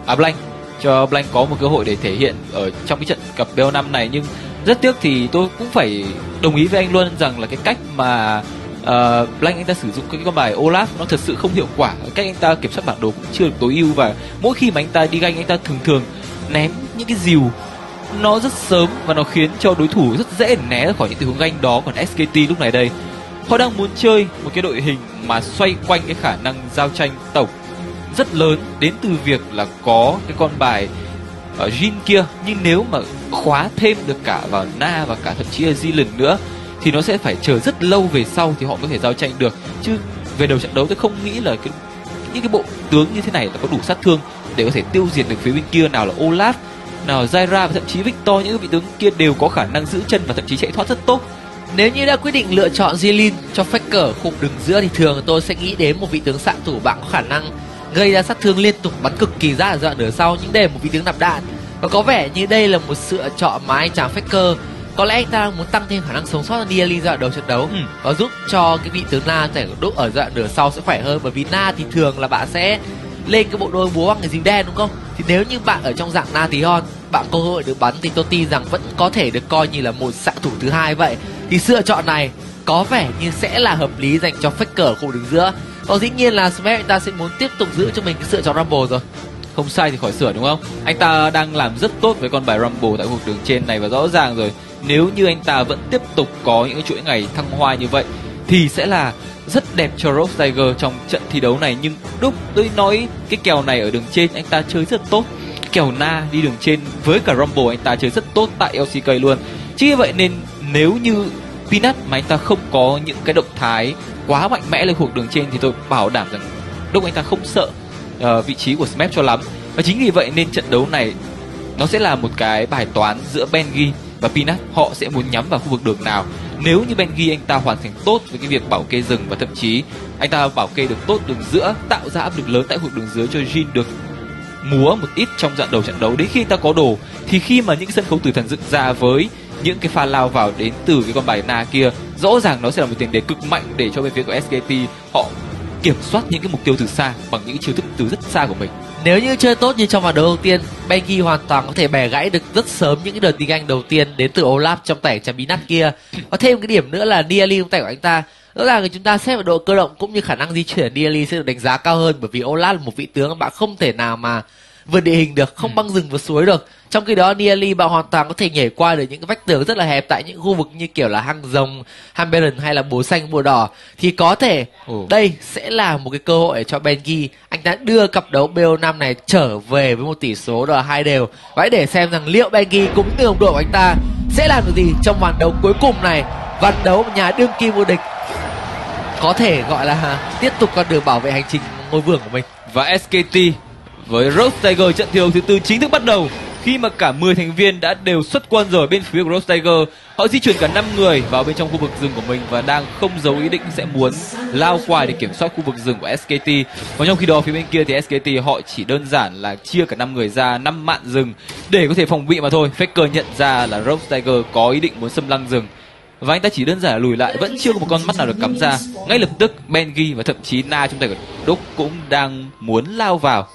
à Blank. Cho Blank có một cơ hội để thể hiện ở trong cái trận cặp BO5 này nhưng rất tiếc thì tôi cũng phải đồng ý với anh luôn rằng là cái cách mà uh, Blank anh ta sử dụng cái con bài Olaf nó thật sự không hiệu quả. Cách anh ta kiểm soát bản đồ cũng chưa được tối ưu và mỗi khi mà anh ta đi ganh anh ta thường thường ném những cái dìu nó rất sớm và nó khiến cho đối thủ rất dễ né ra khỏi những tình huống ganh đó. Còn SKT lúc này đây họ đang muốn chơi một cái đội hình mà xoay quanh cái khả năng giao tranh tổng rất lớn đến từ việc là có cái con bài ở Jin kia. Nhưng nếu mà khóa thêm được cả vào Na và cả thậm chí là Zilin nữa, thì nó sẽ phải chờ rất lâu về sau thì họ có thể giao tranh được. Chứ về đầu trận đấu tôi không nghĩ là cái, những cái bộ tướng như thế này là có đủ sát thương để có thể tiêu diệt được phía bên kia. Nào là Olaf, nào Zaira và thậm chí Victor, những vị tướng kia đều có khả năng giữ chân và thậm chí chạy thoát rất tốt. Nếu như đã quyết định lựa chọn Zilin cho Faker khung đường giữa thì thường tôi sẽ nghĩ đến một vị tướng xạ thủ bạn có khả năng gây ra sát thương liên tục bắn cực kỳ ra ở đoạn nửa sau những đề một vị tướng nạp đạn. Và có vẻ như đây là một sự chọn mà anh chàng Faker. Có lẽ anh ta muốn tăng thêm khả năng sống sót cho Niali ra đầu trận đấu. Ừ. và giúp cho cái vị tướng Na thể đúc ở đoạn nửa sau sẽ khỏe hơn bởi vì Na thì thường là bạn sẽ lên cái bộ đôi búa bằng cái dính đen đúng không? Thì nếu như bạn ở trong dạng Na tí hon bạn có cơ hội được bắn thì tôi tin rằng vẫn có thể được coi như là một xạ thủ thứ hai vậy. Thì sự chọn này có vẻ như sẽ là hợp lý dành cho Faker ở khu đứng giữa còn dĩ nhiên là Smash anh ta sẽ muốn tiếp tục giữ cho mình cái sự chọn Rumble rồi. Không sai thì khỏi sửa, đúng không? Anh ta đang làm rất tốt với con bài Rumble tại khu vực đường trên này và rõ ràng rồi. Nếu như anh ta vẫn tiếp tục có những cái chuỗi ngày thăng hoa như vậy, thì sẽ là rất đẹp cho Rose Tiger trong trận thi đấu này. Nhưng đúc tôi nói cái kèo này ở đường trên, anh ta chơi rất tốt. Kèo na đi đường trên với cả Rumble, anh ta chơi rất tốt tại LCK luôn. Chỉ vậy nên nếu như Peanut mà anh ta không có những cái động thái quá mạnh mẽ lên cuộc đường trên thì tôi bảo đảm rằng lúc anh ta không sợ uh, vị trí của Smep cho lắm. Và chính vì vậy nên trận đấu này nó sẽ là một cái bài toán giữa Bengi và Peanut. Họ sẽ muốn nhắm vào khu vực đường nào. Nếu như Benji anh ta hoàn thành tốt với cái việc bảo kê rừng và thậm chí anh ta bảo kê được tốt đường giữa tạo ra áp lực lớn tại khu vực đường dưới cho Jin được múa một ít trong dạng đầu trận đấu. Đến khi anh ta có đồ thì khi mà những sân khấu tử thần dựng ra với những cái pha lao vào đến từ cái con bài na kia rõ ràng nó sẽ là một tiền đề cực mạnh để cho bên phía của SKT họ kiểm soát những cái mục tiêu từ xa bằng những chiêu thức từ rất xa của mình Nếu như chơi tốt như trong màn đấu đầu tiên, Bengi hoàn toàn có thể bẻ gãy được rất sớm những cái đợt tiếng Anh đầu tiên đến từ Olaf trong tẻ chạm bí nát kia. Có thêm cái điểm nữa là Niali trong tẻ của anh ta. Rõ ràng là chúng ta xét vào độ cơ động cũng như khả năng di chuyển Niali sẽ được đánh giá cao hơn bởi vì Olaf là một vị tướng mà bạn không thể nào mà vượt địa hình được, không băng rừng vượt suối được. Trong khi đó Niali bạn hoàn toàn có thể nhảy qua được những cái vách tường rất là hẹp tại những khu vực như kiểu là hang rồng, Hamberon hay là búa xanh bùa đỏ thì có thể đây sẽ là một cái cơ hội cho Benji anh ta đưa cặp đấu BO5 này trở về với một tỷ số đó là hai đều. Và hãy để xem rằng liệu Benji cũng như đồng đội của anh ta sẽ làm được gì trong ván đấu cuối cùng này. Ván đấu nhà đương kim vô địch có thể gọi là tiếp tục con đường bảo vệ hành trình ngôi vương của mình. và SKT với Rose Tiger trận thi đấu thứ tư chính thức bắt đầu, khi mà cả 10 thành viên đã đều xuất quân rồi, bên phía của Rose Tiger, họ di chuyển cả 5 người vào bên trong khu vực rừng của mình và đang không giấu ý định sẽ muốn lao qua để kiểm soát khu vực rừng của SKT Và trong khi đó, phía bên kia thì SKT họ chỉ đơn giản là chia cả 5 người ra 5 mạn rừng để có thể phòng bị mà thôi. Faker nhận ra là Rose Tiger có ý định muốn xâm lăng rừng. Và anh ta chỉ đơn giản là lùi lại, vẫn chưa có một con mắt nào được cắm ra. Ngay lập tức Bengi và thậm chí Na trong tay của Đúc cũng đang muốn lao vào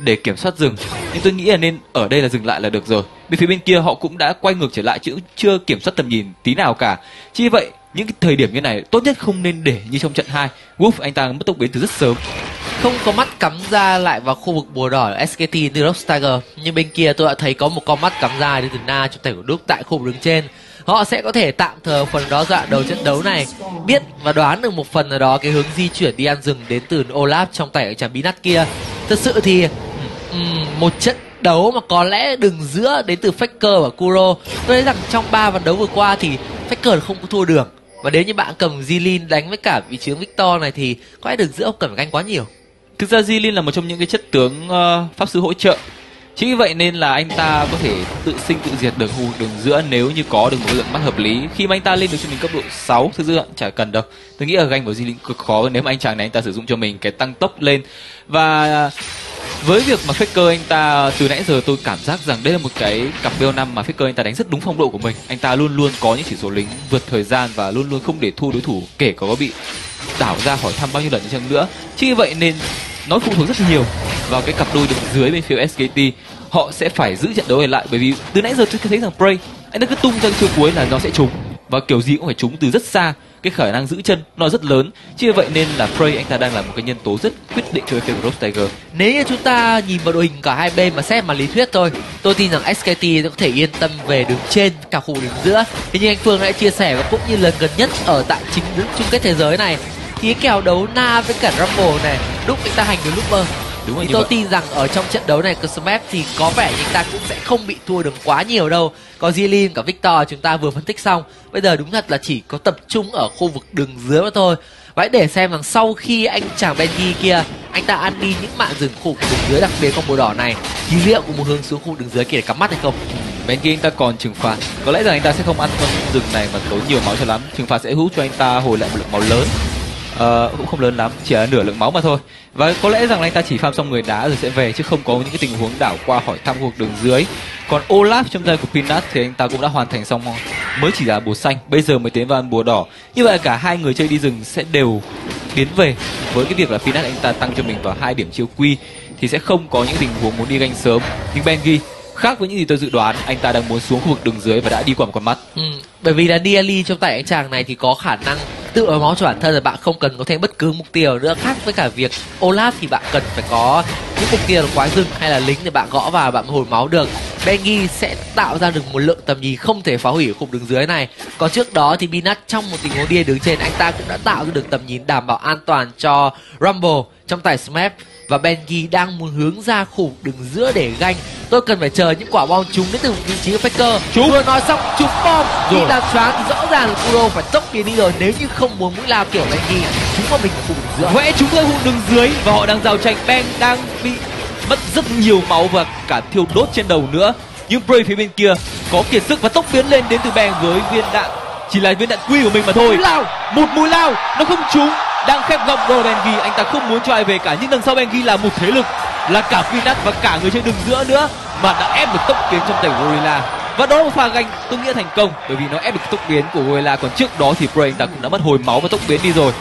để kiểm soát rừng. Nhưng tôi nghĩ là nên ở đây là dừng lại là được rồi. Bên phía bên kia họ cũng đã quay ngược trở lại chứ chưa kiểm soát tầm nhìn tí nào cả. Chỉ vậy, những cái thời điểm như này tốt nhất không nên để như trong trận 2 Wolf anh ta mất tốc biến từ rất sớm. Không có mắt cắm ra lại vào khu vực bùa đỏ SKT từ Rock Nhưng bên kia tôi đã thấy có một con mắt cắm ra đến từ Na trong tay của Đức tại khu vực đứng trên. Họ sẽ có thể tạm thờ phần đó dọa đầu trận đấu này. Biết và đoán được một phần nào đó cái hướng di chuyển đi ăn rừng đến từ Olaf trong tay ở trạm bí nát kia. Thật sự thì một trận đấu mà có lẽ đường giữa đến từ Faker và Kuro. Tôi thấy rằng trong ba ván đấu vừa qua thì Faker không có thua đường và nếu như bạn cầm Zilin đánh với cả vị tướng Victor này thì có lẽ đường giữa ông cần phải canh quá nhiều. Thực ra Zilin là một trong những cái chất tướng uh, pháp sư hỗ trợ. Chính vì vậy nên là anh ta có thể tự sinh tự diệt được khu vực đường giữa nếu như có được một lượng mắt hợp lý. Khi mà anh ta lên được cho mình cấp độ 6 thực sự chả cần đâu. Tôi nghĩ là ganh của Zilin cực khó nếu mà anh chàng này anh ta sử dụng cho mình cái tăng tốc lên. Và với việc mà Faker anh ta, từ nãy giờ tôi cảm giác rằng đây là một cái cặp BO5 mà Faker anh ta đánh rất đúng phong độ của mình. Anh ta luôn luôn có những chỉ số lính vượt thời gian và luôn luôn không để thua đối thủ kể cả có bị đảo ra khỏi thăm bao nhiêu lần chăng nữa. Chính vì vậy nên nó phụ thuộc rất nhiều vào cái cặp đôi đứng dưới bên phía SKT. Họ sẽ phải giữ trận đấu này lại bởi vì từ nãy giờ tôi thấy rằng Prey, anh ta cứ tung ra cái chiêu cuối là nó sẽ trúng và kiểu gì cũng phải trúng từ rất xa cái khả năng giữ chân nó rất lớn. Chia vậy nên là Frey anh ta đang là một cái nhân tố rất quyết định cho FK Group Tiger. Nếu như chúng ta nhìn vào đội hình cả hai bên mà xét mà lý thuyết thôi, tôi tin rằng SKT có thể yên tâm về đường trên cả khu đường giữa. Thế nhưng anh Phương đã chia sẻ và cũng như lần gần nhất ở tại chính chung kết thế giới này, thì cái kèo đấu Na với cả Rumble này, lúc anh ta hành được Looper đúng rồi thì tôi vậy tin rằng ở trong trận đấu này của Smash thì có vẻ như anh ta cũng sẽ không bị thua được quá nhiều đâu. Có Jilin cả Victor chúng ta vừa phân tích xong. Bây giờ đúng thật là chỉ có tập trung ở khu vực đường dưới mà thôi. Hãy để xem rằng sau khi anh chàng Benji kia anh ta ăn đi những mạng rừng khu vực đường dưới đặc biệt con bồ đỏ này thì liệu có một hướng xuống khu đường dưới kia để cắm mắt hay không? Bên kia anh ta còn trừng phạt. Có lẽ rằng anh ta sẽ không ăn con rừng này mà tốn nhiều máu cho lắm. Trừng phạt sẽ hút cho anh ta hồi lại một lượng máu lớn. Ờ, cũng không lớn lắm chỉ là nửa lượng máu mà thôi và có lẽ rằng là anh ta chỉ farm xong người đá rồi sẽ về, chứ không có những cái tình huống đảo qua hỏi thăm khu đường dưới. Còn Olaf trong tay của Pinat thì anh ta cũng đã hoàn thành xong mới chỉ là bùa xanh, bây giờ mới tiến vào ăn bùa đỏ. Như vậy cả hai người chơi đi rừng sẽ đều tiến về. Với cái việc là Pinat anh ta tăng cho mình vào hai điểm chiêu quy thì sẽ không có những tình huống muốn đi ganh sớm. Nhưng Benji khác với những gì tôi dự đoán anh ta đang muốn xuống khu vực đường dưới và đã đi qua một con mắt. Ừ, bởi vì là Niali trong tay anh chàng này thì có khả năng tự ở máu cho bản thân là bạn không cần có thêm bất cứ mục tiêu nữa. Khác với cả việc Olaf thì bạn cần phải có những mục tiêu là quái rừng hay là lính để bạn gõ vào bạn hồi máu được. Bengi sẽ tạo ra được một lượng tầm nhìn không thể phá hủy ở khu vực đường dưới này. Còn trước đó thì Binat trong một tình huống đi đứng trên anh ta cũng đã tạo ra được tầm nhìn đảm bảo an toàn cho Rumble trong tài Smash và Bengi đang muốn hướng ra khu đường giữa để ganh. Tôi cần phải chờ những quả bom trúng đến từ vị trí của Faker. Trúng. vừa nói xong trúng bom. Khi Rồi. làm choáng thì rõ ràng là Kuro phải tốc tiến đi rồi nếu như không muốn mũi lao kiểu Bengi chúng vào mình ở khu đường giữa. Vẽ chúng ra khu đường dưới và họ đang giao tranh. Ben đang bị mất rất nhiều máu và cả thiêu đốt trên đầu nữa. Nhưng Bray phía bên kia có kiệt sức và tốc biến lên đến từ beng với viên đạn. Chỉ là viên đạn quy của mình mà thôi. Lao. Một mũi lao nó không trúng đang khép góc rồi Bengi anh ta không muốn cho ai về cả, nhưng đằng sau Bengi là một thế lực, là cả Vinat và cả người chơi đường giữa nữa mà đã ép được tốc biến trong tay Gorilla và đó là một pha ganh tôi nghĩ thành công, bởi vì nó ép được tốc biến của Gorilla còn trước đó thì Bray anh ta cũng đã mất hồi máu và tốc biến đi rồi.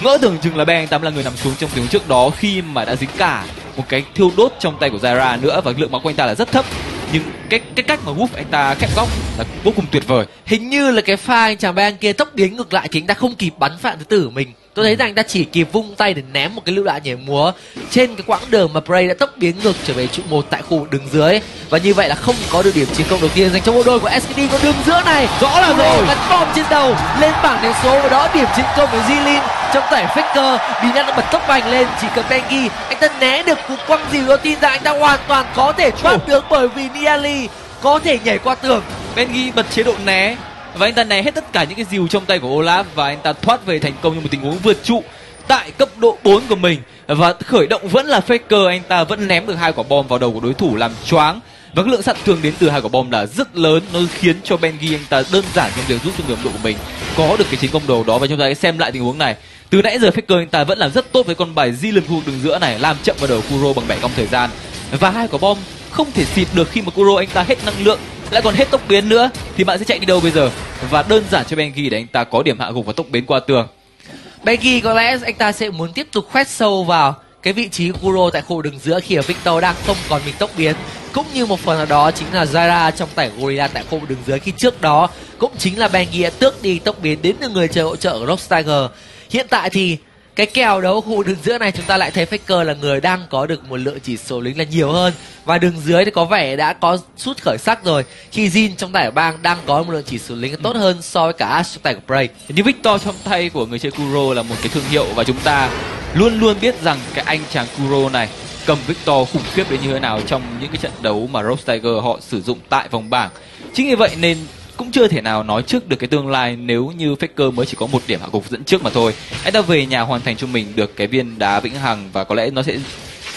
Ngỡ tưởng chừng là Ben anh là người nằm xuống trong tiếng trước đó khi mà đã dính cả một cái thiêu đốt trong tay của Zara nữa và lượng máu của anh ta là rất thấp. Nhưng cái cái cách mà Wolf anh ta khép góc là vô cùng tuyệt vời. Hình như là cái pha anh chàng Ben kia tốc biến ngược lại thì anh ta không kịp bắn phạm thứ tử của mình tôi thấy rằng anh ta chỉ kịp vung tay để ném một cái lựu đạn nhảy múa trên cái quãng đường mà Bray đã tốc biến ngược trở về trụ một tại khu đường dưới. Và như vậy là không có được điểm chiến công đầu tiên dành cho bộ đôi của SKT còn đường giữa này. Rõ là rồi. bắn bom trên đầu lên bảng điểm số và đó điểm chiến công của Jilin. Trong giải Faker bị đã bật tốc bành lên chỉ cần Bengi anh ta né được cú quăng dìu tôi tin rằng anh ta hoàn toàn có thể thoát được bởi vì Niali có thể nhảy qua tường. Bengi bật chế độ né và anh ta né hết tất cả những cái dìu trong tay của Olaf và anh ta thoát về thành công trong một tình huống vượt trụ tại cấp độ 4 của mình. Và khởi động vẫn là Faker, anh ta vẫn ném được hai quả bom vào đầu của đối thủ làm choáng. Và cái lượng sát thương đến từ hai quả bom là rất lớn, nó khiến cho Bengi anh ta đơn giản trong việc rút thương lượng độ của mình. Có được cái chiến công đầu đó và chúng ta hãy xem lại tình huống này. Từ nãy giờ Faker, anh ta vẫn làm rất tốt với con bài di lần khu đường giữa này, làm chậm vào đầu Kuro bằng bẻ cong thời gian. Và hai quả bom không thể xịt được khi mà Kuro, anh ta hết năng lượng lại còn hết tốc biến nữa, thì bạn sẽ chạy đi đâu bây giờ? Và đơn giản cho Bengi để anh ta có điểm hạ gục và tốc biến qua tường. Bengi có lẽ anh ta sẽ muốn tiếp tục khoét sâu vào cái vị trí Kuro tại khu đường giữa khi ở Victor đang không còn mình tốc biến. Cũng như một phần nào đó chính là Zara trong tải Gorilla tại khu đường dưới khi trước đó cũng chính là Bengi đã tước đi tốc biến đến từ người chơi hỗ trợ của Rockstiger hiện tại thì cái kèo đấu khu đường giữa này, chúng ta lại thấy Faker là người đang có được một lượng chỉ số lính là nhiều hơn. Và đường dưới thì có vẻ đã có sút khởi sắc rồi. Khi Jin trong tay của bang đang có một lượng chỉ số lính tốt hơn so với cả Ash trong tay của Prey. Như Victor trong tay của người chơi Kuro là một cái thương hiệu và chúng ta luôn luôn biết rằng cái anh chàng Kuro này cầm Victor khủng khiếp đến như thế nào trong những cái trận đấu mà Rose Tiger họ sử dụng tại vòng bảng. Chính vì vậy nên cũng chưa thể nào nói trước được cái tương lai nếu như Faker mới chỉ có một điểm hạ gục dẫn trước mà thôi. Anh ta về nhà hoàn thành cho mình được cái viên đá vĩnh hằng và có lẽ nó sẽ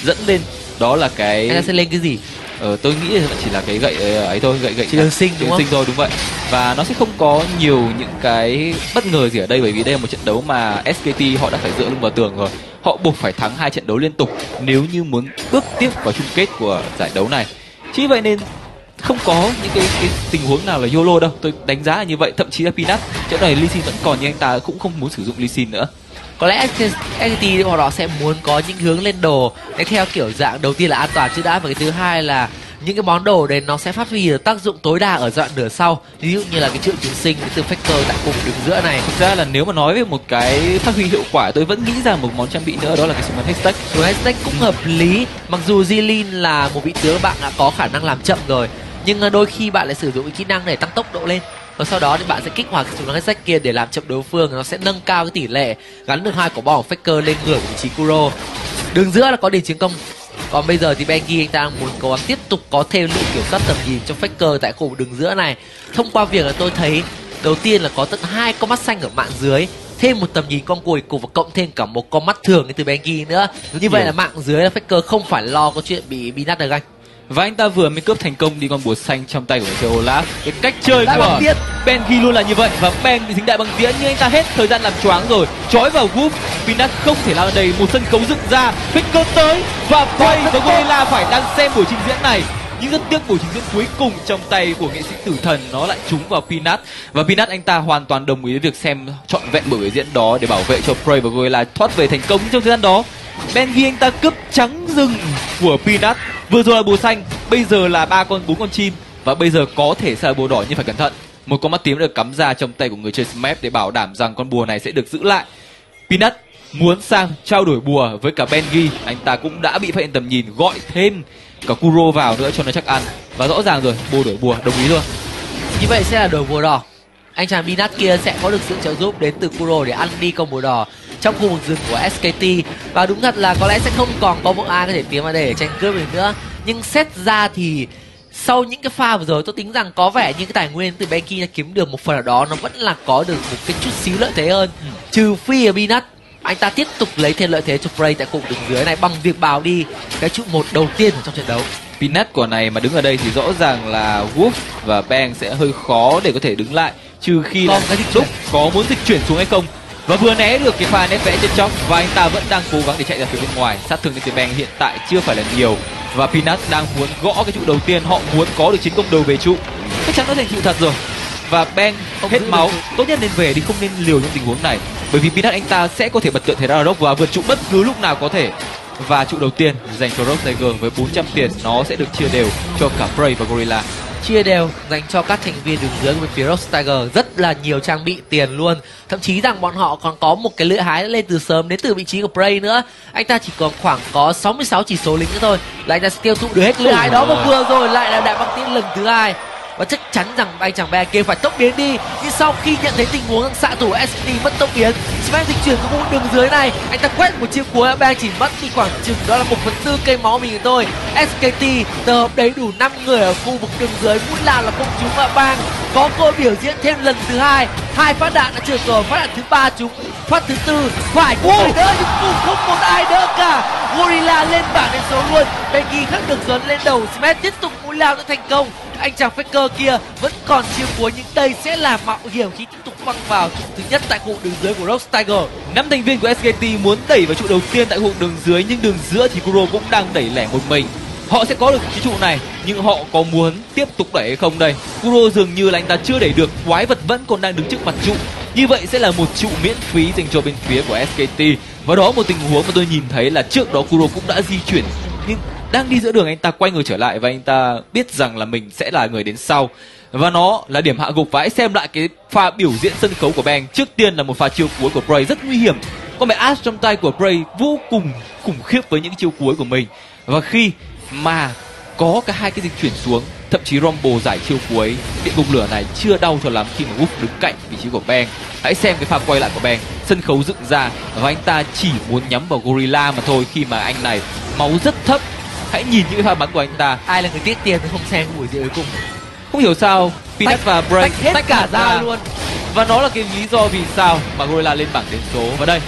dẫn lên. Đó là cái anh ta sẽ lên cái gì? Ờ, tôi nghĩ là chỉ là cái gậy ờ, ấy thôi gậy gậy chỉ đường sinh không sinh thôi đúng vậy. Và nó sẽ không có nhiều những cái bất ngờ gì ở đây bởi vì đây là một trận đấu mà SKT họ đã phải dựa lưng vào tường rồi. Họ buộc phải thắng hai trận đấu liên tục nếu như muốn bước tiếp vào chung kết của giải đấu này. Chính vậy nên không có những cái, cái tình huống nào là YOLO đâu. Tôi đánh giá là như vậy. Thậm chí là Peanut trận này Lee Sin vẫn còn nhưng anh ta cũng không muốn sử dụng Lee Sin nữa. Có lẽ SKT họ đó sẽ muốn có những hướng lên đồ. Để theo kiểu dạng đầu tiên là an toàn trước đã. Và cái thứ hai là những cái món đồ đấy nó sẽ phát huy được tác dụng tối đa ở đoạn nửa sau. Ví dụ như là cái triệu chứng sinh cái từ factor tại cùng đường giữa này. Thực ra là nếu mà nói về một cái phát huy hiệu quả tôi vẫn nghĩ ra một món trang bị nữa đó là cái súng hashtag súng hashtag cũng hợp lý. Mặc dù Jilin là một vị tướng bạn đã có khả năng làm chậm rồi nhưng đôi khi bạn lại sử dụng cái kỹ năng để tăng tốc độ lên. Và sau đó thì bạn sẽ kích hoạt cái súng hashtag kia để làm chậm đối phương. Nó sẽ nâng cao cái tỷ lệ gắn được hai quả bom faker lên người của vị trí Kuro. Đường giữa là có điểm chiến công. Còn bây giờ thì Bengi anh ta muốn cố gắng tiếp tục có thêm lượng kiểm soát tầm nhìn cho Faker tại khu vực đường giữa này. Thông qua việc là tôi thấy đầu tiên là có tận hai con mắt xanh ở mạng dưới thêm một tầm nhìn con cùi cùng và cộng thêm cả một con mắt thường đến từ Bengi nữa. Như vậy là mạng dưới là Faker không phải lo có chuyện bị bị nát ở ganh và anh ta vừa mới cướp thành công đi con bùa xanh trong tay của chơi Olaf. Cái cách chơi của. Ben ghi luôn là như vậy và Ben bị dính đại bằng tiễn nhưng anh ta hết thời gian làm choáng rồi. Trói vào Whoop Pinat không thể lao đầy một sân khấu dựng ra. Faker tới và Bray và Gorilla phải đang xem buổi trình diễn này. Nhưng rất tiếc buổi trình diễn cuối cùng trong tay của nghệ sĩ tử thần nó lại trúng vào Pinat. Và Pinat anh ta hoàn toàn đồng ý với việc xem trọn vẹn buổi biểu diễn đó để bảo vệ cho Prey và Gorilla thoát về thành công. Trong thời gian đó Benji anh ta cướp trắng rừng của Peanut vừa rồi là bùa xanh, bây giờ là ba con, bốn con chim. Và bây giờ có thể sẽ là bùa đỏ, nhưng phải cẩn thận. Một con mắt tím được cắm ra trong tay của người chơi Smap để bảo đảm rằng con bùa này sẽ được giữ lại. Peanut muốn sang trao đổi bùa với cả Bengi anh ta cũng đã bị phát hiện tầm nhìn, gọi thêm cả Kuro vào nữa cho nó chắc ăn. Và rõ ràng rồi bùa đổi bùa, đồng ý luôn. Như vậy sẽ là đổi bùa đỏ. Anh chàng Minat kia sẽ có được sự trợ giúp đến từ Kuro để ăn đi con bùa đỏ trong khu vực rừng của SKT và đúng thật là có lẽ sẽ không còn có một ai có thể tiến vào để tranh cướp được nữa. Nhưng xét ra thì sau những cái pha vừa rồi tôi tính rằng có vẻ như cái tài nguyên từ Benki kiếm được một phần ở đó nó vẫn là có được một cái chút xíu lợi thế hơn. Trừ phi ở Binat anh ta tiếp tục lấy thêm lợi thế cho Frey tại vực đường dưới này bằng việc bào đi cái trụ một đầu tiên trong trận đấu. Peanut quả này mà đứng ở đây thì rõ ràng là Wolf và Bang sẽ hơi khó để có thể đứng lại trừ khi Còn là cái dịch Đúc có muốn dịch chuyển xuống hay không và vừa né được cái pha nét vẽ trên chóc và anh ta vẫn đang cố gắng để chạy ra phía bên ngoài. Sát thương lên phía Bang hiện tại chưa phải là nhiều. Và Peanut đang muốn gõ cái trụ đầu tiên. Họ muốn có được chiến công đầu về trụ. Chắc chắn nó thành sự thật rồi. Và Bang Không hết máu. trụ. tốt nhất nên về đi không nên liều trong tình huống này. Bởi vì Peanut anh ta sẽ có thể bật tượng thể Ragnarok và vượt trụ bất cứ lúc nào có thể. Và trụ đầu tiên dành cho Rogue Tiger với 400 tiền nó sẽ được chia đều cho cả Prey và Gorilla chia đều dành cho các thành viên đứng dưới của bên phía Rogue Tiger. Rất là nhiều trang bị tiền luôn. Thậm chí rằng bọn họ còn có một cái lưỡi hái lên từ sớm đến từ vị trí của Prey nữa. Anh ta chỉ còn khoảng có 66 chỉ số lính nữa thôi. Là anh ta sẽ tiêu thụ được hết lưỡi hái đó và vừa rồi, lại là đại băng tiễn lần thứ hai và chắc chắn rằng anh chàng bé kia phải tốc biến đi. Nhưng sau khi nhận thấy tình huống xạ thủ SCT mất tốc biến, Sven dịch chuyển xuống đường dưới này. Anh ta quét một chiêu cuối bé chỉ mất đi khoảng chừng đó là một phần tư cây máu mình thôi. SKT tập hợp đầy đủ 5 người ở khu vực đường dưới. Mũi là là công chúng và bang có cơ biểu diễn thêm lần thứ hai. Hai phát đạn đã trượt rồi phát đạn thứ ba chúng phát thứ tư phải có người đỡ nhưng cùng không một ai đỡ cả. Gorilla lên bảng đến số luôn. Becky khắc được dấn lên đầu. Smash tiếp tục mũi lao đã thành công. Anh chàng Faker kia vẫn còn chiêu cuối nhưng đây sẽ là mạo hiểm khi tiếp tục văng vào trụ thứ nhất tại khu đường dưới của Rose Tiger. Năm thành viên của SKT muốn đẩy vào trụ đầu tiên tại khu đường dưới nhưng đường giữa thì Kuro cũng đang đẩy lẻ một mình họ sẽ có được cái trụ này, nhưng họ có muốn tiếp tục đẩy hay không đây? Kuro dường như là anh ta chưa đẩy được, quái vật vẫn còn đang đứng trước mặt trụ. Như vậy sẽ là một trụ miễn phí dành cho bên phía của SKT và đó một tình huống mà tôi nhìn thấy là trước đó Kuro cũng đã di chuyển, nhưng đang đi giữa đường anh ta quay người trở lại và anh ta biết rằng là mình sẽ là người đến sau. Và nó là điểm hạ gục và hãy xem lại cái pha biểu diễn sân khấu của Bang. Trước tiên là một pha chiêu cuối của Bray rất nguy hiểm. Con bé Ash trong tay của Bray vô cùng khủng khiếp với những chiêu cuối của mình. Và khi mà có cả hai cái dịch chuyển xuống thậm chí Rombo giải chiêu cuối điện ngục lửa này chưa đau cho lắm khi mà Wolf đứng cạnh vị trí của Bang. Hãy xem cái pha quay lại của Bang sân khấu dựng ra và anh ta chỉ muốn nhắm vào Gorilla mà thôi khi mà anh này máu rất thấp. Hãy nhìn những cái pha bắn của anh ta. Ai là người tiếc tiền không xem buổi diễn cuối cùng. Không hiểu sao Peanut Tách- và tách hết cả ra luôn. Và nó là cái lý do vì sao mà Gorilla lên bảng điểm số. Và đây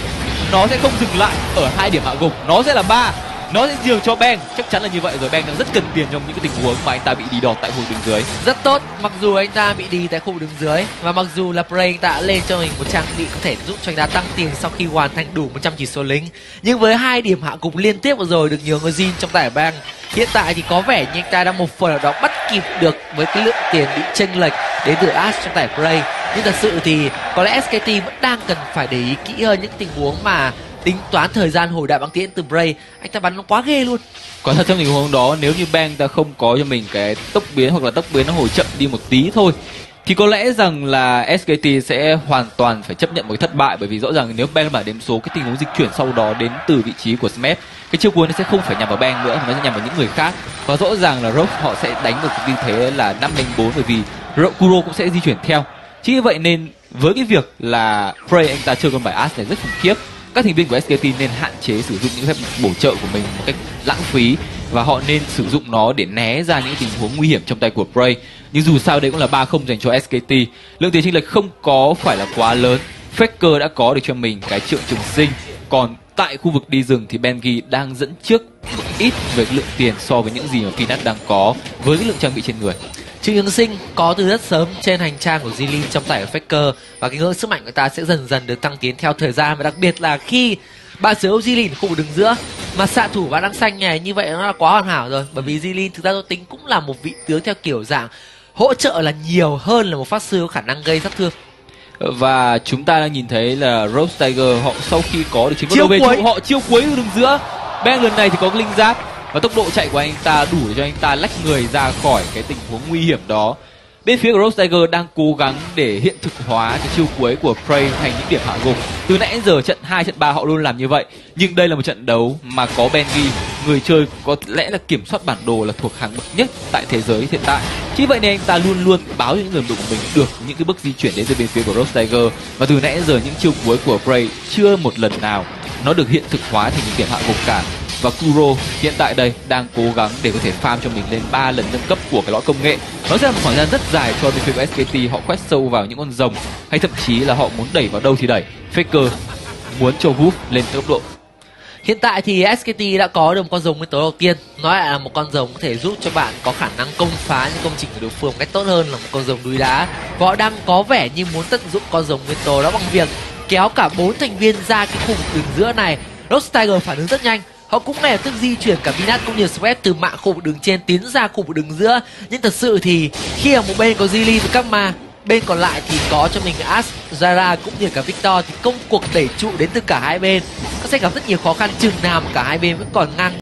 nó sẽ không dừng lại ở hai điểm hạ gục nó sẽ là ba nó sẽ nhường cho Bang chắc chắn là như vậy rồi. Bang đang rất cần tiền trong những cái tình huống mà anh ta bị đi đọt tại khu đường dưới. Rất tốt. Mặc dù anh ta bị đi tại khu đường dưới và mặc dù là Prey anh ta đã lên cho mình một trang bị có thể giúp cho anh ta tăng tiền sau khi hoàn thành đủ 100 chỉ số lính. Nhưng với hai điểm hạ gục liên tiếp vừa rồi được nhiều người Jin trong tải bang, hiện tại thì có vẻ như anh ta đã một phần nào đó bắt kịp được với cái lượng tiền bị chênh lệch đến từ Ash trong tải Prey nhưng thật sự thì có lẽ SKT vẫn đang cần phải để ý kỹ hơn những tình huống mà tính toán thời gian hồi đại băng tiễn từ Bray anh ta bắn nó quá ghê luôn. Có thật trong tình huống đó, nếu như Bang ta không có cho mình cái tốc biến hoặc là tốc biến nó hồi chậm đi một tí thôi, thì có lẽ rằng là SKT sẽ hoàn toàn phải chấp nhận một cái thất bại. Bởi vì rõ ràng nếu Bang bản đếm số, cái tình huống dịch chuyển sau đó đến từ vị trí của Smash cái chiêu cuối nó sẽ không phải nhằm vào Bang nữa, mà nó sẽ nhằm vào những người khác. Và rõ ràng là Rogue họ sẽ đánh được tư thế là năm đánh bốn, bởi vì Kuro cũng sẽ di chuyển theo. Chính vì vậy nên với cái việc là Prey anh ta chơi con bài As này rất khủng khiếp các thành viên của SKT nên hạn chế sử dụng những phép bổ trợ của mình một cách lãng phí và họ nên sử dụng nó để né ra những tình huống nguy hiểm trong tay của Prey. Nhưng dù sao đây cũng là 3-0 dành cho SKT. Lượng tiền chênh lệch không có phải là quá lớn. Faker đã có được cho mình cái trượng trùng sinh. Còn tại khu vực đi rừng thì Bengi đang dẫn trước một ít về lượng tiền so với những gì mà Peanut đang có với cái lượng trang bị trên người. Trương Hướng Sinh có từ rất sớm trên hành trang của Jilin trong giải Faker và cái ngưỡng sức mạnh của ta sẽ dần dần được tăng tiến theo thời gian và đặc biệt là khi bạn sở hữu Jilin khu vực đường giữa mà xạ thủ và đăng xanh này như vậy nó là quá hoàn hảo rồi bởi vì Jilin thực ra tôi tính cũng là một vị tướng theo kiểu dạng hỗ trợ là nhiều hơn là một phát sư có khả năng gây sát thương. Và chúng ta đang nhìn thấy là Rose Tiger họ sau khi có được chiến Chiêu đấu về họ chiêu cuối ở đường giữa. Bang lần này thì có linh giáp và tốc độ chạy của anh ta đủ để cho anh ta lách người ra khỏi cái tình huống nguy hiểm đó. Bên phía của Rose Tiger đang cố gắng để hiện thực hóa cái chiêu cuối của Prey thành những điểm hạ gục. Từ nãy giờ trận 2, trận 3 họ luôn làm như vậy. Nhưng đây là một trận đấu mà có Benji người chơi có lẽ là kiểm soát bản đồ là thuộc hàng bậc nhất tại thế giới hiện tại. Chính vậy nên anh ta luôn luôn báo cho những người đụng của mình được những cái bước di chuyển đến từ bên phía của Rose Tiger. Và từ nãy giờ những chiêu cuối của Prey chưa một lần nào nó được hiện thực hóa thành những điểm hạ gục cả và Kuro hiện tại đây đang cố gắng để có thể farm cho mình lên 3 lần nâng cấp của cái lõi công nghệ. Nó sẽ là một khoảng gian rất dài cho bên phía của SKT họ quét sâu vào những con rồng, hay thậm chí là họ muốn đẩy vào đâu thì đẩy. Faker muốn cho Wolf lên tốc độ. Hiện tại thì SKT đã có được một con rồng nguyên tố đầu tiên. Nó lại là một con rồng có thể giúp cho bạn có khả năng công phá những công trình của đối phương một cách tốt hơn là một con rồng núi đá. Và họ đang có vẻ như muốn tận dụng con rồng nguyên tố đó bằng việc kéo cả bốn thành viên ra cái khu vực đường giữa này. Rose Tiger phản ứng rất nhanh họ cũng ngay lập tức di chuyển cả Vinat cũng như Sweat từ mạng khu vực đường trên tiến ra khu vực đường giữa. Nhưng thật sự thì khi ở một bên có Zili với các bên còn lại thì có cho mình As, Zara cũng như cả Victor thì công cuộc đẩy trụ đến từ cả hai bên. Nó sẽ gặp rất nhiều khó khăn, chừng nào mà cả hai bên vẫn còn ngang